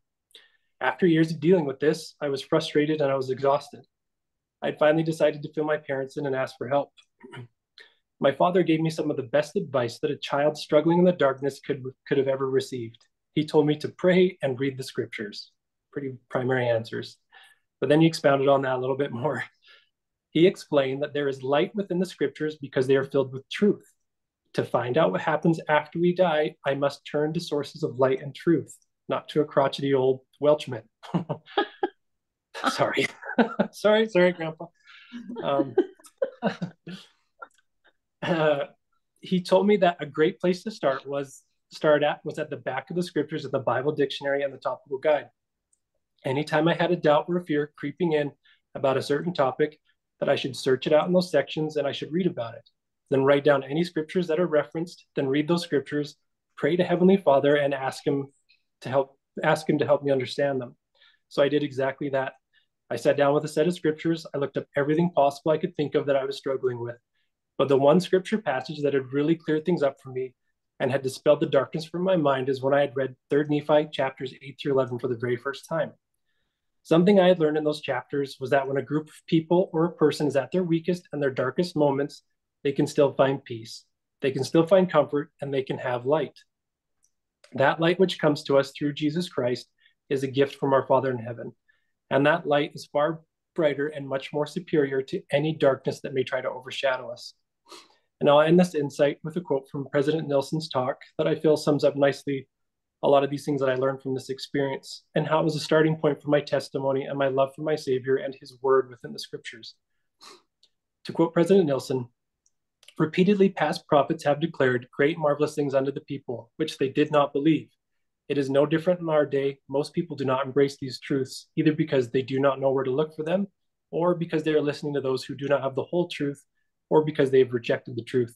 After years of dealing with this, I was frustrated and I was exhausted. I'd finally decided to fill my parents in and ask for help. my father gave me some of the best advice that a child struggling in the darkness could, could have ever received. He told me to pray and read the scriptures. Pretty primary answers. But then he expounded on that a little bit more. He explained that there is light within the scriptures because they are filled with truth. To find out what happens after we die, I must turn to sources of light and truth, not to a crotchety old Welshman. sorry. sorry, sorry, Grandpa. Um, uh, he told me that a great place to start was start at was at the back of the scriptures of the Bible dictionary and the topical guide. Anytime I had a doubt or a fear creeping in about a certain topic, that I should search it out in those sections and I should read about it. Then write down any scriptures that are referenced, then read those scriptures, pray to Heavenly Father, and ask Him to help ask Him to help me understand them. So I did exactly that. I sat down with a set of scriptures. I looked up everything possible I could think of that I was struggling with. But the one scripture passage that had really cleared things up for me and had dispelled the darkness from my mind is when I had read 3rd Nephi chapters 8 through 11 for the very first time. Something I had learned in those chapters was that when a group of people or a person is at their weakest and their darkest moments, they can still find peace. They can still find comfort and they can have light. That light which comes to us through Jesus Christ is a gift from our Father in heaven. And that light is far brighter and much more superior to any darkness that may try to overshadow us. And I'll end this insight with a quote from President Nelson's talk that I feel sums up nicely a lot of these things that I learned from this experience and how it was a starting point for my testimony and my love for my Savior and his word within the scriptures. To quote President Nelson, repeatedly past prophets have declared great marvelous things unto the people, which they did not believe. It is no different in our day. Most people do not embrace these truths, either because they do not know where to look for them, or because they are listening to those who do not have the whole truth, or because they have rejected the truth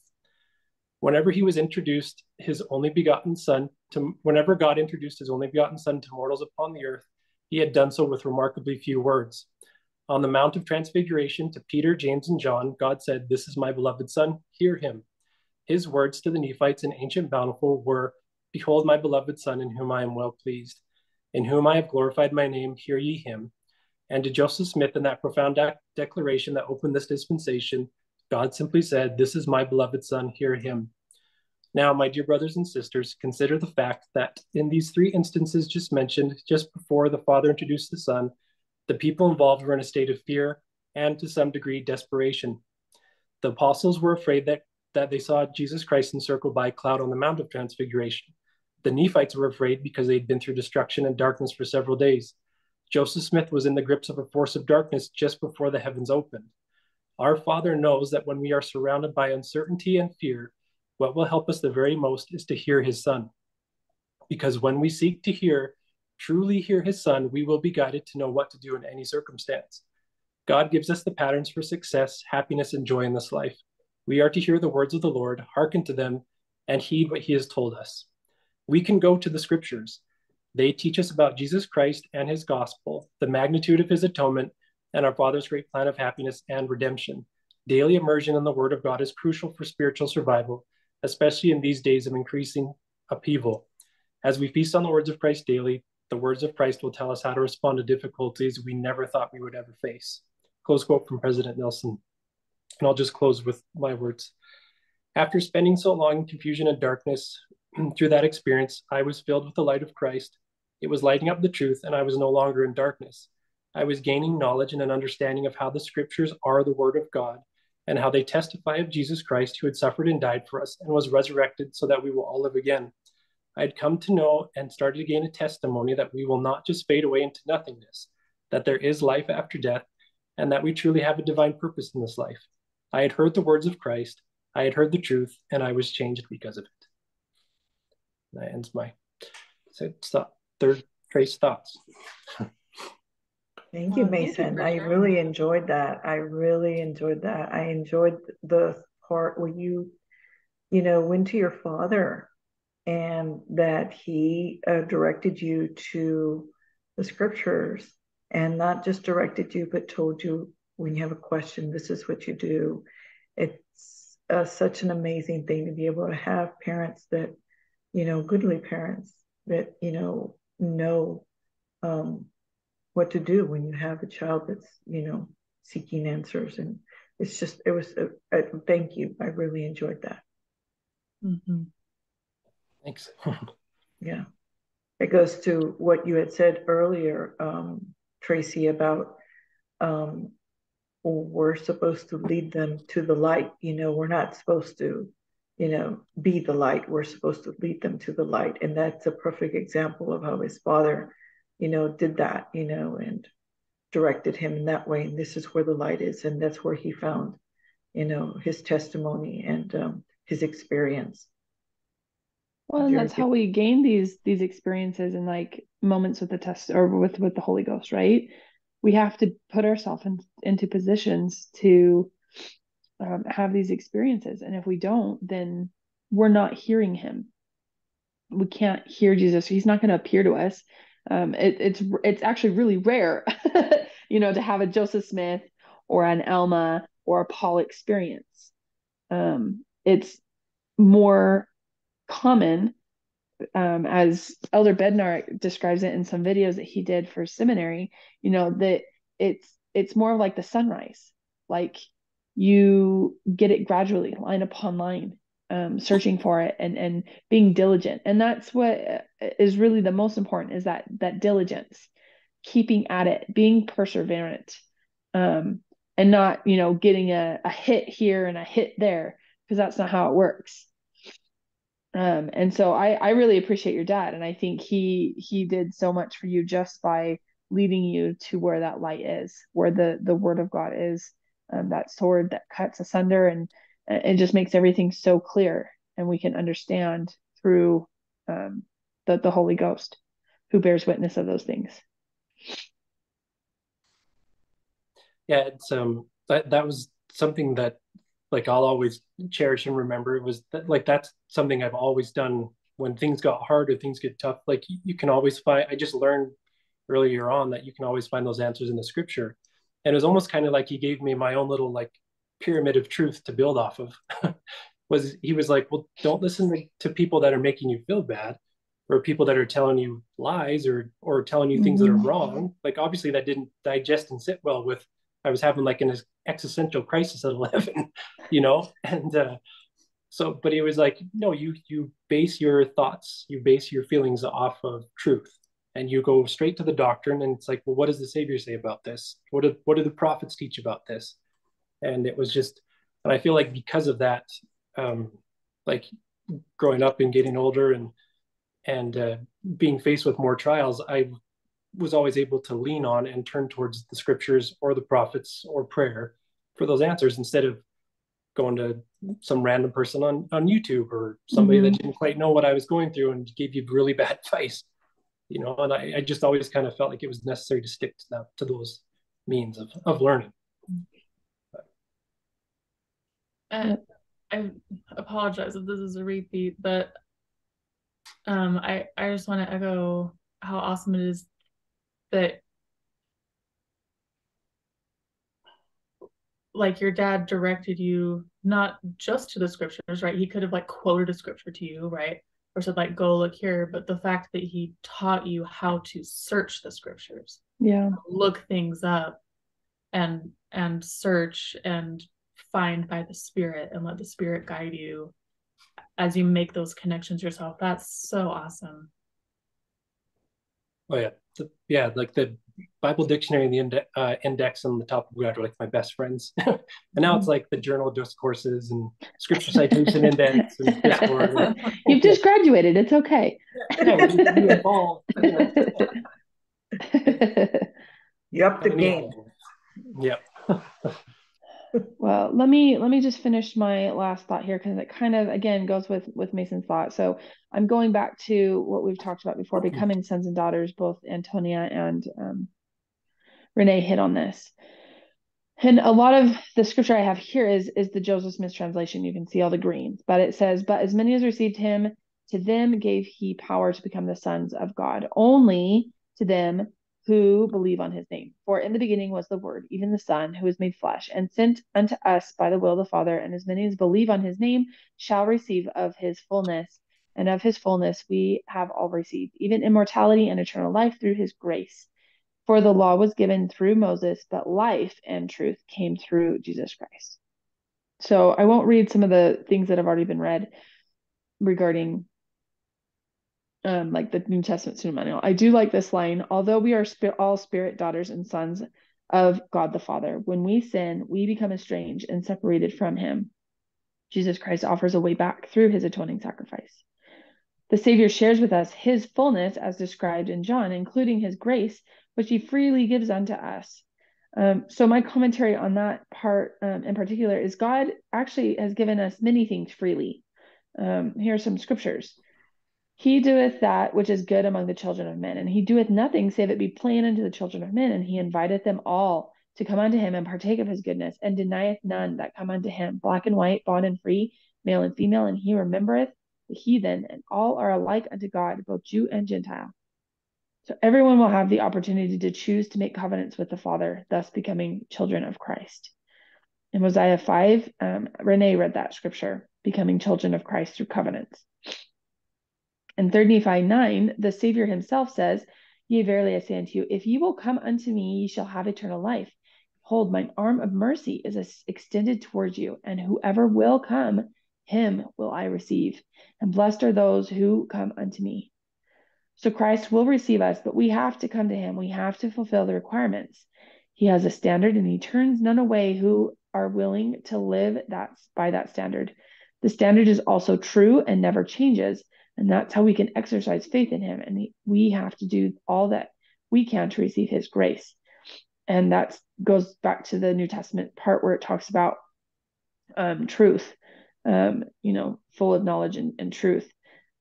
whenever he was introduced his only begotten son to whenever god introduced his only begotten son to mortals upon the earth he had done so with remarkably few words on the mount of transfiguration to peter james and john god said this is my beloved son hear him his words to the nephites in ancient bountiful were behold my beloved son in whom i am well pleased in whom i have glorified my name hear ye him and to joseph smith in that profound de- declaration that opened this dispensation God simply said, This is my beloved Son, hear him. Now, my dear brothers and sisters, consider the fact that in these three instances just mentioned, just before the Father introduced the Son, the people involved were in a state of fear and to some degree desperation. The apostles were afraid that, that they saw Jesus Christ encircled by a cloud on the Mount of Transfiguration. The Nephites were afraid because they'd been through destruction and darkness for several days. Joseph Smith was in the grips of a force of darkness just before the heavens opened. Our Father knows that when we are surrounded by uncertainty and fear, what will help us the very most is to hear His Son. Because when we seek to hear, truly hear His Son, we will be guided to know what to do in any circumstance. God gives us the patterns for success, happiness, and joy in this life. We are to hear the words of the Lord, hearken to them, and heed what He has told us. We can go to the scriptures. They teach us about Jesus Christ and His gospel, the magnitude of His atonement, and our Father's great plan of happiness and redemption. Daily immersion in the Word of God is crucial for spiritual survival, especially in these days of increasing upheaval. As we feast on the words of Christ daily, the words of Christ will tell us how to respond to difficulties we never thought we would ever face. Close quote from President Nelson. And I'll just close with my words. After spending so long in confusion and darkness, through that experience, I was filled with the light of Christ. It was lighting up the truth, and I was no longer in darkness. I was gaining knowledge and an understanding of how the scriptures are the word of God and how they testify of Jesus Christ, who had suffered and died for us and was resurrected so that we will all live again. I had come to know and started to gain a testimony that we will not just fade away into nothingness, that there is life after death, and that we truly have a divine purpose in this life. I had heard the words of Christ, I had heard the truth, and I was changed because of it. That ends my third trace thoughts. Thank you, Mason. I really enjoyed that. I really enjoyed that. I enjoyed the part where you, you know, went to your father and that he uh, directed you to the scriptures and not just directed you, but told you when you have a question, this is what you do. It's uh, such an amazing thing to be able to have parents that, you know, goodly parents that, you know, know um, what to do when you have a child that's, you know, seeking answers. And it's just, it was a, a thank you. I really enjoyed that. Mm-hmm. Thanks. yeah. It goes to what you had said earlier, um, Tracy, about um, we're supposed to lead them to the light. You know, we're not supposed to, you know, be the light. We're supposed to lead them to the light. And that's a perfect example of how his father, you know, did that, you know, and directed him in that way. And this is where the light is. And that's where he found, you know, his testimony and um, his experience. Well, and that's how we gain these these experiences and like moments with the test or with with the Holy Ghost, right? we have to put ourselves in, into positions to um, have these experiences. And if we don't then we're not hearing him. We can't hear jesus. He's not going to appear to us. Um, it, it's it's actually really rare you know to have a joseph smith or an alma or a paul experience. Um, it's more common um, as Elder Bednar describes it in some videos that he did for seminary, you know, that it's it's more like the sunrise. Like you get it gradually, line upon line, um, searching for it and and being diligent. And that's what is really the most important is that that diligence, keeping at it, being perseverant, um, and not you know getting a, a hit here and a hit there because that's not how it works um, and so I, I really appreciate your dad and i think he he did so much for you just by leading you to where that light is where the the word of god is um, that sword that cuts asunder and it just makes everything so clear and we can understand through um, the, the holy ghost who bears witness of those things. Yeah it's um that that was something that like I'll always cherish and remember. It was that, like that's something I've always done when things got hard or things get tough. Like you, you can always find. I just learned earlier on that you can always find those answers in the scripture, and it was almost kind of like he gave me my own little like pyramid of truth to build off of. was he was like, well, don't listen to people that are making you feel bad or people that are telling you lies or or telling you things mm-hmm. that are mm-hmm. wrong like obviously that didn't digest and sit well with I was having like an existential crisis at 11, you know? And uh, so, but it was like, no, you, you base your thoughts, you base your feelings off of truth and you go straight to the doctrine. And it's like, well, what does the savior say about this? What do, what do the prophets teach about this? And it was just, and I feel like because of that, um, like growing up and getting older and, and uh, being faced with more trials, I was always able to lean on and turn towards the scriptures or the prophets or prayer for those answers instead of going to some random person on, on YouTube or somebody mm-hmm. that didn't quite know what I was going through and gave you really bad advice. You know, and I, I just always kind of felt like it was necessary to stick to that to those means of, of learning. And I apologize if this is a repeat, but um, I, I just want to echo how awesome it is that like your dad directed you not just to the scriptures, right? He could have like quoted a scripture to you, right? Or said like go look here, but the fact that he taught you how to search the scriptures. Yeah. Look things up and and search and find by the spirit and let the spirit guide you as you make those connections yourself. That's so awesome. Oh yeah, the, yeah, like the Bible dictionary and the inde- uh, index on the top of Google are like my best friends. and now it's like the journal discourses and scripture citation index. And You've just graduated. It's okay. Yeah, you evolved. You up the game. Yep well let me let me just finish my last thought here because it kind of again goes with with mason's thought. So i'm going back to what we've talked about before becoming sons and daughters. Both antonia and um, renee hit on this. And a lot of the scripture i have here is is the joseph smith translation you can see all the greens but it says but as many as received him to them gave he power to become the sons of god. Only to them who believe on his name. For in the beginning was the Word, even the Son, who was made flesh, and sent unto us by the will of the Father, and as many as believe on his name shall receive of his fullness, and of his fullness we have all received, even immortality and eternal life through his grace. For the law was given through Moses, but life and truth came through Jesus Christ. So I won't read some of the things that have already been read regarding um, like the New Testament student manual. I do like this line. Although we are all spirit daughters and sons of God the Father, when we sin, we become estranged and separated from Him. Jesus Christ offers a way back through His atoning sacrifice. The Savior shares with us His fullness as described in John, including His grace, which He freely gives unto us. Um, so my commentary on that part um, in particular is God actually has given us many things freely. Um, here are some scriptures. He doeth that which is good among the children of men, and he doeth nothing save it be plain unto the children of men, and he inviteth them all to come unto him and partake of his goodness, and denieth none that come unto him, black and white, bond and free, male and female, and he remembereth the heathen, and all are alike unto God, both Jew and Gentile. So everyone will have the opportunity to choose to make covenants with the Father, thus becoming children of Christ. In Mosiah 5, um, Renee read that scripture, becoming children of Christ through covenants. In 3 Nephi 9, the Savior himself says, Yea, verily I say unto you, if ye will come unto me, ye shall have eternal life. Behold, mine arm of mercy is extended towards you, and whoever will come, him will I receive. And blessed are those who come unto me. So Christ will receive us, but we have to come to him. We have to fulfill the requirements. He has a standard, and he turns none away who are willing to live that by that standard. The standard is also true and never changes. And that's how we can exercise faith in him. And we have to do all that we can to receive his grace. And that goes back to the New Testament part where it talks about um, truth, um, you know, full of knowledge and, and truth.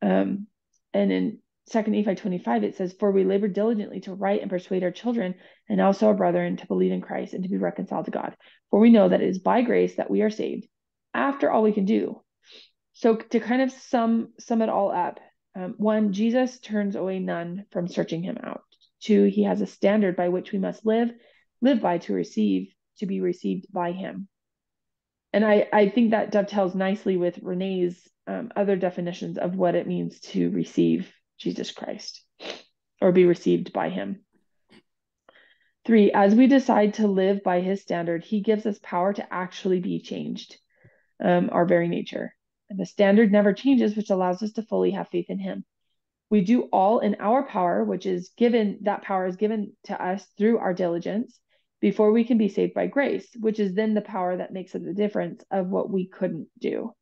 Um, and in Second Nephi 25, it says, For we labor diligently to write and persuade our children and also our brethren to believe in Christ and to be reconciled to God. For we know that it is by grace that we are saved, after all we can do, so to kind of sum sum it all up, um, one, Jesus turns away none from searching him out. Two, he has a standard by which we must live, live by to receive, to be received by him. And I, I think that dovetails nicely with Renee's um, other definitions of what it means to receive Jesus Christ or be received by him. Three, as we decide to live by his standard, he gives us power to actually be changed, um, our very nature. And the standard never changes, which allows us to fully have faith in Him. We do all in our power, which is given, that power is given to us through our diligence before we can be saved by grace, which is then the power that makes the difference of what we couldn't do.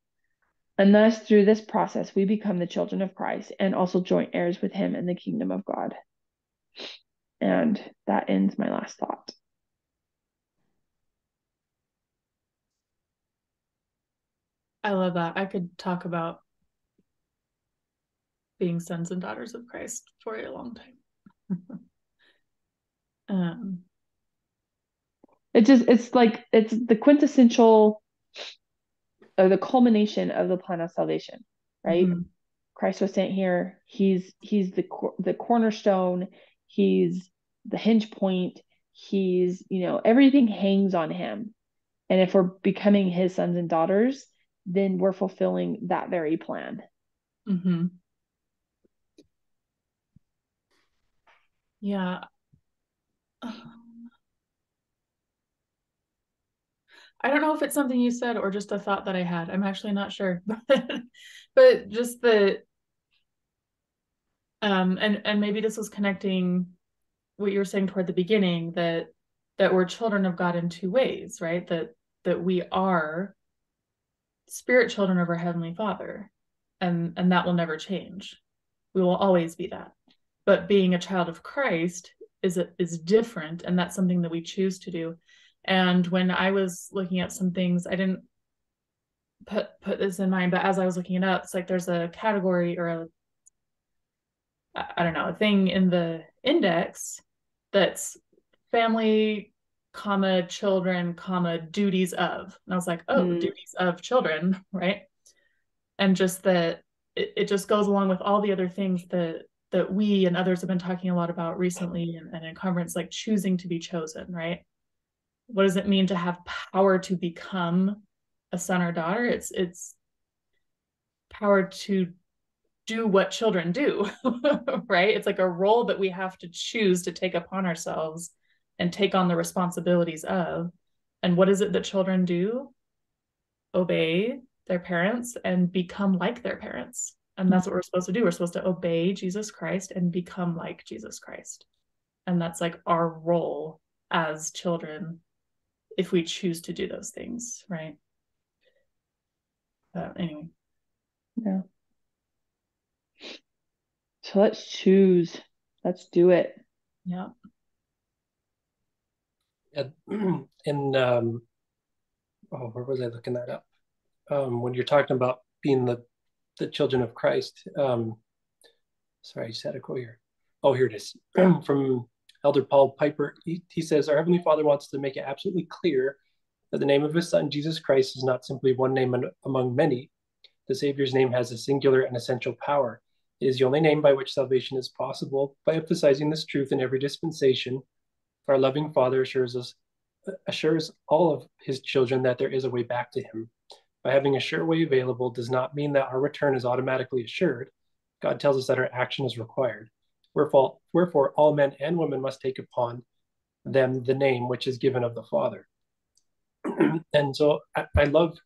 And thus, through this process, we become the children of Christ and also joint heirs with Him in the kingdom of God. And that ends my last thought. I love that. I could talk about being sons and daughters of Christ for a long time. um, it just it's like it's the quintessential or the culmination of the plan of salvation, right? Mm-hmm. Christ was sent here. He's he's the the cornerstone. He's the hinge point. He's you know everything hangs on him, and if we're becoming His sons and daughters, then we're fulfilling that very plan. Mm-hmm. Yeah. I don't know if it's something you said or just a thought that I had. I'm actually not sure. but just the um and and maybe this was connecting what you were saying toward the beginning that that we're children of God in two ways, right? That that we are spirit children of our heavenly father and and that will never change. We will always be that. But being a child of christ is a, is different and that's something that we choose to do. And when i was looking at some things i didn't put put this in mind but as i was looking it up it's like there's a category or a i don't know a thing in the index that's family comma children comma duties of and i was like oh mm. duties of children right and just that it, it just goes along with all the other things that that we and others have been talking a lot about recently and, and in conference, like choosing to be chosen, right? What does it mean to have power to become a son or daughter? It's it's power to do what children do, right? It's like a role that we have to choose to take upon ourselves and take on the responsibilities of. And what is it that children do? Obey their parents and become like their parents. And that's what we're supposed to do. We're supposed to obey Jesus Christ and become like Jesus Christ. And that's like our role as children if we choose to do those things, right? But anyway. Yeah. So let's choose. Let's do it. Yeah. in um, oh, where was I looking that up? Um, when you're talking about being the the children of Christ. Um, sorry, I just had a quote here. Oh, here it is from Elder Paul Piper. He, he says, Our Heavenly Father wants to make it absolutely clear that the name of His Son, Jesus Christ, is not simply one name among many. The Savior's name has a singular and essential power. It is the only name by which salvation is possible. By emphasizing this truth in every dispensation, our loving Father assures us assures all of his children that there is a way back to him. By having a sure way available does not mean that our return is automatically assured. God tells us that our action is required. Wherefore, wherefore all men and women must take upon them the name which is given of the Father. and so I, I love.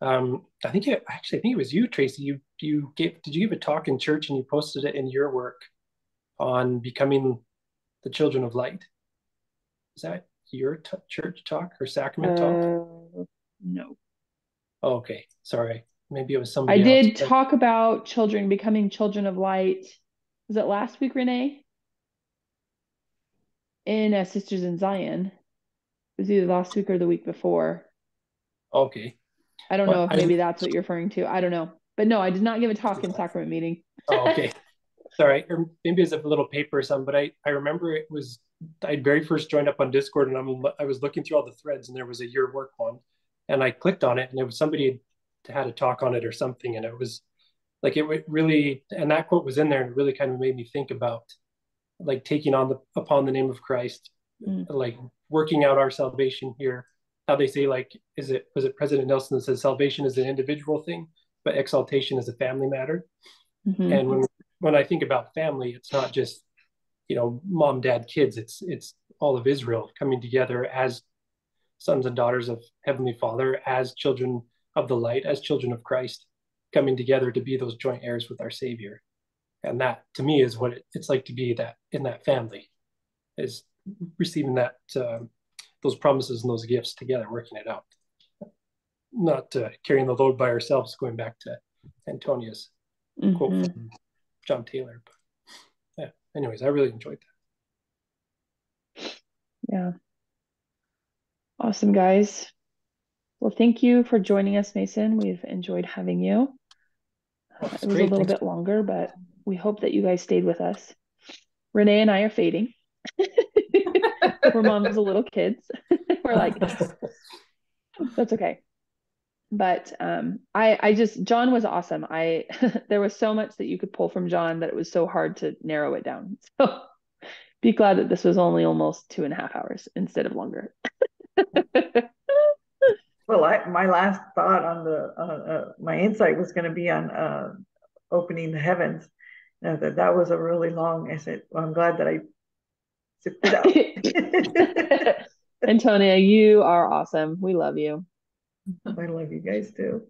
Um, I think it, actually, I think it was you, Tracy. You you gave did you give a talk in church and you posted it in your work on becoming the children of light? Is that your t- church talk or sacrament talk? Uh, no. Oh, okay. Sorry. Maybe it was somebody I did else, talk about children becoming children of light. Was it last week, Renee? In uh, Sisters in Zion. It was either last week or the week before. Okay. I don't Well, know if I- maybe that's what you're referring to. I don't know. But no, I did not give a talk in sacrament meeting. Oh, okay. Sorry. Or maybe it's a little paper or something, but I, I remember it was, I very first joined up on Discord and I'm, I was looking through all the threads and there was a your work one and I clicked on it and it was somebody had a talk on it or something. And it was like, it really, and that quote was in there and it really kind of made me think about like taking on the, upon the name of Christ, Mm. like working out our salvation here. How they say, like, is it, was it President Nelson that says salvation is an individual thing, but exaltation is a family matter. Mhm. And when, when I think about family, it's not just, you know, mom, dad, kids, it's, it's all of Israel coming together as sons and daughters of Heavenly Father, as children of the light, as children of Christ, coming together to be those joint heirs with our Savior. And that, to me, is what it, it's like to be that in that family, is receiving that um, those promises and those gifts together, working it out, not uh, carrying the load by ourselves. Going back to Antonia's quote Mhm. from John Taylor. But yeah, anyways, I really enjoyed that. Yeah. Awesome, guys. Well, thank you for joining us, Mason. We've enjoyed having you. Oh, it was great. a little Thanks. bit longer, but we hope that you guys stayed with us. Renee and I are fading. We're moms of little kids. We're like, that's okay. But um, I I just John was awesome. I there was so much that you could pull from John that it was so hard to narrow it down. So be glad that this was only almost two and a half hours instead of longer. Well, I, my last thought on the, uh, uh, my insight was going to be on uh, opening the heavens. Now that that was a really long. I said, well, I'm glad that I zipped it out. Antonia, you are awesome. We love you. I love you guys too.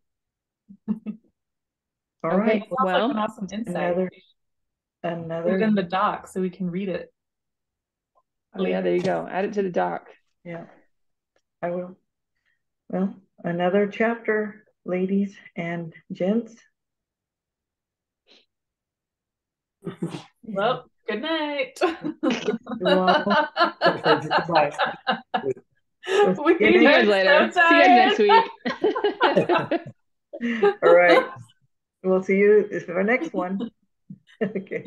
All Okay, right, well, like an awesome insight. another Put it in the doc so we can read it. Oh yeah, there you go. Add it to the doc. Yeah, I will. Well, another chapter, ladies and gents. Well, good night. all- Goodbye. we See you guys later. so See you guys next week. All right. We'll see you for our next one. Okay.